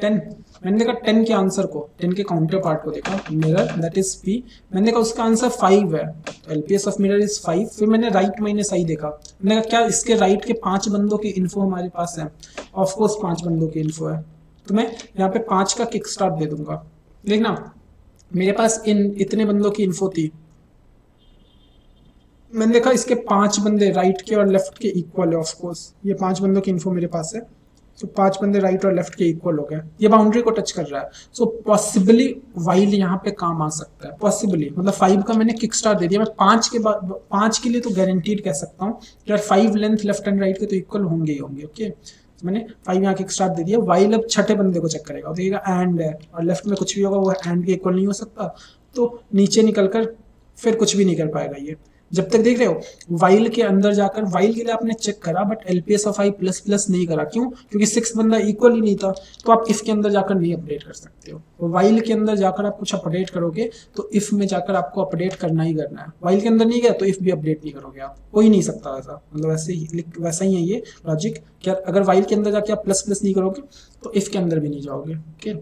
टेन मैंने देखा टेन के आंसर को टेन के काउंटर पार्ट को देखा मिरर दैट इज़ पी मैंने देखा उसका आंसर फाइव है LPS of mirror is five फिर मैंने राइट माइनस आई देखा। मैंने कहा, क्या इसके राइट के पाँच बंदों की इन्फो हमारे पास है? ऑफकोर्स पाँच बंदों की इन्फो है। तो मैं यहाँ पे पाँच का किक स्टार्ट दे दूँगा। देखना, मेरे पास इन इतने बंदों की इन्फो थी। मैंने देखा इसके पाँच बंदे राइट के और लेफ़्ट के इक्वल है ऑफकोर्स ये पाँच बंदों की इन्फो मेरे पास है। तो पाँच बंदे राइट और लेफ़्ट के इक्वल हो गए। ये बाउंड्री को टच कर रहा है। सो पॉसिबली वाइल यहाँ पे काम आ सकता है। पॉसिबली मतलब फाइव का मैंने किक स्टार दे दिया। मैं पाँच के बाद, पाँच के लिए तो गारंटीड कह सकता हूँ यार five length left and right के तो इक्वल होंगे ही होंगे ओके तो मैंने फाइव यहाँ किक स्टार्ट दे दिया। वाइल अब छठे बंदे को चेक करेगा। देखिएगा एंड है और लेफ़्ट में कुछ भी होगा, वो एंड के इक्वल नहीं हो सकता। तो नीचे निकल कर फिर कुछ भी नहीं कर पाएगा ये। जब तक देख रहे हो वाइल के अंदर जाकर वाइल के लिए आपने चेक करा but LPS of I plus plus नहीं करा। क्यों? क्योंकि सिक्स बंदा इक्वल ही नहीं था तो आप इफ़ के अंदर जाकर नहीं अपडेट कर सकते हो। वाइल के अंदर जाकर आप कुछ अपडेट करोगे तो इफ़ में जाकर आपको अपडेट करना ही करना है। वाइल के अंदर नहीं गया तो इफ़ भी अपडेट नहीं करोगे आप। हो ही नहीं सकता वैसा मतलब वैसे ही वैसा ही है ये लॉजिक कि अगर वाइल के अंदर जाके आप प्लस प्लस नहीं करोगे तो इफ़ के अंदर भी नहीं जाओगे। ओके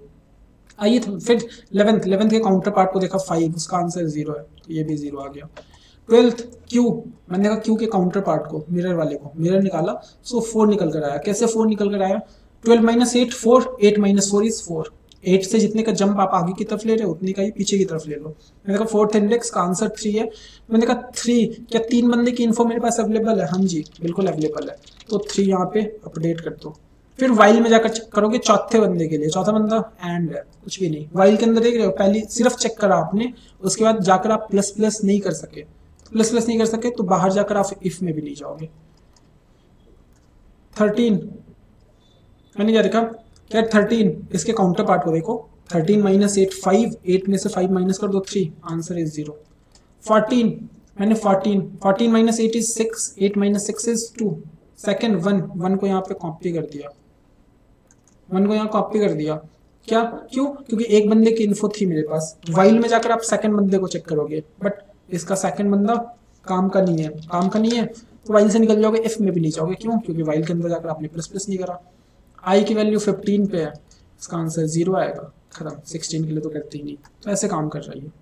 आइए फिर इलेवेंथ इलेवेंथ के काउंटर पार्ट को देखा फाइव उसका आंसर ज़ीरो है। तो ये भी ज़ीरो आ गया। ट्वेल्थ क्यू मैंने देखा क्यू के काउंटर पार्ट को मिरर वाले को मिरर निकाला सो फोर निकल कर आया। कैसे फोर निकल कर आया? Twelve minus eight four eight minus four is four eight से जितने का जंप आप आगे की तरफ़ ले रहे हो, उतने का ही पीछे की तरफ़ ले लो। मैंने देखा फोर्थ इंडेक्स का आंसर थ्री है। मैंने देखा थ्री क्या तीन बंदे की इन्फो मेरे पास अवेलेबल है? हाँ जी, बिल्कुल अवेलेबल है। तो थ्री यहाँ पे अपडेट कर दो। फिर वाइल में जाकर चेक करोगे चौथे बंदे के लिए। चौथा बंदा एंड है, कुछ भी नहीं। वाइल के अंदर देख रहे हो, पहली, सिर्फ़ चेक करा आपने, उसके बाद जाकर आप प्लस प्लस नहीं कर सके। प्लस प्लस नहीं कर सके तो बाहर जाकर आप इफ़ में भी नहीं जाओगे। थर्टीन मैंने क्या देखा? क्या थर्टीन इसके काउंटर पार्ट को देखो। Thirteen minus eight five eight में से फाइव माइनस कर दो three answer is zero fourteen मैंने fourteen fourteen minus eight is six eight minus six is two second one one को यहाँ पे कॉपी कर दिया। वन को यहाँ कॉपी कर दिया। क्या? क्यों? क्योंकि एक बंदे की इन्फो थी मेरे पास। वाइल में जाकर आप सेकंड बंदे को चेक करोगे। बट इसका सेकंड बंदा काम का नहीं है, काम का नहीं है तो वाइल से निकल जाओगे इफ़ में भी नहीं जाओगे। क्यों? क्योंकि वाइल के अंदर जाकर आपने प्लस प्लस नहीं करा। आई की वैल्यू फिफ्टीन पे है। इसका आंसर ज़ीरो आएगा। खत्म। सिक्सटीन के लिए तो करते ही नहीं। तो ऐसे काम कर रहा है।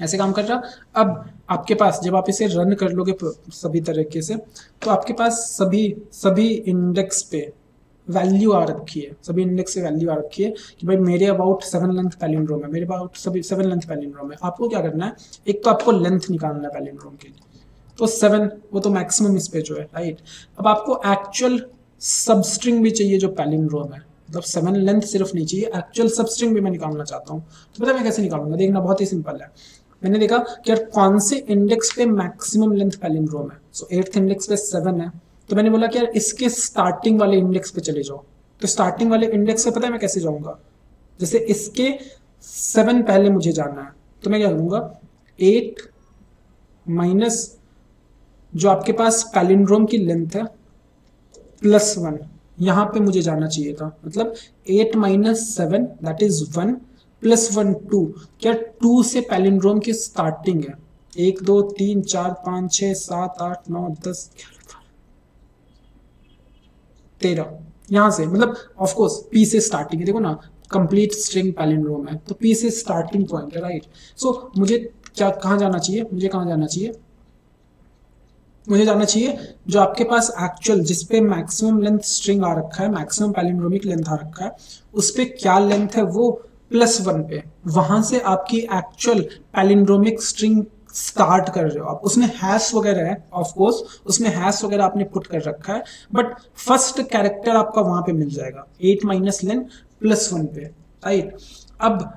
ऐसे काम कर रहा। अब आपके पास, जब आप इसे रन कर लोगे सभी तरीके से तो आपके पास सभी सभी इंडेक्स पे वैल्यू आ रखी है, सभी इंडेक्स से वैल्यू आ रखी है कि भाई मेरे अबाउट सेवन लेंथ पैलिंड्रोम है, मेरे अबाउट सभी सेवन लेंथ पैलिंड्रोम है। आपको क्या करना है? एक तो आपको लेंथ निकालना है पैलिंड्रोम के लिए। तो सेवन वो तो मैक्सिमम इस पे जो है राइट अब आपको एक्चुअल सबस्ट्रिंग भी चाहिए जो पैलिंड्रोम है। मतलब सेवन लेंथ सिर्फ़ नहीं चाहिए एक्चुअल सबस्ट्रिंग भी मैं निकालना चाहता हूँ। तो पता मैं कैसे निकालूँगा? देखना, बहुत ही सिंपल है। मैंने देखा कि यार कौन से इंडेक्स पे मैक्सिमम लेंथ पैलिंड्रोम है? सो एट्थ इंडेक्स पे सेवन है। तो मैंने बोला कि यार, इसके स्टार्टिंग वाले इंडेक्स पे चले जाओ। तो स्टार्टिंग वाले इंडेक्स से पता है मैं कैसे जाऊँगा? जैसे इसके सेवन पहले मुझे जाना है तो मैं क्या करूँगा? एट माइनस जो आपके पास पैलिंड्रोम की लेंथ है प्लस वन यहाँ पे मुझे जाना चाहिए था। मतलब eight minus seven that is one plus one two क्या टू से पैलिंड्रोम की स्टार्टिंग है? एक, दो, तीन, चार, पाँच छः सात, आठ, नौ, दस तेरह। यहाँ से मतलब ऑफ़ कोर्स पी से स्टार्टिंग है। देखो ना कंप्लीट स्ट्रिंग पैलिंड्रोम है। तो पी से स्टार्टिंग पॉइंट है राइट सो मुझे क्या, कहाँ जाना चाहिए? मुझे कहाँ जाना चाहिए? मुझे जाना चाहिए जो आपके पास एक्चुअल जिसपे मैक्सिमम लेंथ स्ट्रिंग आ रखा है मैक्सिमम पैलिंड्रोमिक लेंथ आ रखा है, उस पर क्या लेंथ है वो प्लस वन पे। वहाँ से आपकी एक्चुअल पैलिंड्रोमिक स्ट्रिंग स्टार्ट कर रहे हो आप। उसमें हैश वगैरह है ऑफ़ कोर्स उसमें हैश वगैरह आपने पुट कर रखा है बट फ़र्स्ट कैरेक्टर आपका वहाँ पे मिल जाएगा eight minus len plus one पे राइट अब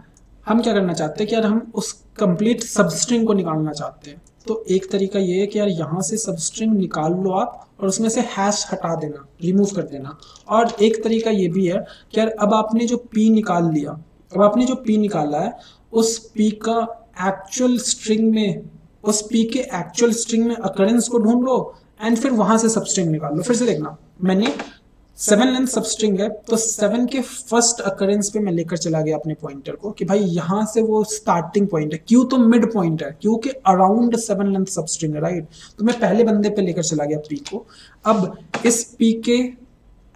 हम क्या करना चाहते हैं कि यार हम उस कंप्लीट सबस्ट्रिंग को निकालना चाहते हैं। तो एक तरीका ये है कि यार यहाँ से सबस्ट्रिंग निकाल लो आप और उसमें से हैश हटा देना रिमूव कर देना। और एक तरीका ये भी है कि यार अब आपने जो पी निकाल लिया, अब आपने जो पी निकाला है, उस पी का एक्चुअल स्ट्रिंग में, उस पी के एक्चुअल स्ट्रिंग में अकरेंस को ढूंढ लो एंड फिर वहाँ से सबस्ट्रिंग निकाल लो। फिर से देखना, मैंने सेवन लेंथ सबस्ट्रिंग है तो सेवन के फ़र्स्ट अकरेंस पे मैं लेकर चला गया अपने पॉइंटर को, कि भाई यहाँ से वो स्टार्टिंग पॉइंट है। क्यू तो मिड पॉइंट है क्यू के अराउंड सेवन लेंथ सबस्ट्रिंग है राइट तो मैं पहले बंदे पे लेकर चला गया पी को। अब इस पी के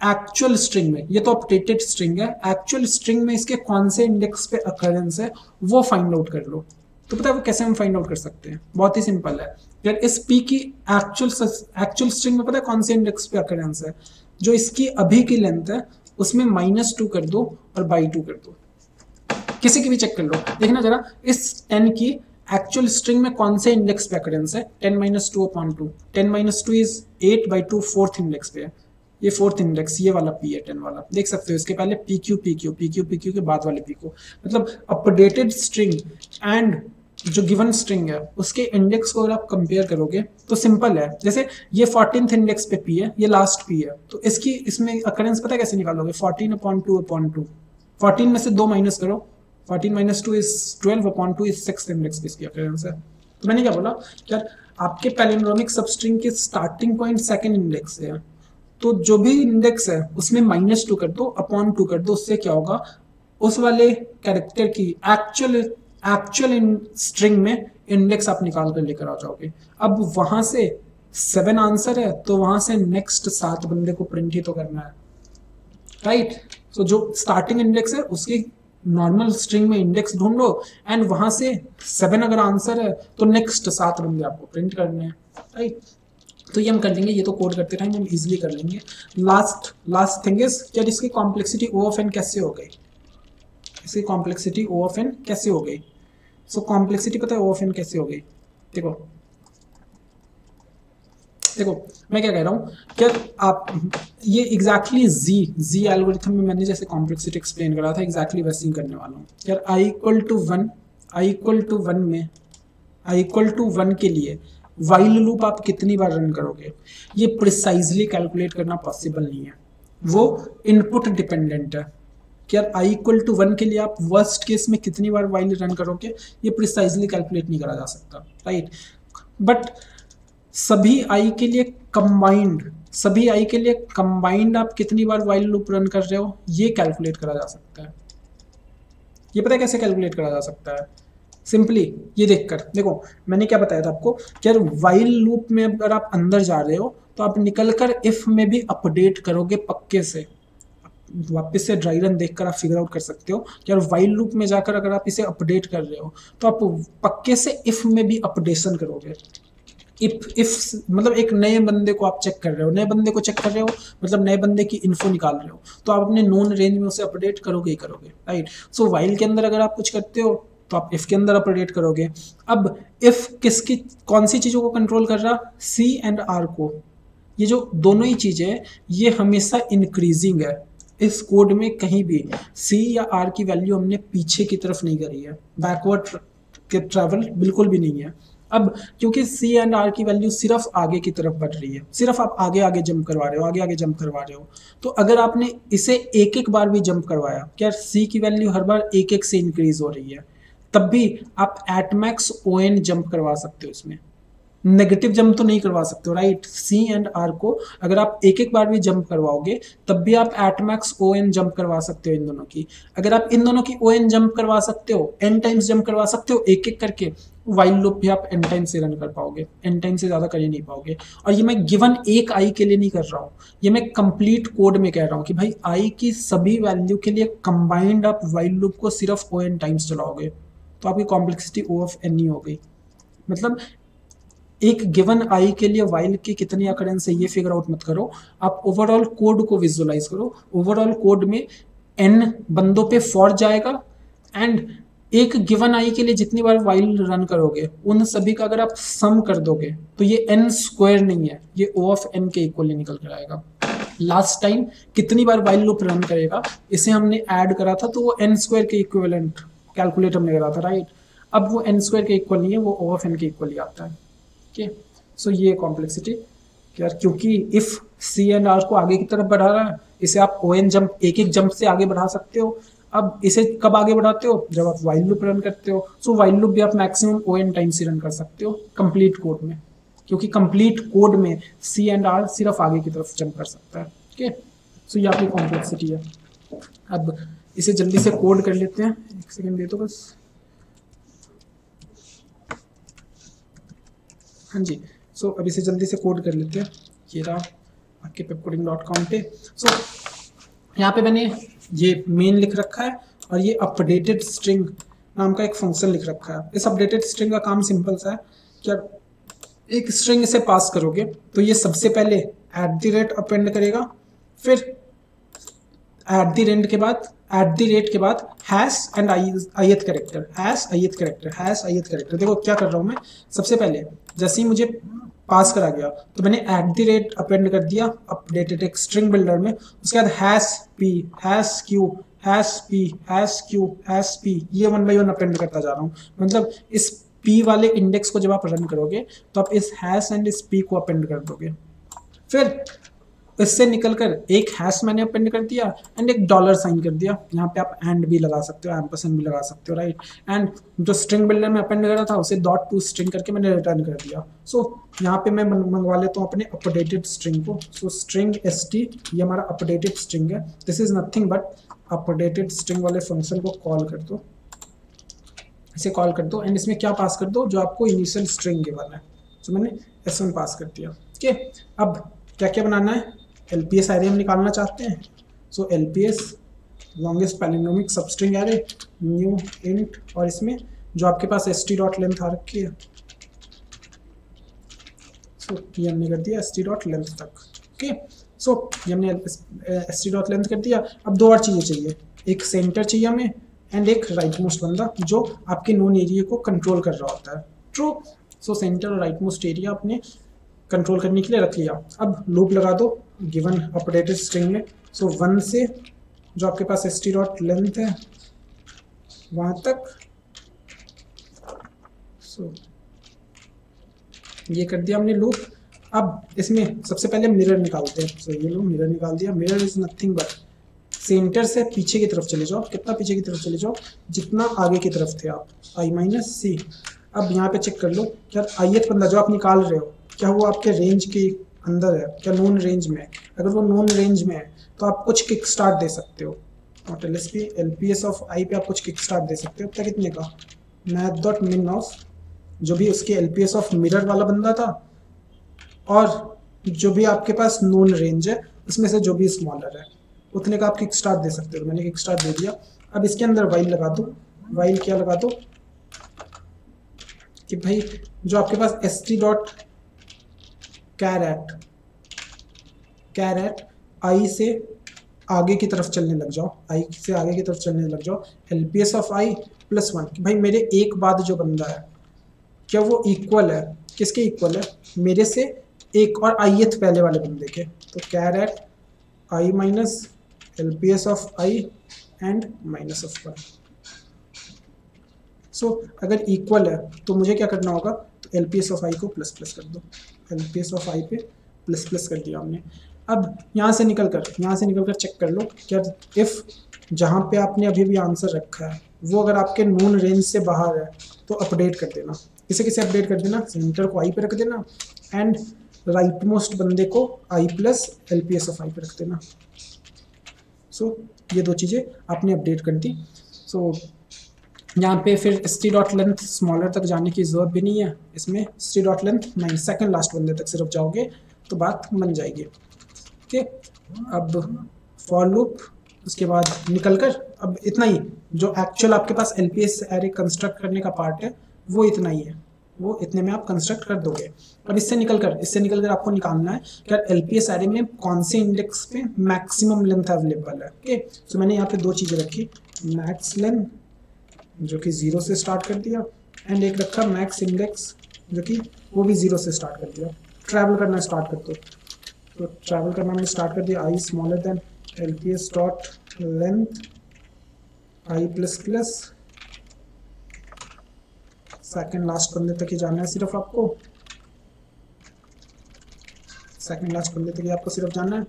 एक्चुअल स्ट्रिंग में, ये तो अपडेटेड स्ट्रिंग है एक्चुअल स्ट्रिंग में इसके कौन से इंडेक्स पे अकरेंस है, वो फाइंड आउट कर लो। तो पता है वो कैसे हम फाइंड आउट कर सकते हैं? बहुत ही सिंपल है। यार, इस पी की एक्चुअल एक्चुअल स्ट्रिंग में पता है कौन से इंडेक्स पे अकरेंस है? जो इसकी अभी की लेंथ है, उसमें माइनस टू कर दो और बाई टू कर दो। किसी की भी चेक कर लो। देखना जरा, इस टेन की एक्चुअल स्ट्रिंग में कौन से इंडेक्स पे अकरेंस है? Ten minus two upon two ten minus two is eight by two fourth index पे है। ये फोर्थ इंडेक्स ये वाला पी है टेन वाला। देख सकते हो, इसके पहले P Q P Q P Q P Q के बाद वाले पी को। मतलब अपडेटेड स्ट्रिंग एंड जो गिवन स्ट्रिंग है, उसके इंडेक्स को अगर आप कंपेयर करोगे तो सिंपल है। जैसे ये फोर्टीन इंडेक्स पे पी है, ये लास्ट पी है। तो इसकी, इसमें अकरेंस पता कैसे निकालोगे? Fourteen upon two upon two fourteen में से दो माइनस करो। Fourteen minus two is twelve upon two is six index पे इसकी अकरेंस है। तो मैंने क्या बोला? यार, आपके पैलिंड्रोमिक सबस्ट्रिंग के स्टार्टिंग पॉइंट सेकेंड इंडेक्स है। तो जो भी इंडेक्स है, उसमें माइनस टू कर दो अपॉन टू कर दो, उससे क्या होगा? उस वाले कैरेक्टर की एक्चुअल एक्चुअल इन स्ट्रिंग में इंडेक्स आप निकाल कर लेकर आ जाओगे। अब वहाँ से सेवन आंसर है तो वहाँ से नेक्स्ट सात बंदे को प्रिंट ही तो करना है। Right right? तो so, जो स्टार्टिंग इंडेक्स है उसकी नॉर्मल स्ट्रिंग में इंडेक्स ढूंढो एंड वहाँ से सेवन अगर आंसर है तो नेक्स्ट सात बंदे आपको प्रिंट करने हैं। राइट तो ये हम कर लेंगे ये तो कोड करते रहेंगे हम इजीली कर लेंगे। लास्ट लास्ट थिंग इज़ क्या इसकी कॉम्प्लेक्सिटी ओ ऑफ़ एन कैसे हो गई? इसकी कॉम्प्लेक्सिटी ओ ऑफ़ एन कैसे हो गई? सो कॉम्प्लेक्सिटी पता है ओ ऑफ़ एन कैसे हो गई देखो। देखो, मैं क्या कह रहा हूँ क्या आप, ये एग्जैक्टली जी जी एल्गोरिथम में मैंने जैसे कॉम्प्लेक्सिटी एक्सप्लेन करा था एग्जैक्टली वैसे ही करने वाला हूँ। यार I equal to one I equal to one में आई इक्वल टू वन के लिए वाइल लूप आप कितनी बार रन करोगे? ये प्रिसाइजली कैलकुलेट करना पॉसिबल नहीं है। वो इनपुट डिपेंडेंट है। कि यार आई इक्वल टू वन के लिए आप वर्स्ट केस में कितनी बार वाइल रन करोगे, ये प्रिसाइजली कैलकुलेट नहीं करा जा सकता राइट बट सभी आई के लिए कंबाइंड सभी आई के लिए कंबाइंड आप कितनी बार वाइल लूप रन कर रहे हो, ये कैलकुलेट करा जा सकता है। ये पता है कैसे कैलकुलेट करा जा सकता है? सिंपली ये देखकर, देखो, मैंने क्या बताया था आपको कि यार वाइल लूप में अगर आप अंदर जा रहे हो तो आप निकल कर इफ़ में भी अपडेट करोगे पक्के से। वापस से ड्राई रन देखकर आप फिगर आउट कर सकते हो कि यार वाइल लूप में जाकर अगर आप इसे अपडेट कर रहे हो तो आप पक्के से इफ़ में भी अपडेशन करोगे। इफ़ इफ़ मतलब एक नए बंदे को आप चेक कर रहे हो, नए बंदे को चेक कर रहे हो मतलब नए बंदे की इन्फो निकाल रहे हो तो आप अपने नॉन रेंज में उसे अपडेट करोगे ही करोगे राइट सो वाइल के अंदर अगर आप कुछ करते हो तो आप इफ़ के अंदर अपडेट करोगे। अब इफ़ किसकी, कौन सी चीज़ों को कंट्रोल कर रहा? सी एंड आर को। ये जो दोनों ही चीज़ें ये हमेशा इंक्रीजिंग है। इस कोड में कहीं भी सी या आर की वैल्यू हमने पीछे की तरफ़ नहीं करी है। बैकवर्ड के ट्रैवल बिल्कुल भी नहीं है। अब क्योंकि सी एंड आर की वैल्यू सिर्फ़ आगे की तरफ़ बढ़ रही है, सिर्फ़ आप आगे आगे जंप करवा रहे हो, आगे आगे जंप करवा रहे हो तो अगर आपने इसे एक एक बार भी जंप करवाया, क्या सी की वैल्यू हर बार एक एक से इंक्रीज हो रही है, तब भी आप एटमैक्स ओ एन जंप करवा सकते हो इसमें। नेगेटिव जंप तो नहीं करवा सकते राइट सी एंड आर को अगर आप एक एक बार भी जंप करवाओगे, तब भी आप एटमैक्स ओ एन जंप करवा सकते हो इन दोनों की। अगर आप इन दोनों की ओ एन जंप करवा सकते हो एन टाइम्स जंप करवा सकते हो एक एक करके वाइल लूप भी आप एन टाइम से रन कर पाओगे। एन टाइम से ज़्यादा कर ही नहीं पाओगे। और ये मैं गिवन एक आई के लिए नहीं कर रहा हूँ। ये मैं कंप्लीट कोड में कह रहा हूँ कि भाई आई की सभी वैल्यू के लिए कंबाइंड आप वाइल्ड लूप को सिर्फ़ ओ एन टाइम्स चलाओगे। तो आपकी कॉम्प्लेक्सिटी ओ ऑफ़ एन ही हो गई। मतलब एक गिवन आई के लिए वाइल की कितनी अकरेंस है, ये फिगर आउट मत करो। आप ओवरऑल कोड को विजुअलाइज करो। ओवरऑल कोड में एन बंदों पे फॉर जाएगा एंड एक गिवन आई के लिए जितनी बार वाइल रन करोगे, उन सभी का अगर आप सम कर दोगे तो ये एन स्क्वायर नहीं है। ये ओ ऑफ़ एन के इक्वली निकल कर आएगा। लास्ट टाइम कितनी बार वाइल लूप रन करेगा, इसे हमने ऐड करा था तो वो एन स्क्वायर के इक्विवेलेंट कैलकुलेटर में करा था राइट अब वो एन स्क्वायर के इक्वल नहीं है, वो ओ ऑफ़ एन के इक्वल ही आता है। ओके। सो ये कॉम्प्लेक्सिटी यार क्योंकि इफ़ सी एंड आर को आगे की तरफ़ बढ़ा रहा है, इसे आप ओ एन जंप एक एक जंप से आगे बढ़ा सकते हो। अब इसे कब आगे बढ़ाते हो? जब आप वाइल लूप रन करते हो। सो वाइल लूप भी आप मैक्सिमम ओ एन टाइम से रन कर सकते हो कंप्लीट कोड में। क्योंकि कंप्लीट कोड में सी एंड आर सिर्फ़ आगे की तरफ़ जंप कर सकता है। ठीक है सो ये आपकी कॉम्प्लेक्सिटी है। अब इसे जल्दी से कोड कर लेते हैं। एक सेकेंड दे दो बस। हाँ जी। सो so, अब इसे जल्दी से कोड कर लेते हैं। ये रहा आपके पेपकोडिंग डॉट कॉम पे। सो so, यहाँ पे मैंने ये मेन लिख रखा है और ये अपडेटेड स्ट्रिंग नाम का एक फ़ंक्शन लिख रखा है। इस अपडेटेड स्ट्रिंग का काम सिंपल सा है क्या एक स्ट्रिंग इसे पास करोगे तो ये सबसे पहले एट द रेट अपेंड करेगा फिर एट द रेंट के बाद एट द रेट के बाद hash and ith character hash ith character hash ith character देखो क्या कर रहा हूँ मैं? सबसे पहले, जैसे ही मुझे पास करा गया तो मैंने एट द रेट अपेंड कर दिया अपडेटेड एक स्ट्रिंग बिल्डर में। उसके बाद hash P hash Q hash P hash Q hash P ये वन बाई वन अपेंड करता जा रहा हूँ। मतलब इस पी वाले इंडेक्स को जब आप रन करोगे तो आप इस हैश एंड इस पी को अपेंड कर दोगे। फिर इससे निकलकर एक हैश मैंने अपेंड कर दिया एंड एक डॉलर साइन कर दिया। यहाँ पे आप एंड भी लगा सकते हो एम्परसेंट भी लगा सकते हो राइट एंड जो स्ट्रिंग बिल्डर में अपेंड करा था उसे डॉट टू स्ट्रिंग करके मैंने रिटर्न कर दिया। सो so, यहाँ पे मैं मंगवा लेता हूँ अपने अपडेटेड स्ट्रिंग को। सो स्ट्रिंग एस टी ये हमारा अपडेटेड स्ट्रिंग है। This is nothing but updated string वाले फ़ंक्शन को कॉल कर दो। इसे कॉल कर दो एंड इसमें क्या पास कर दो? जो आपको इनिशियल स्ट्रिंग गिवन है। सो so, मैंने एस पास कर दिया। ओके okay, अब क्या क्या बनाना है? एल पी एस एरे हम निकालना चाहते हैं। So L P S longest palindromic substring array new int और इसमें जो आपके पास एस टी डॉट लेंथ आ रखी है। सो ये हमने कर दिया एस टी डॉट लेंथ तक। ओके सो ये हमने एस टी डॉट लेंथ कर दिया। अब दो और चीज़ें चाहिए। एक सेंटर चाहिए हमें एंड एक राइट मोस्ट बंदा जो आपके नोन एरिया को कंट्रोल कर रहा होता है। ट्रू सो सेंटर और राइट मोस्ट एरिया आपने कंट्रोल करने के लिए रख लिया। अब लूप लगा दो। गिवन अपडेटेड स्ट्रिंग में। सो so, वन से जो आपके पास एस टी डॉट लेंथ है वहाँ तक। सो so, ये कर दिया हमने लूप अब इसमें सबसे पहले मिरर निकालते हैं। सो so, ये लो मिरर निकाल दिया। Mirror is nothing but center से पीछे की तरफ़ चले जाओ। कितना पीछे की तरफ़ चले जाओ? जितना आगे की तरफ़ थे आप। आई माइनस सी अब यहाँ पे चेक कर लो। क्या आई बंदा जो आप निकाल रहे हो क्या वो आपके रेंज के अंदर है, क्या नॉन रेंज में है? अगर वो नॉन रेंज में है तो आप कुछ किक स्टार्ट दे सकते हो। Not L S P L P S of I पे आप कुछ किक स्टार्ट दे सकते हो। क्या कितने का? मैथ डॉट मिन ऑफ़ जो भी उसके L P S of mirror वाला बंदा था, और जो भी आपके पास नॉन रेंज है, उसमें से जो भी स्मॉलर है, उतने का आप किक स्टार्ट दे सकते हो। मैंने किक स्टार्ट दे दिया। अब इसके अंदर वाइल लगा दो। वाइल क्या लगा दो? कि भाई, जो आपके पास S T dot caret caret, I से आगे की तरफ़ चलने लग जाओ, आई से आगे की तरफ़ चलने लग जाओ L P S of I plus one भाई मेरे एक बाद जो बंदा है, क्या वो इक्वल है? किसके इक्वल है? मेरे से एक और आई एथ पहले वाले बंदे के। तो caret I minus L P S of I and minus of one so अगर इक्वल है तो मुझे क्या करना होगा? तो L P S of I को प्लस प्लस कर दो। L P S of I पे प्लस प्लस कर दिया हमने। अब यहाँ से निकल कर यहाँ से निकल कर चेक कर लो क्या इफ़ जहाँ पे आपने अभी भी आंसर रखा है वो अगर आपके नून रेंज से बाहर है तो अपडेट कर देना। किसे किसे अपडेट कर देना? सेंटर को आई पे रख देना एंड राइट मोस्ट बंदे को I plus L P S of I पे रख देना। सो so, ये दो चीज़ें आपने अपडेट कर दी। सो so, यहाँ पे फिर टी डॉट लेंथ स्मॉलर तक जाने की ज़रूरत भी नहीं है। इसमें S dot length nine second last बंदे तक सिर्फ़ जाओगे तो बात बन जाएगी। ओके अब फॉर लूप उसके बाद निकल कर अब इतना ही। जो एक्चुअल आपके पास L P S array construct करने का पार्ट है, वो इतना ही है। वो इतने में आप कंस्ट्रक्ट कर दोगे। अब इससे निकल कर इससे निकल कर आपको निकालना है कि एल पी एस एरे में कौन से इंडेक्स पे मैक्सिमम लेंथ अवेलेबल है। ओके सो मैंने यहाँ पे दो चीज़ें रखी। मैक्स लेंथ जो कि ज़ीरो से स्टार्ट कर दिया। एंड एक रखा मैक्स इंडेक्स जो कि वो भी ज़ीरो से स्टार्ट कर दिया। ट्रैवल करना स्टार्ट कर दो तो ट्रैवल करना हमने स्टार्ट कर दिया। I smaller than L P S dot length I plus plus second last बंदे तक ही जाना है सिर्फ़ आपको। सेकेंड लास्ट बंदे तक ही आपको सिर्फ़ जाना है।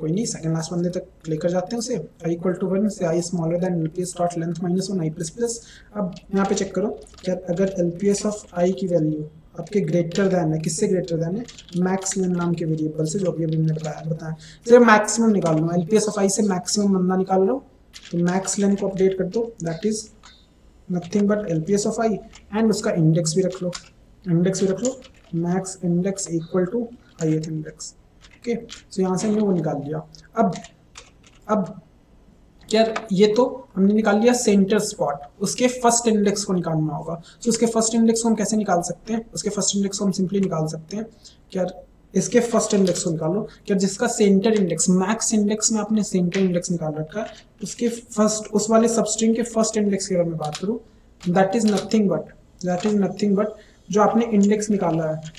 कोई नहीं सेकंड लास्ट बंदे तक लेकर जाते हैं उसे। आई इक्वल टू वन से I smaller than L P S dot length minus one I plus plus अब यहाँ पे चेक करो क्या अगर L P S of I की वैल्यू आपके ग्रेटर दैन है, किससे ग्रेटर दैन है? मैक्स लेन नाम के वेरिएबल से, जो अभी अभी मैंने बताया बताया। सिर्फ़ मैक्सिमम निकाल लो L P S of I से मैक्सिमम बंदा निकाल लो तो मैक्स लेन को अपडेट कर दो। That is nothing but L P S of I and उसका इंडेक्स भी रख लो। इंडेक्स भी रख लो। Max index equal to ith index okay so यहाँ से हमने वो निकाल लिया। अब अब क्या ये तो हमने निकाल लिया सेंटर स्पॉट उसके फ़र्स्ट इंडेक्स को निकालना होगा। तो so, उसके फ़र्स्ट इंडेक्स को हम कैसे निकाल सकते हैं? उसके फ़र्स्ट इंडेक्स को हम सिंपली निकाल सकते हैं क्या इसके फ़र्स्ट इंडेक्स को निकालो क्या जिसका सेंटर इंडेक्स मैक्स इंडेक्स में आपने सेंटर इंडेक्स निकाल रखा है उसके फ़र्स्ट उस वाले सबस्ट्रिंग के फ़र्स्ट इंडेक्स की अगर मैं बात करूँ that is nothing but that is nothing but जो आपने इंडेक्स निकाला है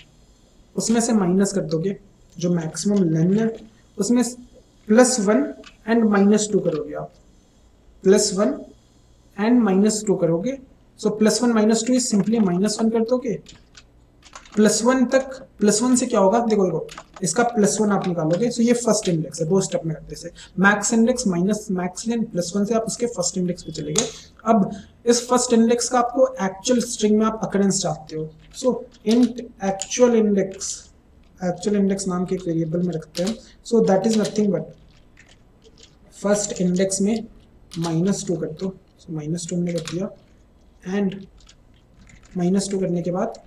उसमें से माइनस कर दोगे। जो मैक्सिमम लेन है, उसमें plus one and minus two करोगे आप। Plus one and minus two करोगे। So plus one minus two is simply minus one कर दोगे। प्लस वन तक प्लस वन से क्या होगा? देखो देखो, इसका प्लस वन आप निकालोगे। सो ये फ़र्स्ट इंडेक्स है, दो स्टेप में करते max index minus max len plus one से आप उसके फ़र्स्ट इंडेक्स पे चले गए। अब इस फ़र्स्ट इंडेक्स का आपको एक्चुअल स्ट्रिंग में आप अकरेंस चाहते हो। So int actual index actual index नाम के एक वेरिएबल में रखते हैं। So that is nothing but first index में माइनस टू कर दो। सो माइनस टू हमने कर दिया। एंड माइनस टू करने के बाद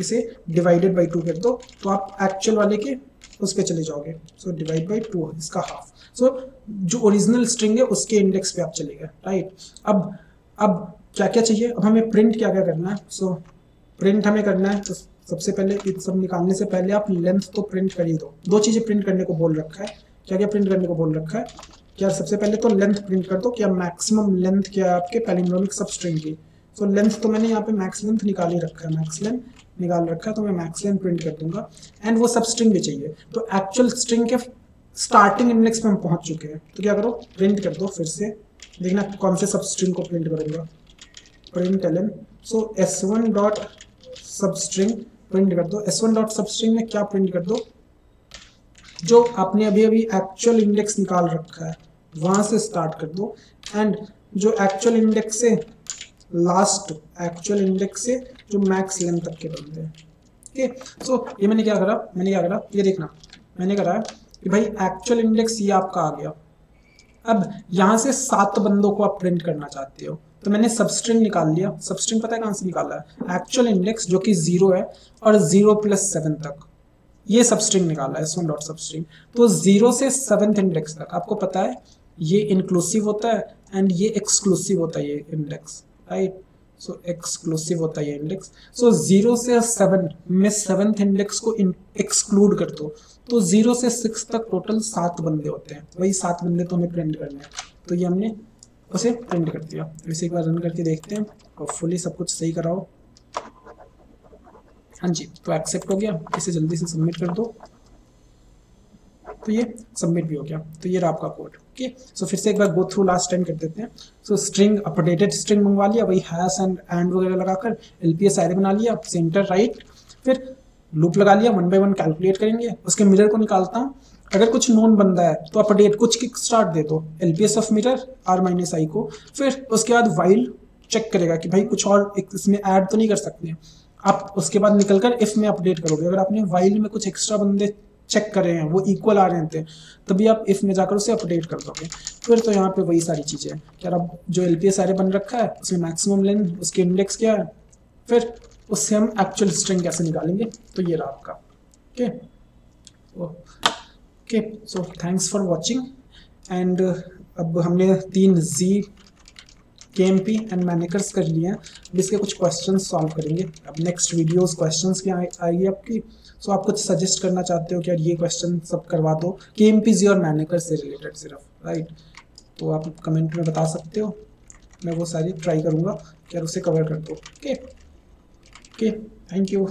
इसे डिवाइडेड बाई टू कर दो। तो आप एक्चुअल वाले के उस पर चले जाओगे। सो डिवाइड बाई टू इसका हाफ़ सो so, जो ओरिजिनल स्ट्रिंग है उसके इंडेक्स पे आप चले गए राइट अब अब क्या क्या चाहिए? अब हमें प्रिंट क्या क्या करना है? सो so, प्रिंट हमें करना है। तो सबसे पहले इन सब निकालने से पहले आप लेंथ तो प्रिंट कर ही दो। दो चीज़ें प्रिंट करने को बोल रखा है। क्या क्या प्रिंट करने को बोल रखा है? क्या सबसे पहले तो लेंथ प्रिंट कर दो क्या मैक्सिमम लेंथ क्या है आपके पैलिंड्रोमिक सब स्ट्रिंग की। सो लेंथ तो मैंने यहाँ पे मैक्स लेंथ निकाल ही रखा है मैक्स लेंथ निकाल रखा है तो मैं मैक्स लेंथ प्रिंट कर दूँगा। एंड वो सब स्ट्रिंग भी चाहिए। तो एक्चुअल स्ट्रिंग के स्टार्टिंग इंडेक्स में हम पहुँच चुके हैं। तो क्या करो? प्रिंट कर दो फिर से। देखना कौन से सब स्ट्रिंग को प्रिंट करूँगा। Print L N so S one dot substring print कर दो। S one dot substring में क्या प्रिंट कर दो? जो आपने अभी अभी एक्चुअल इंडेक्स निकाल रखा है, वहाँ से स्टार्ट कर दो। एंड जो एक्चुअल इंडेक्स से लास्ट एक्चुअल इंडेक्स से जो मैक्स लेंथ तक के बनते हैं ठीक सो ये मैंने क्या करा? मैंने क्या करा? ये देखना। मैंने करा कि भाई एक्चुअल इंडेक्स ये आपका आ गया। अब यहाँ से सात बंदों को आप प्रिंट करना चाहते हो। तो मैंने सबस्ट्रिंग निकाल लिया। सबस्ट्रिंग पता है कहाँ से निकाला है? एक्चुअल इंडेक्स जो कि ज़ीरो है और ज़ीरो प्लस सेवन तक। ये सबस्ट्रिंग निकाला है वन डॉट सबस्ट्रिंग तो ज़ीरो से सेवन्थ इंडेक्स तक। आपको पता है, ये इंक्लूसिव होता है एंड ये एक्सक्लूसिव होता है ये इंडेक्स राइट सो एक्सक्लूसिव होता है ये इंडेक्स सो ज़ीरो से सेवन में सेवन्थ इंडेक्स को एक्सक्लूड कर दो तो ज़ीरो से सिक्स तक टोटल सात बंदे होते हैं। वही सात बंदे तो हमें प्रिंट करने हैं। तो ये हमने उसे प्रिंट कर दिया। इसे एक बार रन करके देखते हैं। होपफुली सब कुछ सही कराओ हाँ। जी तो एक्सेप्ट हो गया। इसे जल्दी से सबमिट कर दो। तो ये सबमिट भी हो गया। तो ये रहा आपका कोड ओके सो फिर से एक बार गो थ्रू लास्ट टाइम कर देते हैं। सो स्ट्रिंग अपडेटेड स्ट्रिंग मंगवा लिया। वही हैश एंड एंड वगैरह लगाकर एल पी एस आई बना लिया। सेंटर राइट फिर लूप लगा लिया। वन बाई वन कैलकुलेट करेंगे। उसके मिरर को निकालता हूँ। अगर कुछ नोन बंदा है तो अपडेट कुछ किक स्टार्ट दे दो L P S of mirror R minus I को। फिर उसके बाद वाइल चेक करेगा कि भाई कुछ और इसमें ऐड तो नहीं कर सकते आप उसके बाद निकल कर इफ़ में अपडेट करोगे। अगर आपने वाइल में कुछ एक्स्ट्रा बंदे चेक कर रहे हैं, वो इक्वल आ रहे थे तभी आप इफ़ में जाकर उसे अपडेट कर दोगे। फिर तो यहाँ पे वही सारी चीज़ें क्या अब जो एल पी एस आर बन रखा है, उसमें मैक्सिमम लेंथ उसके इंडेक्स क्या है? फिर उससे हम एक्चुअल स्ट्रिंग कैसे निकालेंगे? तो ये रहा आपका। Okay okay so thanks for watching and अब हमने तीन जी के एम पी एंड मैनेकर्स कर लिए हैं। अब इसके कुछ क्वेश्चन सॉल्व करेंगे। अब नेक्स्ट वीडियोस क्वेश्चंस की आएगी आपकी। सो so, आप कुछ सजेस्ट करना चाहते हो कि यार ये क्वेश्चन सब करवा दो। के एम पी जी और मैनेकर से रिलेटेड सिर्फ़ राइट तो आप कमेंट में बता सकते हो। मैं वो सारी ट्राई करूँगा कि यार उसे कवर कर दो। Okay okay thank you